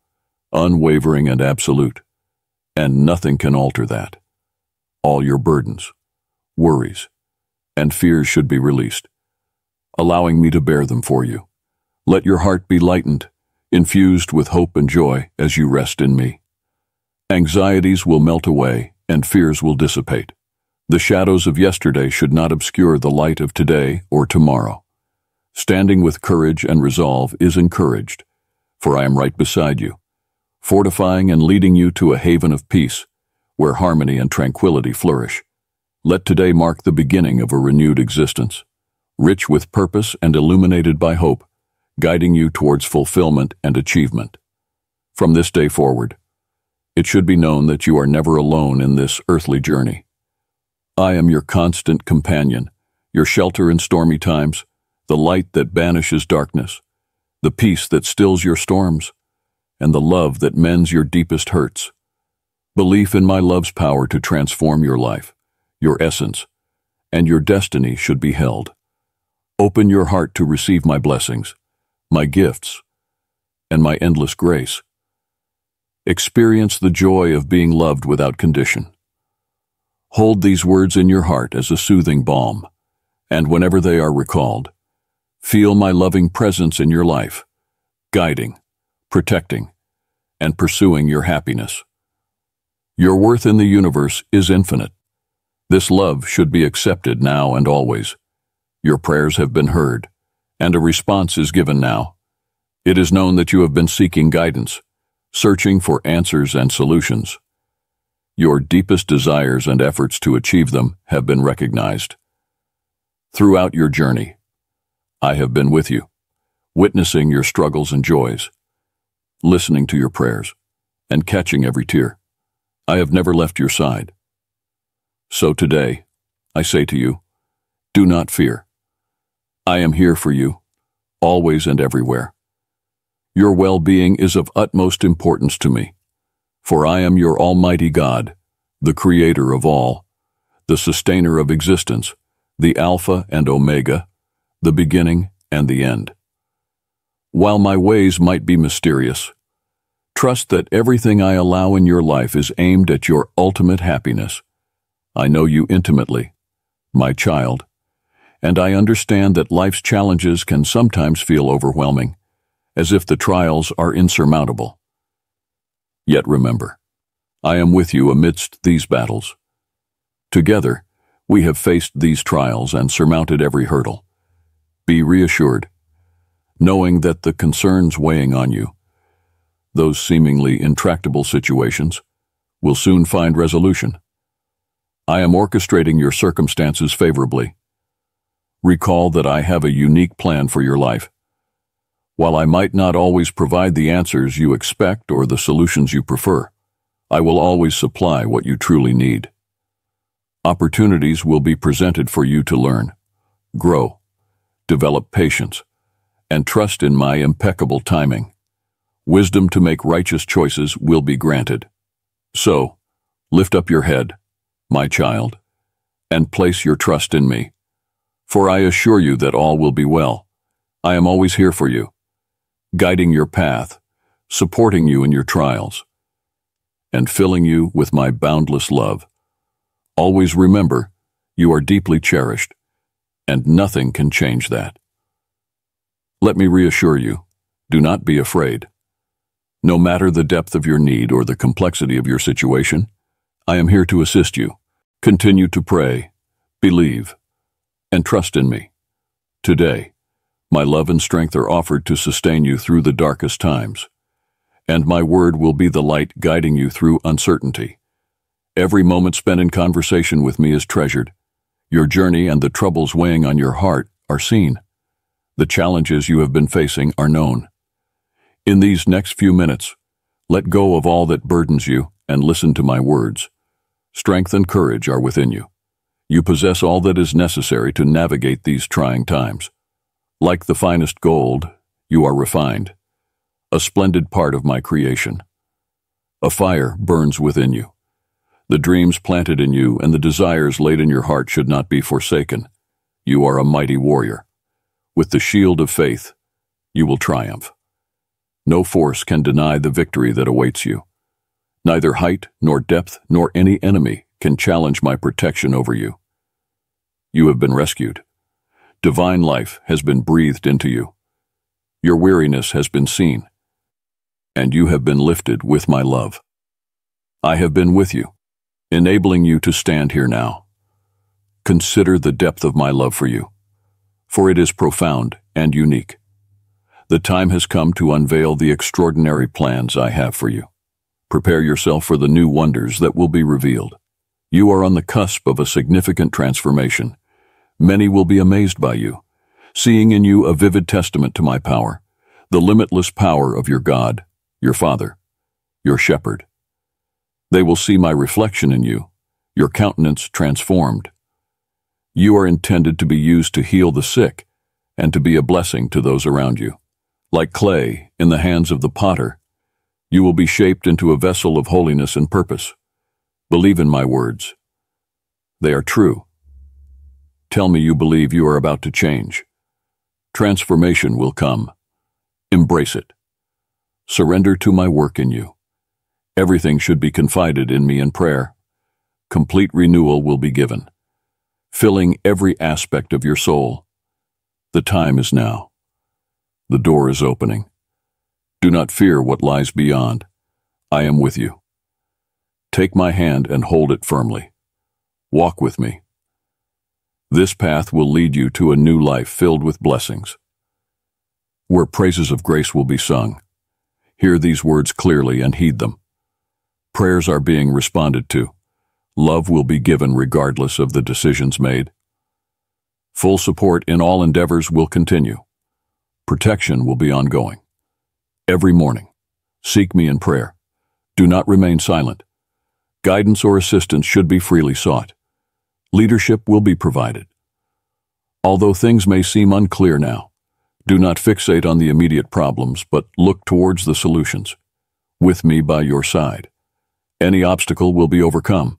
unwavering and absolute, and nothing can alter that. All your burdens, worries, and fears should be released, allowing me to bear them for you. Let your heart be lightened, infused with hope and joy as you rest in me. Anxieties will melt away and fears will dissipate. The shadows of yesterday should not obscure the light of today or tomorrow. Standing with courage and resolve is encouraged, for I am right beside you, fortifying and leading you to a haven of peace, where harmony and tranquility flourish. Let today mark the beginning of a renewed existence, rich with purpose and illuminated by hope, guiding you towards fulfillment and achievement. From this day forward, it should be known that you are never alone in this earthly journey. I am your constant companion, your shelter in stormy times, the light that banishes darkness, the peace that stills your storms, and the love that mends your deepest hurts. Belief in my love's power to transform your life, your essence, and your destiny should be held. Open your heart to receive my blessings, my gifts, and my endless grace. Experience the joy of being loved without condition. Hold these words in your heart as a soothing balm, and whenever they are recalled, feel my loving presence in your life, guiding, protecting, and pursuing your happiness. Your worth in the universe is infinite. This love should be accepted now and always. Your prayers have been heard, and a response is given now. It is known that you have been seeking guidance, searching for answers and solutions. Your deepest desires and efforts to achieve them have been recognized. Throughout your journey, I have been with you, witnessing your struggles and joys, listening to your prayers, and catching every tear. I have never left your side. So today, I say to you, do not fear. I am here for you, always and everywhere. Your well-being is of utmost importance to me. For I am your Almighty God, the Creator of all, the Sustainer of existence, the Alpha and Omega, the beginning and the end. While my ways might be mysterious, trust that everything I allow in your life is aimed at your ultimate happiness. I know you intimately, my child, and I understand that life's challenges can sometimes feel overwhelming, as if the trials are insurmountable. Yet remember, I am with you amidst these battles. Together, we have faced these trials and surmounted every hurdle. Be reassured, knowing that the concerns weighing on you, those seemingly intractable situations, will soon find resolution. I am orchestrating your circumstances favorably. Recall that I have a unique plan for your life, While I might not always provide the answers you expect or the solutions you prefer, I will always supply what you truly need. Opportunities will be presented for you to learn, grow, develop patience, and trust in my impeccable timing. Wisdom to make righteous choices will be granted. So, lift up your head, my child, and place your trust in me. For I assure you that all will be well. I am always here for you guiding your path, supporting you in your trials, and filling you with my boundless love. Always remember, you are deeply cherished, and nothing can change that. Let me reassure you, do not be afraid. No matter the depth of your need or the complexity of your situation, I am here to assist you. Continue to pray, believe, and trust in me. Today, my love and strength are offered to sustain you through the darkest times, and my word will be the light guiding you through uncertainty. Every moment spent in conversation with me is treasured. Your journey and the troubles weighing on your heart are seen. The challenges you have been facing are known. In these next few minutes, let go of all that burdens you and listen to my words. Strength and courage are within you. You possess all that is necessary to navigate these trying times. Like the finest gold, you are refined, a splendid part of my creation. A fire burns within you. The dreams planted in you and the desires laid in your heart should not be forsaken. You are a mighty warrior. With the shield of faith, you will triumph. No force can deny the victory that awaits you. Neither height, nor depth, nor any enemy can challenge my protection over you. You have been rescued. Divine life has been breathed into you. Your weariness has been seen, and you have been lifted with my love. I have been with you, enabling you to stand here now. Consider the depth of my love for you, for it is profound and unique. The time has come to unveil the extraordinary plans I have for you. Prepare yourself for the new wonders that will be revealed. You are on the cusp of a significant transformation, Many will be amazed by you, seeing in you a vivid testament to my power, the limitless power of your God, your Father, your Shepherd. They will see my reflection in you, your countenance transformed. You are intended to be used to heal the sick and to be a blessing to those around you. Like clay in the hands of the potter, you will be shaped into a vessel of holiness and purpose. Believe in my words. They are true Tell me you believe you are about to change. Transformation will come. Embrace it. Surrender to my work in you. Everything should be confided in me in prayer. Complete renewal will be given, filling every aspect of your soul. The time is now. The door is opening. Do not fear what lies beyond. I am with you. Take my hand and hold it firmly. Walk with me. This path will lead you to a new life filled with blessings. Where praises of grace will be sung, hear these words clearly and heed them. Prayers are being responded to. Love will be given regardless of the decisions made. Full support in all endeavors will continue. Protection will be ongoing. Every morning, seek me in prayer. Do not remain silent. Guidance or assistance should be freely sought. Leadership will be provided. Although things may seem unclear now, do not fixate on the immediate problems, but look towards the solutions. With me by your side. Any obstacle will be overcome.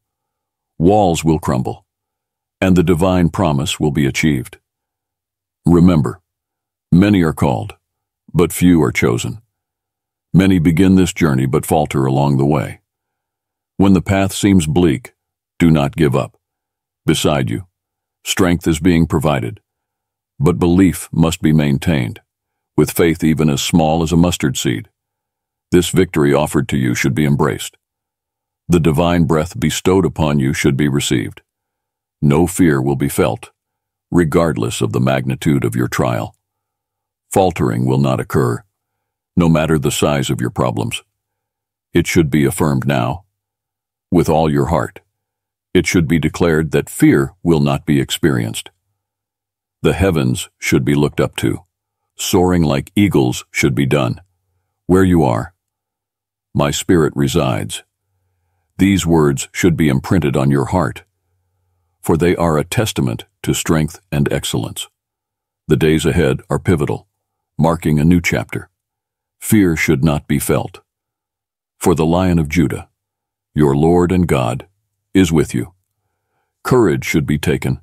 Walls will crumble, and the divine promise will be achieved. Remember, many are called, but few are chosen. Many begin this journey but falter along the way. When the path seems bleak, do not give up beside you. Strength is being provided. But belief must be maintained, with faith even as small as a mustard seed. This victory offered to you should be embraced. The divine breath bestowed upon you should be received. No fear will be felt, regardless of the magnitude of your trial. Faltering will not occur, no matter the size of your problems. It should be affirmed now, with all your heart it should be declared that fear will not be experienced. The heavens should be looked up to, soaring like eagles, should be done. Where you are, my spirit resides. These words should be imprinted on your heart, for they are a testament to strength and excellence. The days ahead are pivotal, marking a new chapter. Fear should not be felt. For the Lion of Judah, your Lord and God, is with you. Courage should be taken.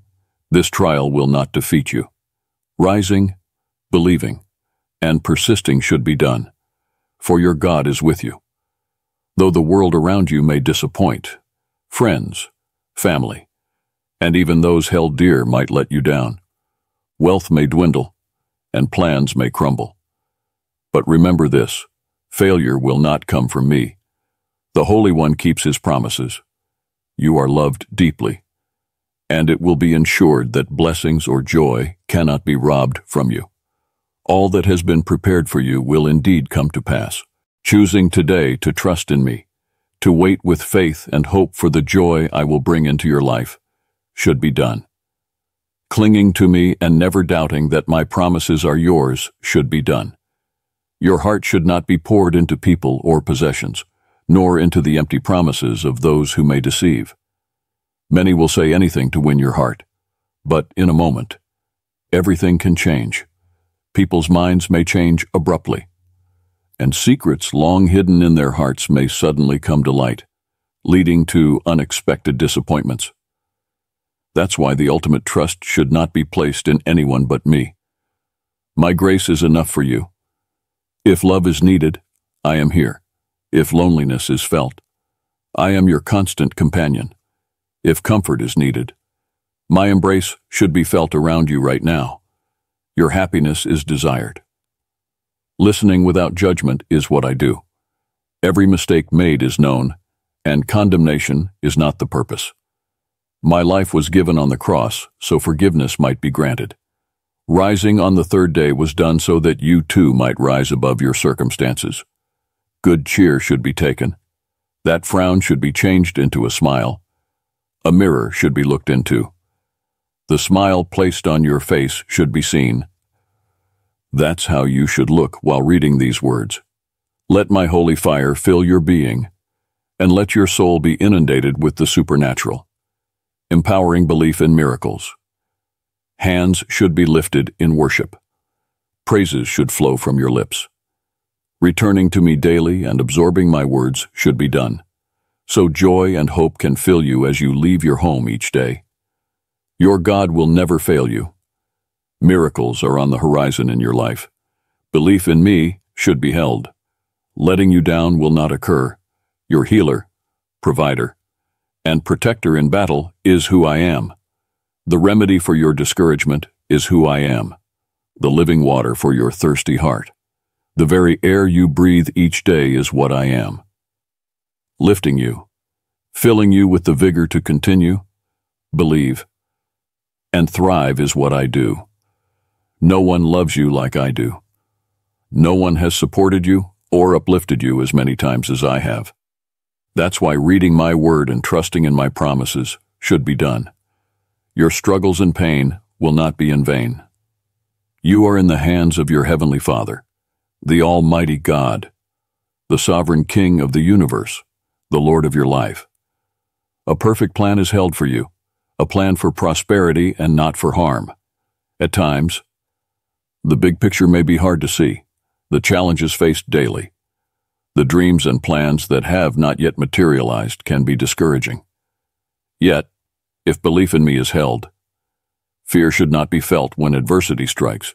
This trial will not defeat you. Rising, believing, and persisting should be done, for your God is with you. Though the world around you may disappoint, friends, family, and even those held dear might let you down. Wealth may dwindle, and plans may crumble. But remember this, failure will not come from me. The Holy One keeps his promises. You are loved deeply, and it will be ensured that blessings or joy cannot be robbed from you. All that has been prepared for you will indeed come to pass. Choosing today to trust in me, to wait with faith and hope for the joy I will bring into your life, should be done. Clinging to me and never doubting that my promises are yours should be done. Your heart should not be poured into people or possessions, nor into the empty promises of those who may deceive. Many will say anything to win your heart, but in a moment, everything can change. People's minds may change abruptly, and secrets long hidden in their hearts may suddenly come to light, leading to unexpected disappointments. That's why the ultimate trust should not be placed in anyone but me. My grace is enough for you. If love is needed, I am here. If loneliness is felt, I am your constant companion if comfort is needed. My embrace should be felt around you right now. Your happiness is desired. Listening without judgment is what I do. Every mistake made is known, and condemnation is not the purpose. My life was given on the cross, so forgiveness might be granted. Rising on the third day was done so that you too might rise above your circumstances. Good cheer should be taken. That frown should be changed into a smile, a mirror should be looked into. The smile placed on your face should be seen. That's how you should look while reading these words. Let my holy fire fill your being, and let your soul be inundated with the supernatural, empowering belief in miracles. Hands should be lifted in worship. Praises should flow from your lips. Returning to me daily and absorbing my words should be done so joy and hope can fill you as you leave your home each day. Your God will never fail you. Miracles are on the horizon in your life. Belief in me should be held. Letting you down will not occur. Your healer, provider, and protector in battle is who I am. The remedy for your discouragement is who I am. The living water for your thirsty heart. The very air you breathe each day is what I am lifting you, filling you with the vigor to continue, believe, and thrive is what I do. No one loves you like I do. No one has supported you or uplifted you as many times as I have. That's why reading my word and trusting in my promises should be done. Your struggles and pain will not be in vain. You are in the hands of your Heavenly Father, the Almighty God, the Sovereign King of the universe the Lord of your life. A perfect plan is held for you, a plan for prosperity and not for harm. At times, the big picture may be hard to see, the challenges faced daily. The dreams and plans that have not yet materialized can be discouraging. Yet, if belief in me is held, fear should not be felt when adversity strikes,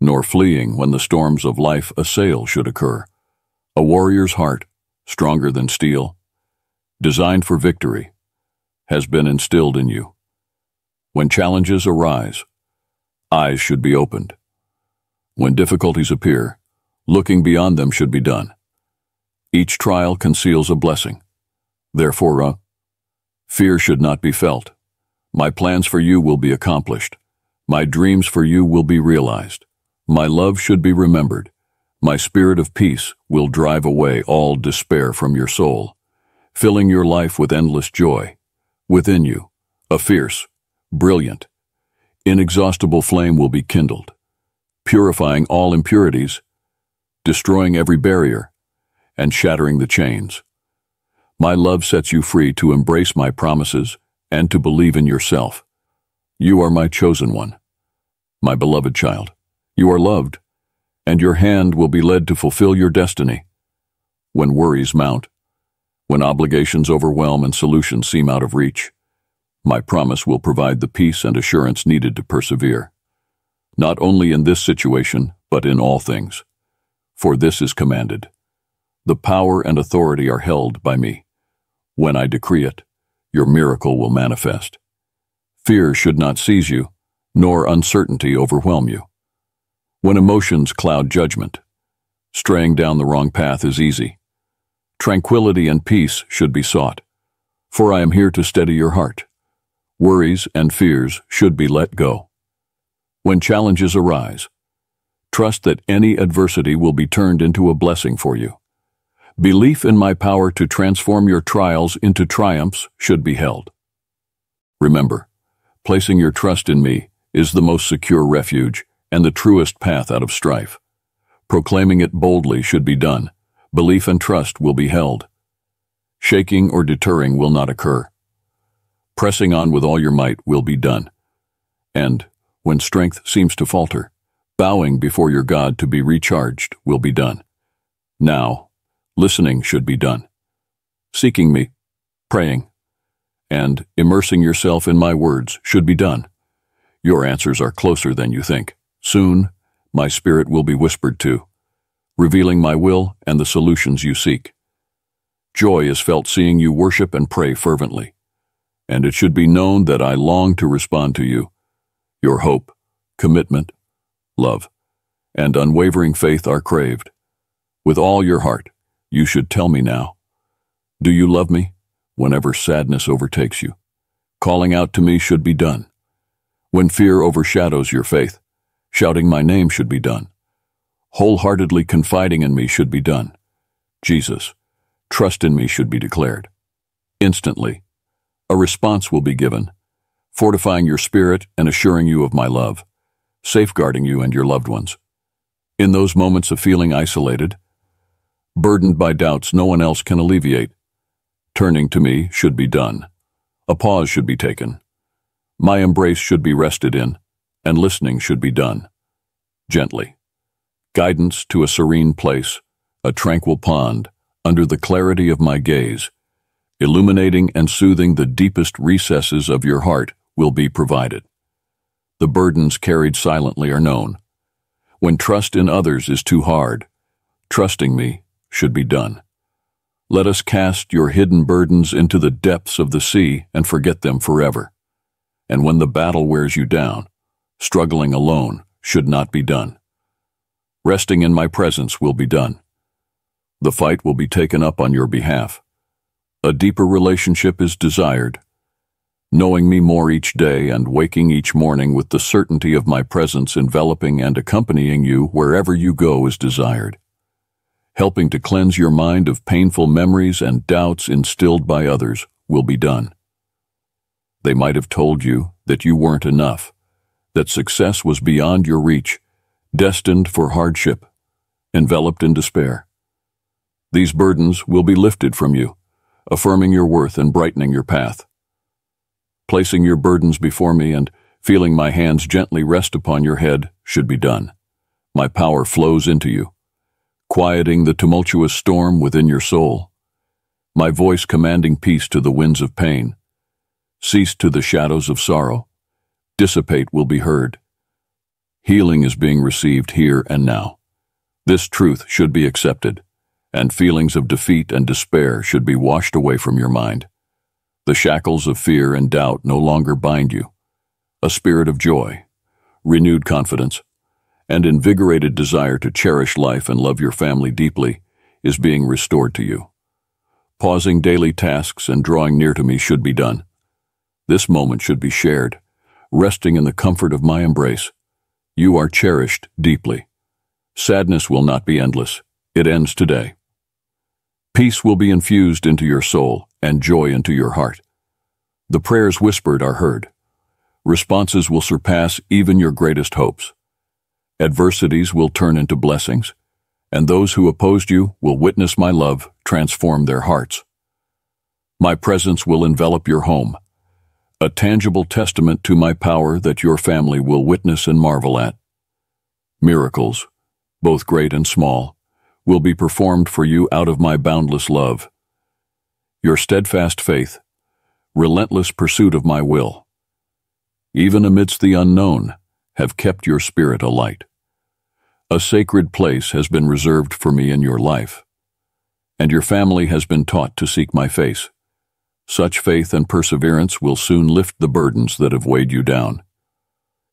nor fleeing when the storms of life assail should occur. A warrior's heart, stronger than steel, designed for victory, has been instilled in you. When challenges arise, eyes should be opened. When difficulties appear, looking beyond them should be done. Each trial conceals a blessing. Therefore, uh, fear should not be felt. My plans for you will be accomplished. My dreams for you will be realized. My love should be remembered. My spirit of peace will drive away all despair from your soul filling your life with endless joy. Within you, a fierce, brilliant, inexhaustible flame will be kindled. purifying all impurities, destroying every barrier, and shattering the chains. My love sets you free to embrace my promises and to believe in yourself. You are my chosen one, my beloved child. You are loved, and your hand will be led to fulfill your destiny. When worries mount, when obligations overwhelm and solutions seem out of reach, my promise will provide the peace and assurance needed to persevere. Not only in this situation, but in all things. For this is commanded. The power and authority are held by me. When I decree it, your miracle will manifest. Fear should not seize you, nor uncertainty overwhelm you. When emotions cloud judgment, straying down the wrong path is easy. Tranquility and peace should be sought, for I am here to steady your heart. Worries and fears should be let go. When challenges arise, trust that any adversity will be turned into a blessing for you. Belief in my power to transform your trials into triumphs should be held. Remember, placing your trust in me is the most secure refuge and the truest path out of strife. Proclaiming it boldly should be done. Belief and trust will be held. Shaking or deterring will not occur. Pressing on with all your might will be done. And, when strength seems to falter, bowing before your God to be recharged will be done. Now, listening should be done. Seeking me, praying, and immersing yourself in my words should be done. Your answers are closer than you think. Soon, my spirit will be whispered to, revealing my will and the solutions you seek. Joy is felt seeing you worship and pray fervently and it should be known that I long to respond to you. Your hope, commitment, love, and unwavering faith are craved. With all your heart, you should tell me now. Do you love me? Whenever sadness overtakes you. Calling out to me should be done. When fear overshadows your faith, shouting my name should be done. Wholeheartedly confiding in me should be done. Jesus, trust in me should be declared. Instantly, a response will be given, fortifying your spirit and assuring you of my love, safeguarding you and your loved ones. In those moments of feeling isolated, burdened by doubts no one else can alleviate, turning to me should be done. A pause should be taken. My embrace should be rested in, and listening should be done. Gently. Guidance to a serene place, a tranquil pond, under the clarity of my gaze, illuminating and soothing the deepest recesses of your heart will be provided. The burdens carried silently are known. When trust in others is too hard, trusting me should be done. Let us cast your hidden burdens into the depths of the sea and forget them forever. And when the battle wears you down, struggling alone should not be done. Resting in my presence will be done. The fight will be taken up on your behalf. A deeper relationship is desired. Knowing me more each day and waking each morning with the certainty of my presence enveloping and accompanying you wherever you go is desired. Helping to cleanse your mind of painful memories and doubts instilled by others will be done. They might have told you that you weren't enough, that success was beyond your reach, destined for hardship, enveloped in despair. These burdens will be lifted from you affirming your worth and brightening your path. Placing your burdens before me and feeling my hands gently rest upon your head should be done. My power flows into you, quieting the tumultuous storm within your soul. My voice commanding peace to the winds of pain. Cease to the shadows of sorrow. Dissipate will be heard. Healing is being received here and now. This truth should be accepted and feelings of defeat and despair should be washed away from your mind. The shackles of fear and doubt no longer bind you. A spirit of joy, renewed confidence, and invigorated desire to cherish life and love your family deeply is being restored to you. Pausing daily tasks and drawing near to me should be done. This moment should be shared, resting in the comfort of my embrace. You are cherished deeply. Sadness will not be endless. It ends today. Peace will be infused into your soul and joy into your heart. The prayers whispered are heard. Responses will surpass even your greatest hopes. Adversities will turn into blessings, and those who opposed you will witness my love transform their hearts. My presence will envelop your home, a tangible testament to my power that your family will witness and marvel at. Miracles, both great and small, will be performed for you out of my boundless love. Your steadfast faith, relentless pursuit of my will, even amidst the unknown, have kept your spirit alight. A sacred place has been reserved for me in your life, and your family has been taught to seek my face. Such faith and perseverance will soon lift the burdens that have weighed you down.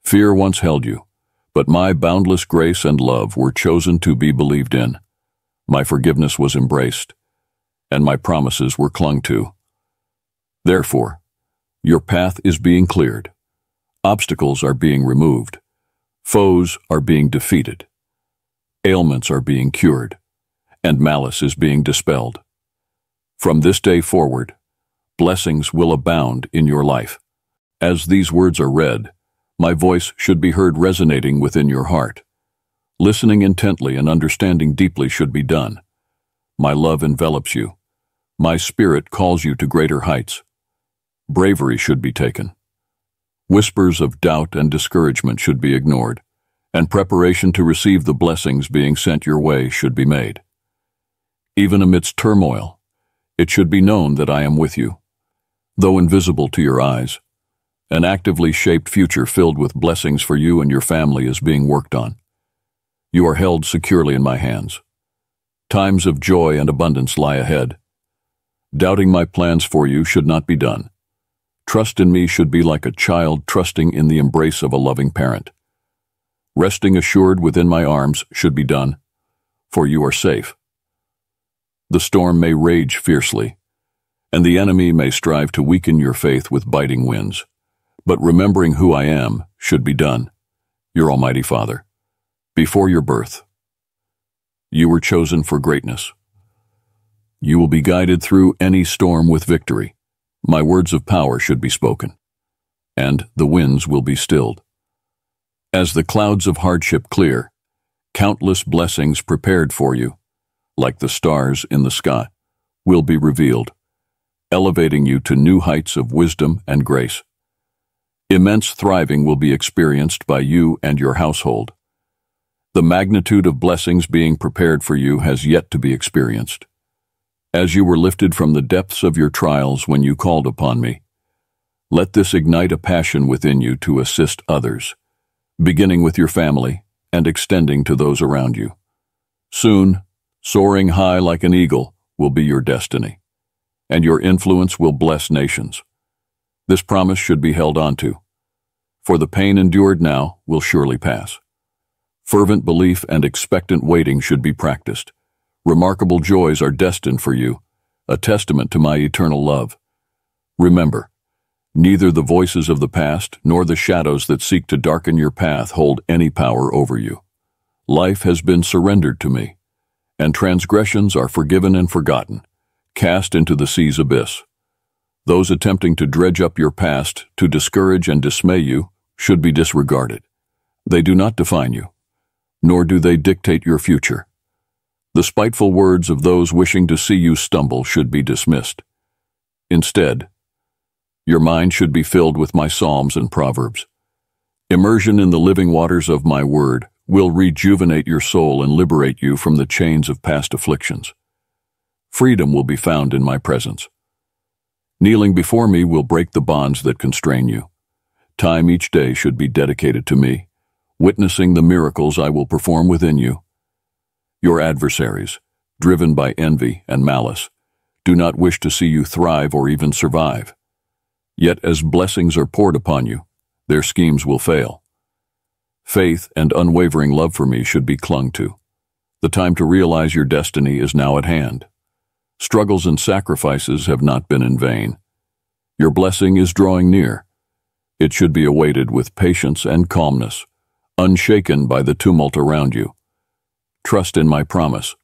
Fear once held you, but my boundless grace and love were chosen to be believed in. My forgiveness was embraced, and my promises were clung to. Therefore, your path is being cleared. Obstacles are being removed. Foes are being defeated. Ailments are being cured. And malice is being dispelled. From this day forward, blessings will abound in your life. As these words are read, my voice should be heard resonating within your heart. Listening intently and understanding deeply should be done. My love envelops you. My spirit calls you to greater heights. Bravery should be taken. Whispers of doubt and discouragement should be ignored, and preparation to receive the blessings being sent your way should be made. Even amidst turmoil, it should be known that I am with you. Though invisible to your eyes, an actively shaped future filled with blessings for you and your family is being worked on. You are held securely in my hands. Times of joy and abundance lie ahead. Doubting my plans for you should not be done. Trust in me should be like a child trusting in the embrace of a loving parent. Resting assured within my arms should be done, for you are safe. The storm may rage fiercely, and the enemy may strive to weaken your faith with biting winds, but remembering who I am should be done, your Almighty Father before your birth. You were chosen for greatness. You will be guided through any storm with victory. My words of power should be spoken, and the winds will be stilled. As the clouds of hardship clear, countless blessings prepared for you, like the stars in the sky, will be revealed, elevating you to new heights of wisdom and grace. Immense thriving will be experienced by you and your household. The magnitude of blessings being prepared for you has yet to be experienced. As you were lifted from the depths of your trials when you called upon me, let this ignite a passion within you to assist others, beginning with your family and extending to those around you. Soon, soaring high like an eagle will be your destiny, and your influence will bless nations. This promise should be held onto, for the pain endured now will surely pass. Fervent belief and expectant waiting should be practiced. Remarkable joys are destined for you, a testament to my eternal love. Remember, neither the voices of the past nor the shadows that seek to darken your path hold any power over you. Life has been surrendered to me, and transgressions are forgiven and forgotten, cast into the sea's abyss. Those attempting to dredge up your past, to discourage and dismay you, should be disregarded. They do not define you nor do they dictate your future. The spiteful words of those wishing to see you stumble should be dismissed. Instead, your mind should be filled with my psalms and proverbs. Immersion in the living waters of my word will rejuvenate your soul and liberate you from the chains of past afflictions. Freedom will be found in my presence. Kneeling before me will break the bonds that constrain you. Time each day should be dedicated to me witnessing the miracles I will perform within you. Your adversaries, driven by envy and malice, do not wish to see you thrive or even survive. Yet as blessings are poured upon you, their schemes will fail. Faith and unwavering love for me should be clung to. The time to realize your destiny is now at hand. Struggles and sacrifices have not been in vain. Your blessing is drawing near. It should be awaited with patience and calmness unshaken by the tumult around you. Trust in my promise.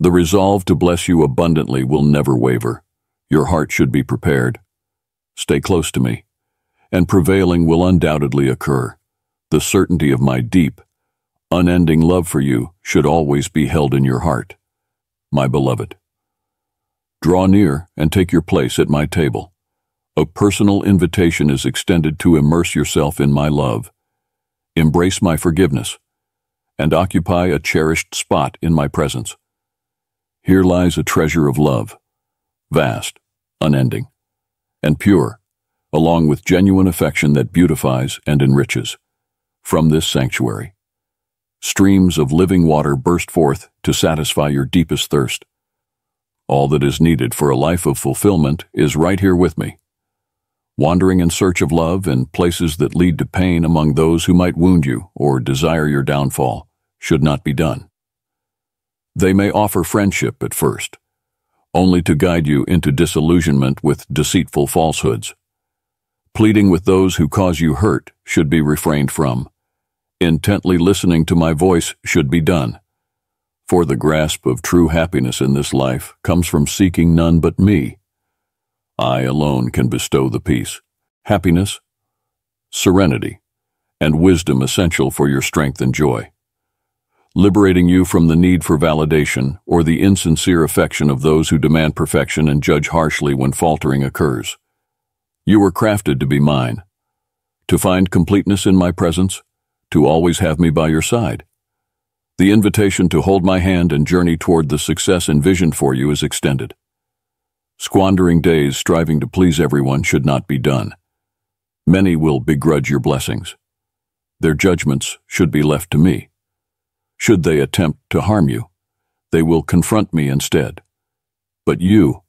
The resolve to bless you abundantly will never waver. Your heart should be prepared. Stay close to me, and prevailing will undoubtedly occur. The certainty of my deep, unending love for you should always be held in your heart, my beloved. Draw near and take your place at my table. A personal invitation is extended to immerse yourself in my love, embrace my forgiveness, and occupy a cherished spot in my presence. Here lies a treasure of love, vast, unending, and pure, along with genuine affection that beautifies and enriches. From this sanctuary, streams of living water burst forth to satisfy your deepest thirst. All that is needed for a life of fulfillment is right here with me. Wandering in search of love in places that lead to pain among those who might wound you or desire your downfall should not be done. They may offer friendship at first, only to guide you into disillusionment with deceitful falsehoods. Pleading with those who cause you hurt should be refrained from. Intently listening to my voice should be done. For the grasp of true happiness in this life comes from seeking none but me. I alone can bestow the peace, happiness, serenity, and wisdom essential for your strength and joy liberating you from the need for validation or the insincere affection of those who demand perfection and judge harshly when faltering occurs. You were crafted to be mine, to find completeness in my presence, to always have me by your side. The invitation to hold my hand and journey toward the success envisioned for you is extended. Squandering days striving to please everyone should not be done. Many will begrudge your blessings. Their judgments should be left to me. Should they attempt to harm you, they will confront me instead. But you,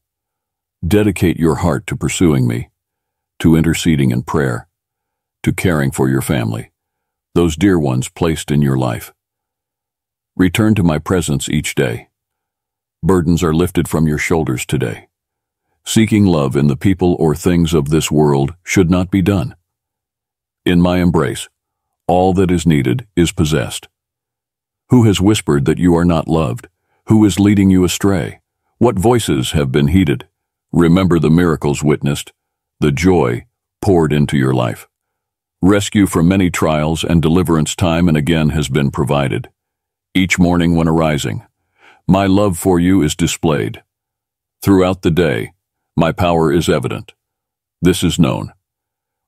dedicate your heart to pursuing me, to interceding in prayer, to caring for your family, those dear ones placed in your life. Return to my presence each day. Burdens are lifted from your shoulders today. Seeking love in the people or things of this world should not be done. In my embrace, all that is needed is possessed. Who has whispered that you are not loved? Who is leading you astray? What voices have been heeded? Remember the miracles witnessed, the joy poured into your life. Rescue from many trials and deliverance time and again has been provided. Each morning when arising, my love for you is displayed. Throughout the day, my power is evident. This is known.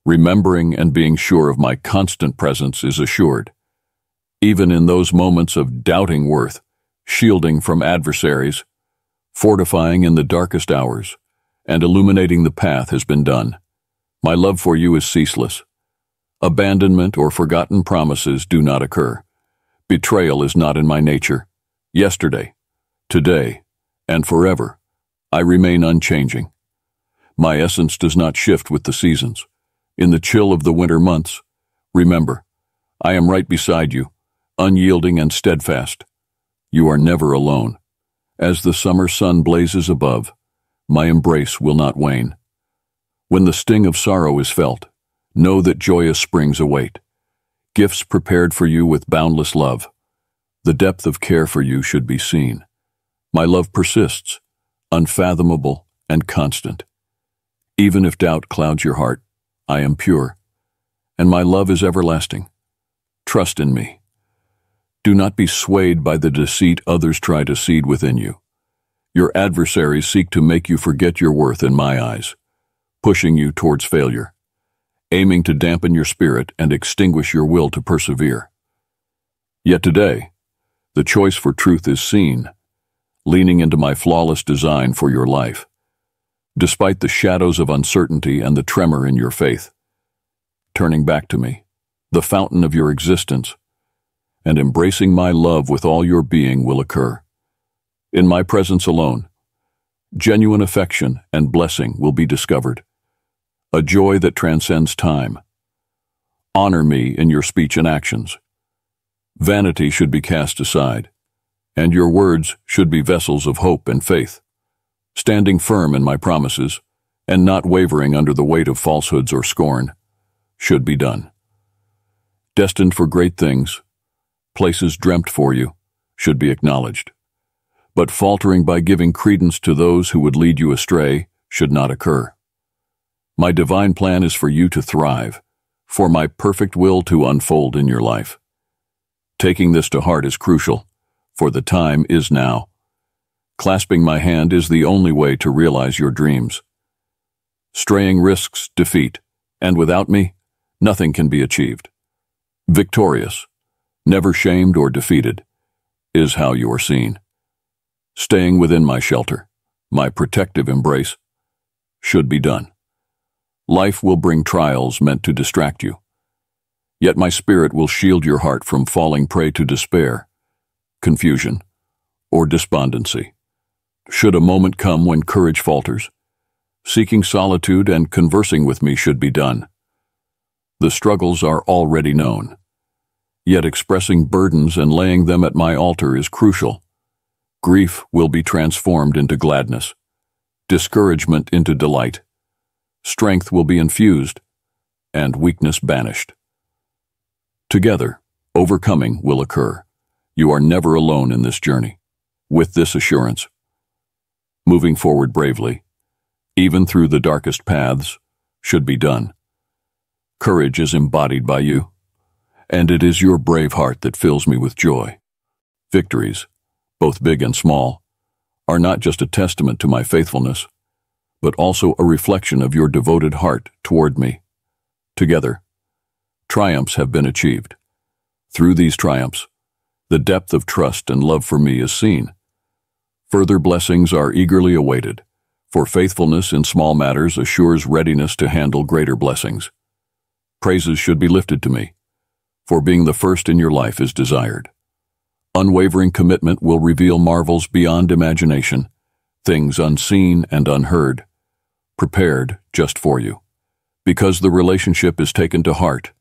Remembering and being sure of my constant presence is assured even in those moments of doubting worth, shielding from adversaries, fortifying in the darkest hours, and illuminating the path has been done. My love for you is ceaseless. Abandonment or forgotten promises do not occur. Betrayal is not in my nature. Yesterday, today, and forever, I remain unchanging. My essence does not shift with the seasons. In the chill of the winter months, remember, I am right beside you, unyielding and steadfast. You are never alone. As the summer sun blazes above, my embrace will not wane. When the sting of sorrow is felt, know that joyous springs await. Gifts prepared for you with boundless love. The depth of care for you should be seen. My love persists, unfathomable and constant. Even if doubt clouds your heart, I am pure, and my love is everlasting. Trust in me. Do not be swayed by the deceit others try to seed within you. Your adversaries seek to make you forget your worth in my eyes, pushing you towards failure, aiming to dampen your spirit and extinguish your will to persevere. Yet today, the choice for truth is seen, leaning into my flawless design for your life, despite the shadows of uncertainty and the tremor in your faith. Turning back to me, the fountain of your existence, and embracing my love with all your being will occur. In my presence alone, genuine affection and blessing will be discovered, a joy that transcends time. Honor me in your speech and actions. Vanity should be cast aside, and your words should be vessels of hope and faith, standing firm in my promises and not wavering under the weight of falsehoods or scorn, should be done. Destined for great things, places dreamt for you, should be acknowledged. But faltering by giving credence to those who would lead you astray should not occur. My divine plan is for you to thrive, for my perfect will to unfold in your life. Taking this to heart is crucial, for the time is now. Clasping my hand is the only way to realize your dreams. Straying risks defeat, and without me, nothing can be achieved. Victorious, never shamed or defeated, is how you are seen. Staying within my shelter, my protective embrace, should be done. Life will bring trials meant to distract you. Yet my spirit will shield your heart from falling prey to despair, confusion, or despondency. Should a moment come when courage falters, seeking solitude and conversing with me should be done. The struggles are already known. Yet expressing burdens and laying them at my altar is crucial. Grief will be transformed into gladness, discouragement into delight. Strength will be infused, and weakness banished. Together, overcoming will occur. You are never alone in this journey. With this assurance, moving forward bravely, even through the darkest paths, should be done. Courage is embodied by you, and it is your brave heart that fills me with joy. Victories, both big and small, are not just a testament to my faithfulness, but also a reflection of your devoted heart toward me. Together, triumphs have been achieved. Through these triumphs, the depth of trust and love for me is seen. Further blessings are eagerly awaited, for faithfulness in small matters assures readiness to handle greater blessings. Praises should be lifted to me, for being the first in your life is desired. Unwavering commitment will reveal marvels beyond imagination, things unseen and unheard, prepared just for you. Because the relationship is taken to heart,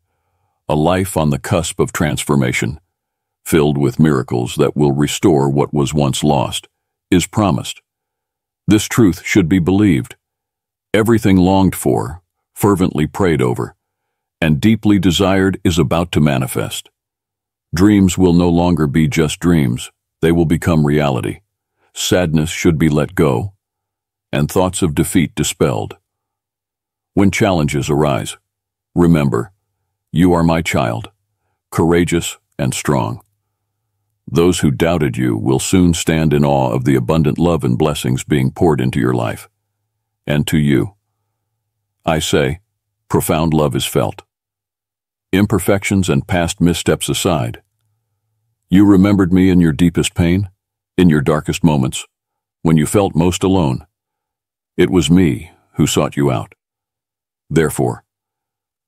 a life on the cusp of transformation, filled with miracles that will restore what was once lost, is promised. This truth should be believed. Everything longed for, fervently prayed over, and deeply desired is about to manifest. Dreams will no longer be just dreams, they will become reality. Sadness should be let go, and thoughts of defeat dispelled. When challenges arise, remember, you are my child, courageous and strong. Those who doubted you will soon stand in awe of the abundant love and blessings being poured into your life. And to you, I say, profound love is felt. Imperfections and past missteps aside, you remembered me in your deepest pain, in your darkest moments, when you felt most alone. It was me who sought you out. Therefore,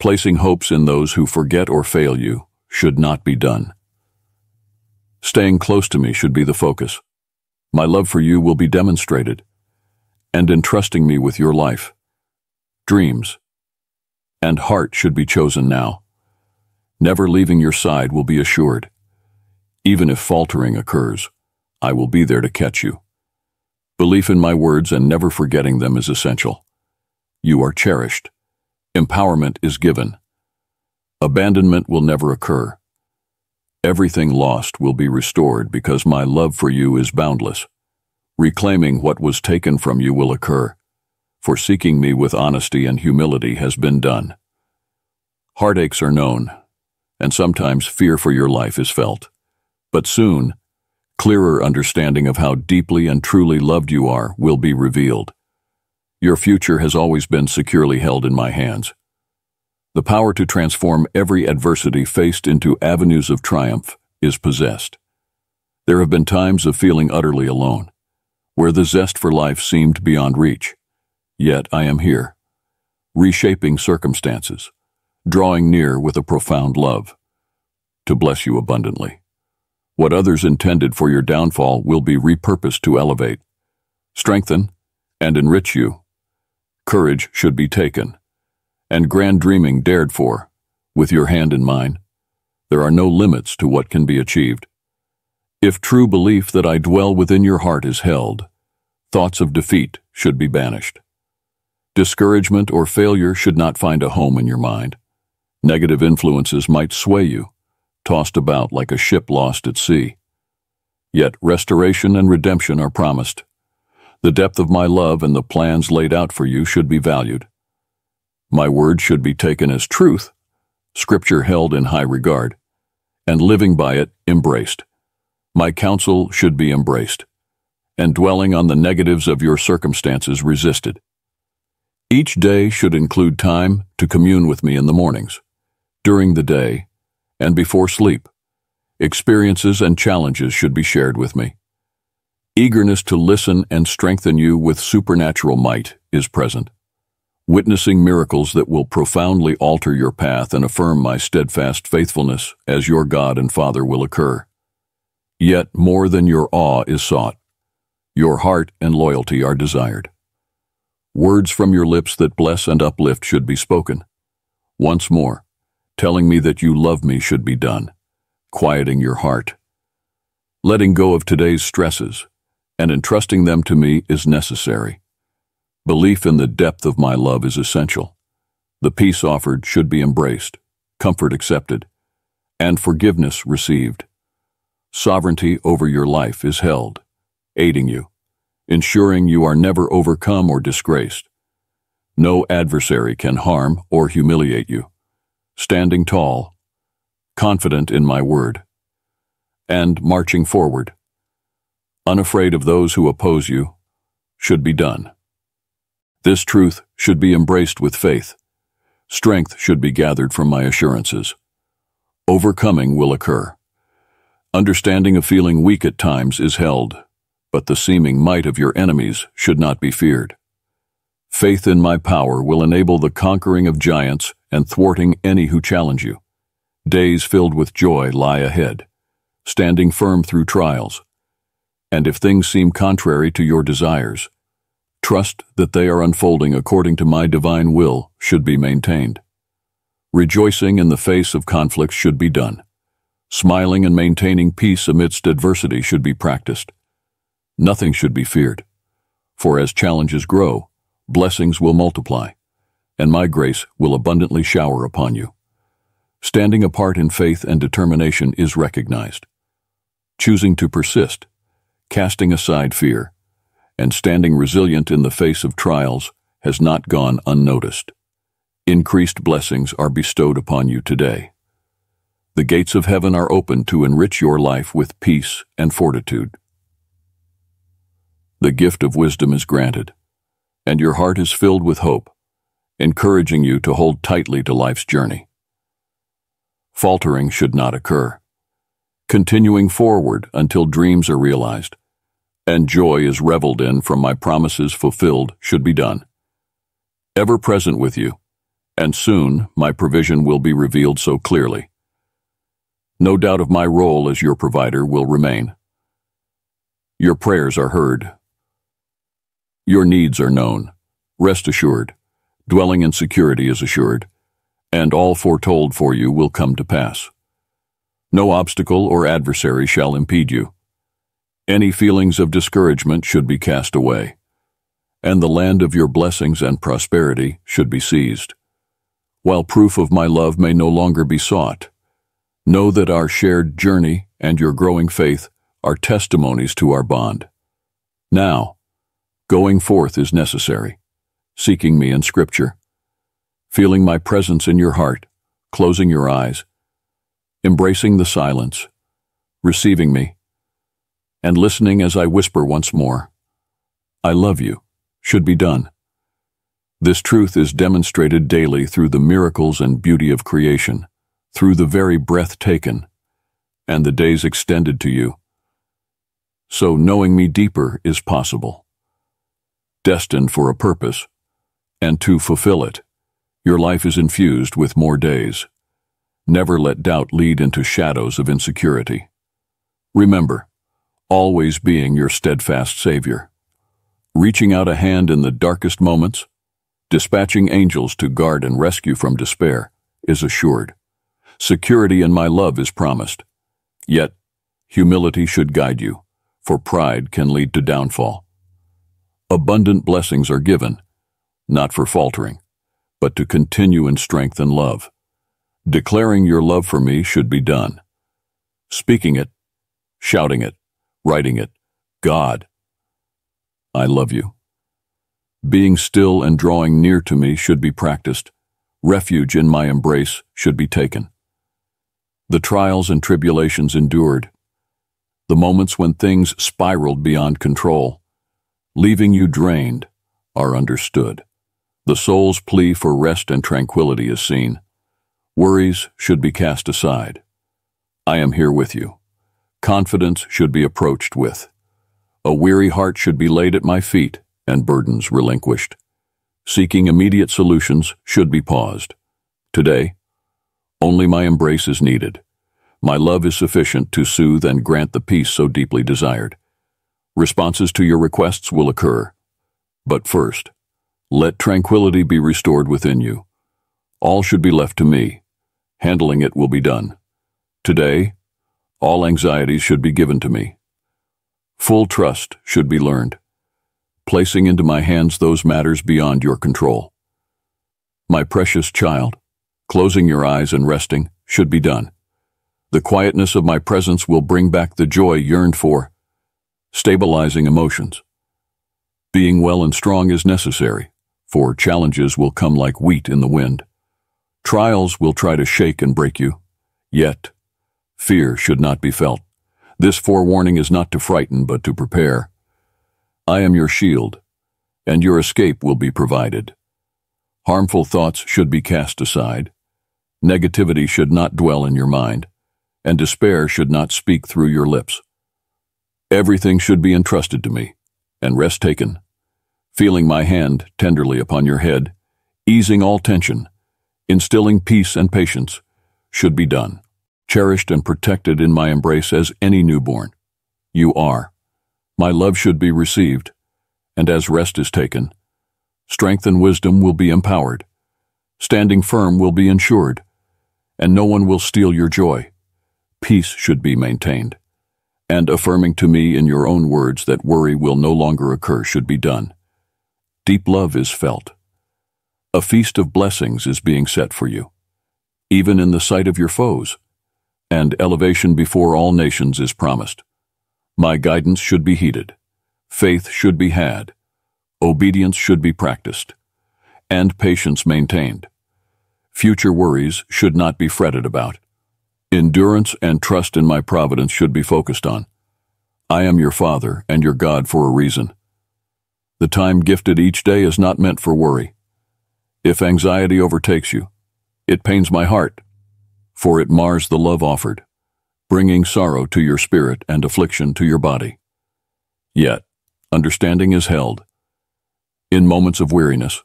Placing hopes in those who forget or fail you should not be done. Staying close to me should be the focus. My love for you will be demonstrated, and entrusting me with your life. Dreams and heart should be chosen now. Never leaving your side will be assured. Even if faltering occurs, I will be there to catch you. Belief in my words and never forgetting them is essential. You are cherished Empowerment is given. Abandonment will never occur. Everything lost will be restored because my love for you is boundless. Reclaiming what was taken from you will occur, for seeking me with honesty and humility has been done. Heartaches are known, and sometimes fear for your life is felt. But soon, clearer understanding of how deeply and truly loved you are will be revealed. Your future has always been securely held in my hands. The power to transform every adversity faced into avenues of triumph is possessed. There have been times of feeling utterly alone, where the zest for life seemed beyond reach. Yet I am here, reshaping circumstances, drawing near with a profound love, to bless you abundantly. What others intended for your downfall will be repurposed to elevate, strengthen, and enrich you courage should be taken, and grand dreaming dared for, with your hand in mine. There are no limits to what can be achieved. If true belief that I dwell within your heart is held, thoughts of defeat should be banished. Discouragement or failure should not find a home in your mind. Negative influences might sway you, tossed about like a ship lost at sea. Yet restoration and redemption are promised. The depth of my love and the plans laid out for you should be valued. My word should be taken as truth, scripture held in high regard, and living by it embraced. My counsel should be embraced, and dwelling on the negatives of your circumstances resisted. Each day should include time to commune with me in the mornings, during the day, and before sleep. Experiences and challenges should be shared with me. Eagerness to listen and strengthen you with supernatural might is present. Witnessing miracles that will profoundly alter your path and affirm my steadfast faithfulness as your God and Father will occur. Yet more than your awe is sought. Your heart and loyalty are desired. Words from your lips that bless and uplift should be spoken. Once more, telling me that you love me should be done, quieting your heart. Letting go of today's stresses and entrusting them to me is necessary. Belief in the depth of my love is essential. The peace offered should be embraced, comfort accepted, and forgiveness received. Sovereignty over your life is held, aiding you, ensuring you are never overcome or disgraced. No adversary can harm or humiliate you. Standing tall, confident in my word, and marching forward, unafraid of those who oppose you, should be done. This truth should be embraced with faith. Strength should be gathered from my assurances. Overcoming will occur. Understanding of feeling weak at times is held but the seeming might of your enemies should not be feared. Faith in my power will enable the conquering of giants and thwarting any who challenge you. Days filled with joy lie ahead, standing firm through trials. And if things seem contrary to your desires, trust that they are unfolding according to my divine will should be maintained. Rejoicing in the face of conflicts should be done. Smiling and maintaining peace amidst adversity should be practiced. Nothing should be feared, for as challenges grow, blessings will multiply, and my grace will abundantly shower upon you. Standing apart in faith and determination is recognized. Choosing to persist, casting aside fear, and standing resilient in the face of trials has not gone unnoticed. Increased blessings are bestowed upon you today. The gates of heaven are open to enrich your life with peace and fortitude. The gift of wisdom is granted, and your heart is filled with hope, encouraging you to hold tightly to life's journey. Faltering should not occur. Continuing forward until dreams are realized, and joy is reveled in from my promises fulfilled should be done. Ever present with you, and soon my provision will be revealed so clearly. No doubt of my role as your provider will remain. Your prayers are heard, your needs are known. Rest assured. Dwelling in security is assured. And all foretold for you will come to pass. No obstacle or adversary shall impede you. Any feelings of discouragement should be cast away. And the land of your blessings and prosperity should be seized. While proof of my love may no longer be sought, know that our shared journey and your growing faith are testimonies to our bond. Now, Going forth is necessary, seeking me in Scripture, feeling my presence in your heart, closing your eyes, embracing the silence, receiving me, and listening as I whisper once more, I love you, should be done. This truth is demonstrated daily through the miracles and beauty of creation, through the very breath taken, and the days extended to you. So knowing me deeper is possible destined for a purpose, and to fulfill it, your life is infused with more days. Never let doubt lead into shadows of insecurity. Remember, always being your steadfast Savior. Reaching out a hand in the darkest moments, dispatching angels to guard and rescue from despair, is assured. Security in my love is promised. Yet, humility should guide you, for pride can lead to downfall. Abundant blessings are given, not for faltering, but to continue in strength and love. Declaring your love for me should be done. Speaking it, shouting it, writing it, God, I love you. Being still and drawing near to me should be practiced. Refuge in my embrace should be taken. The trials and tribulations endured. The moments when things spiraled beyond control, leaving you drained, are understood. The soul's plea for rest and tranquility is seen. Worries should be cast aside. I am here with you. Confidence should be approached with. A weary heart should be laid at my feet and burdens relinquished. Seeking immediate solutions should be paused. Today, only my embrace is needed. My love is sufficient to soothe and grant the peace so deeply desired. Responses to your requests will occur. But first, let tranquility be restored within you. All should be left to me. Handling it will be done. Today, all anxieties should be given to me. Full trust should be learned, placing into my hands those matters beyond your control. My precious child, closing your eyes and resting should be done. The quietness of my presence will bring back the joy yearned for, stabilizing emotions. Being well and strong is necessary, for challenges will come like wheat in the wind. Trials will try to shake and break you, yet fear should not be felt. This forewarning is not to frighten, but to prepare. I am your shield, and your escape will be provided. Harmful thoughts should be cast aside. Negativity should not dwell in your mind, and despair should not speak through your lips. Everything should be entrusted to me, and rest taken. Feeling my hand tenderly upon your head, easing all tension, instilling peace and patience, should be done cherished and protected in my embrace as any newborn. You are. My love should be received, and as rest is taken, strength and wisdom will be empowered. Standing firm will be ensured, and no one will steal your joy. Peace should be maintained, and affirming to me in your own words that worry will no longer occur should be done. Deep love is felt. A feast of blessings is being set for you, even in the sight of your foes and elevation before all nations is promised. My guidance should be heeded, faith should be had, obedience should be practiced, and patience maintained. Future worries should not be fretted about. Endurance and trust in my providence should be focused on. I am your Father and your God for a reason. The time gifted each day is not meant for worry. If anxiety overtakes you, it pains my heart for it mars the love offered, bringing sorrow to your spirit and affliction to your body. Yet, understanding is held. In moments of weariness,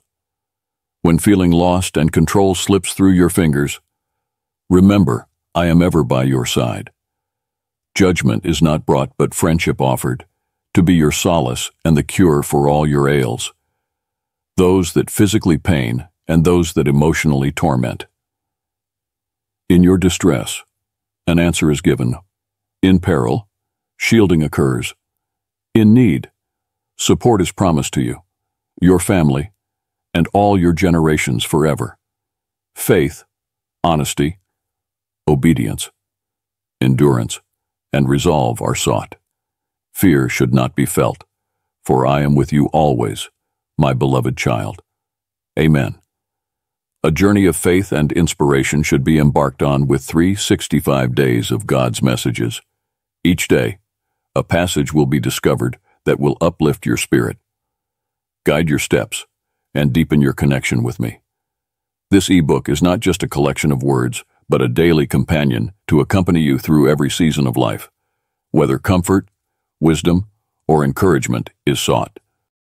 when feeling lost and control slips through your fingers, remember I am ever by your side. Judgment is not brought but friendship offered, to be your solace and the cure for all your ails. Those that physically pain and those that emotionally torment. In your distress, an answer is given. In peril, shielding occurs. In need, support is promised to you, your family, and all your generations forever. Faith, honesty, obedience, endurance, and resolve are sought. Fear should not be felt, for I am with you always, my beloved child. Amen. A journey of faith and inspiration should be embarked on with 365 days of God's messages. Each day, a passage will be discovered that will uplift your spirit, guide your steps, and deepen your connection with me. This ebook is not just a collection of words, but a daily companion to accompany you through every season of life, whether comfort, wisdom, or encouragement is sought.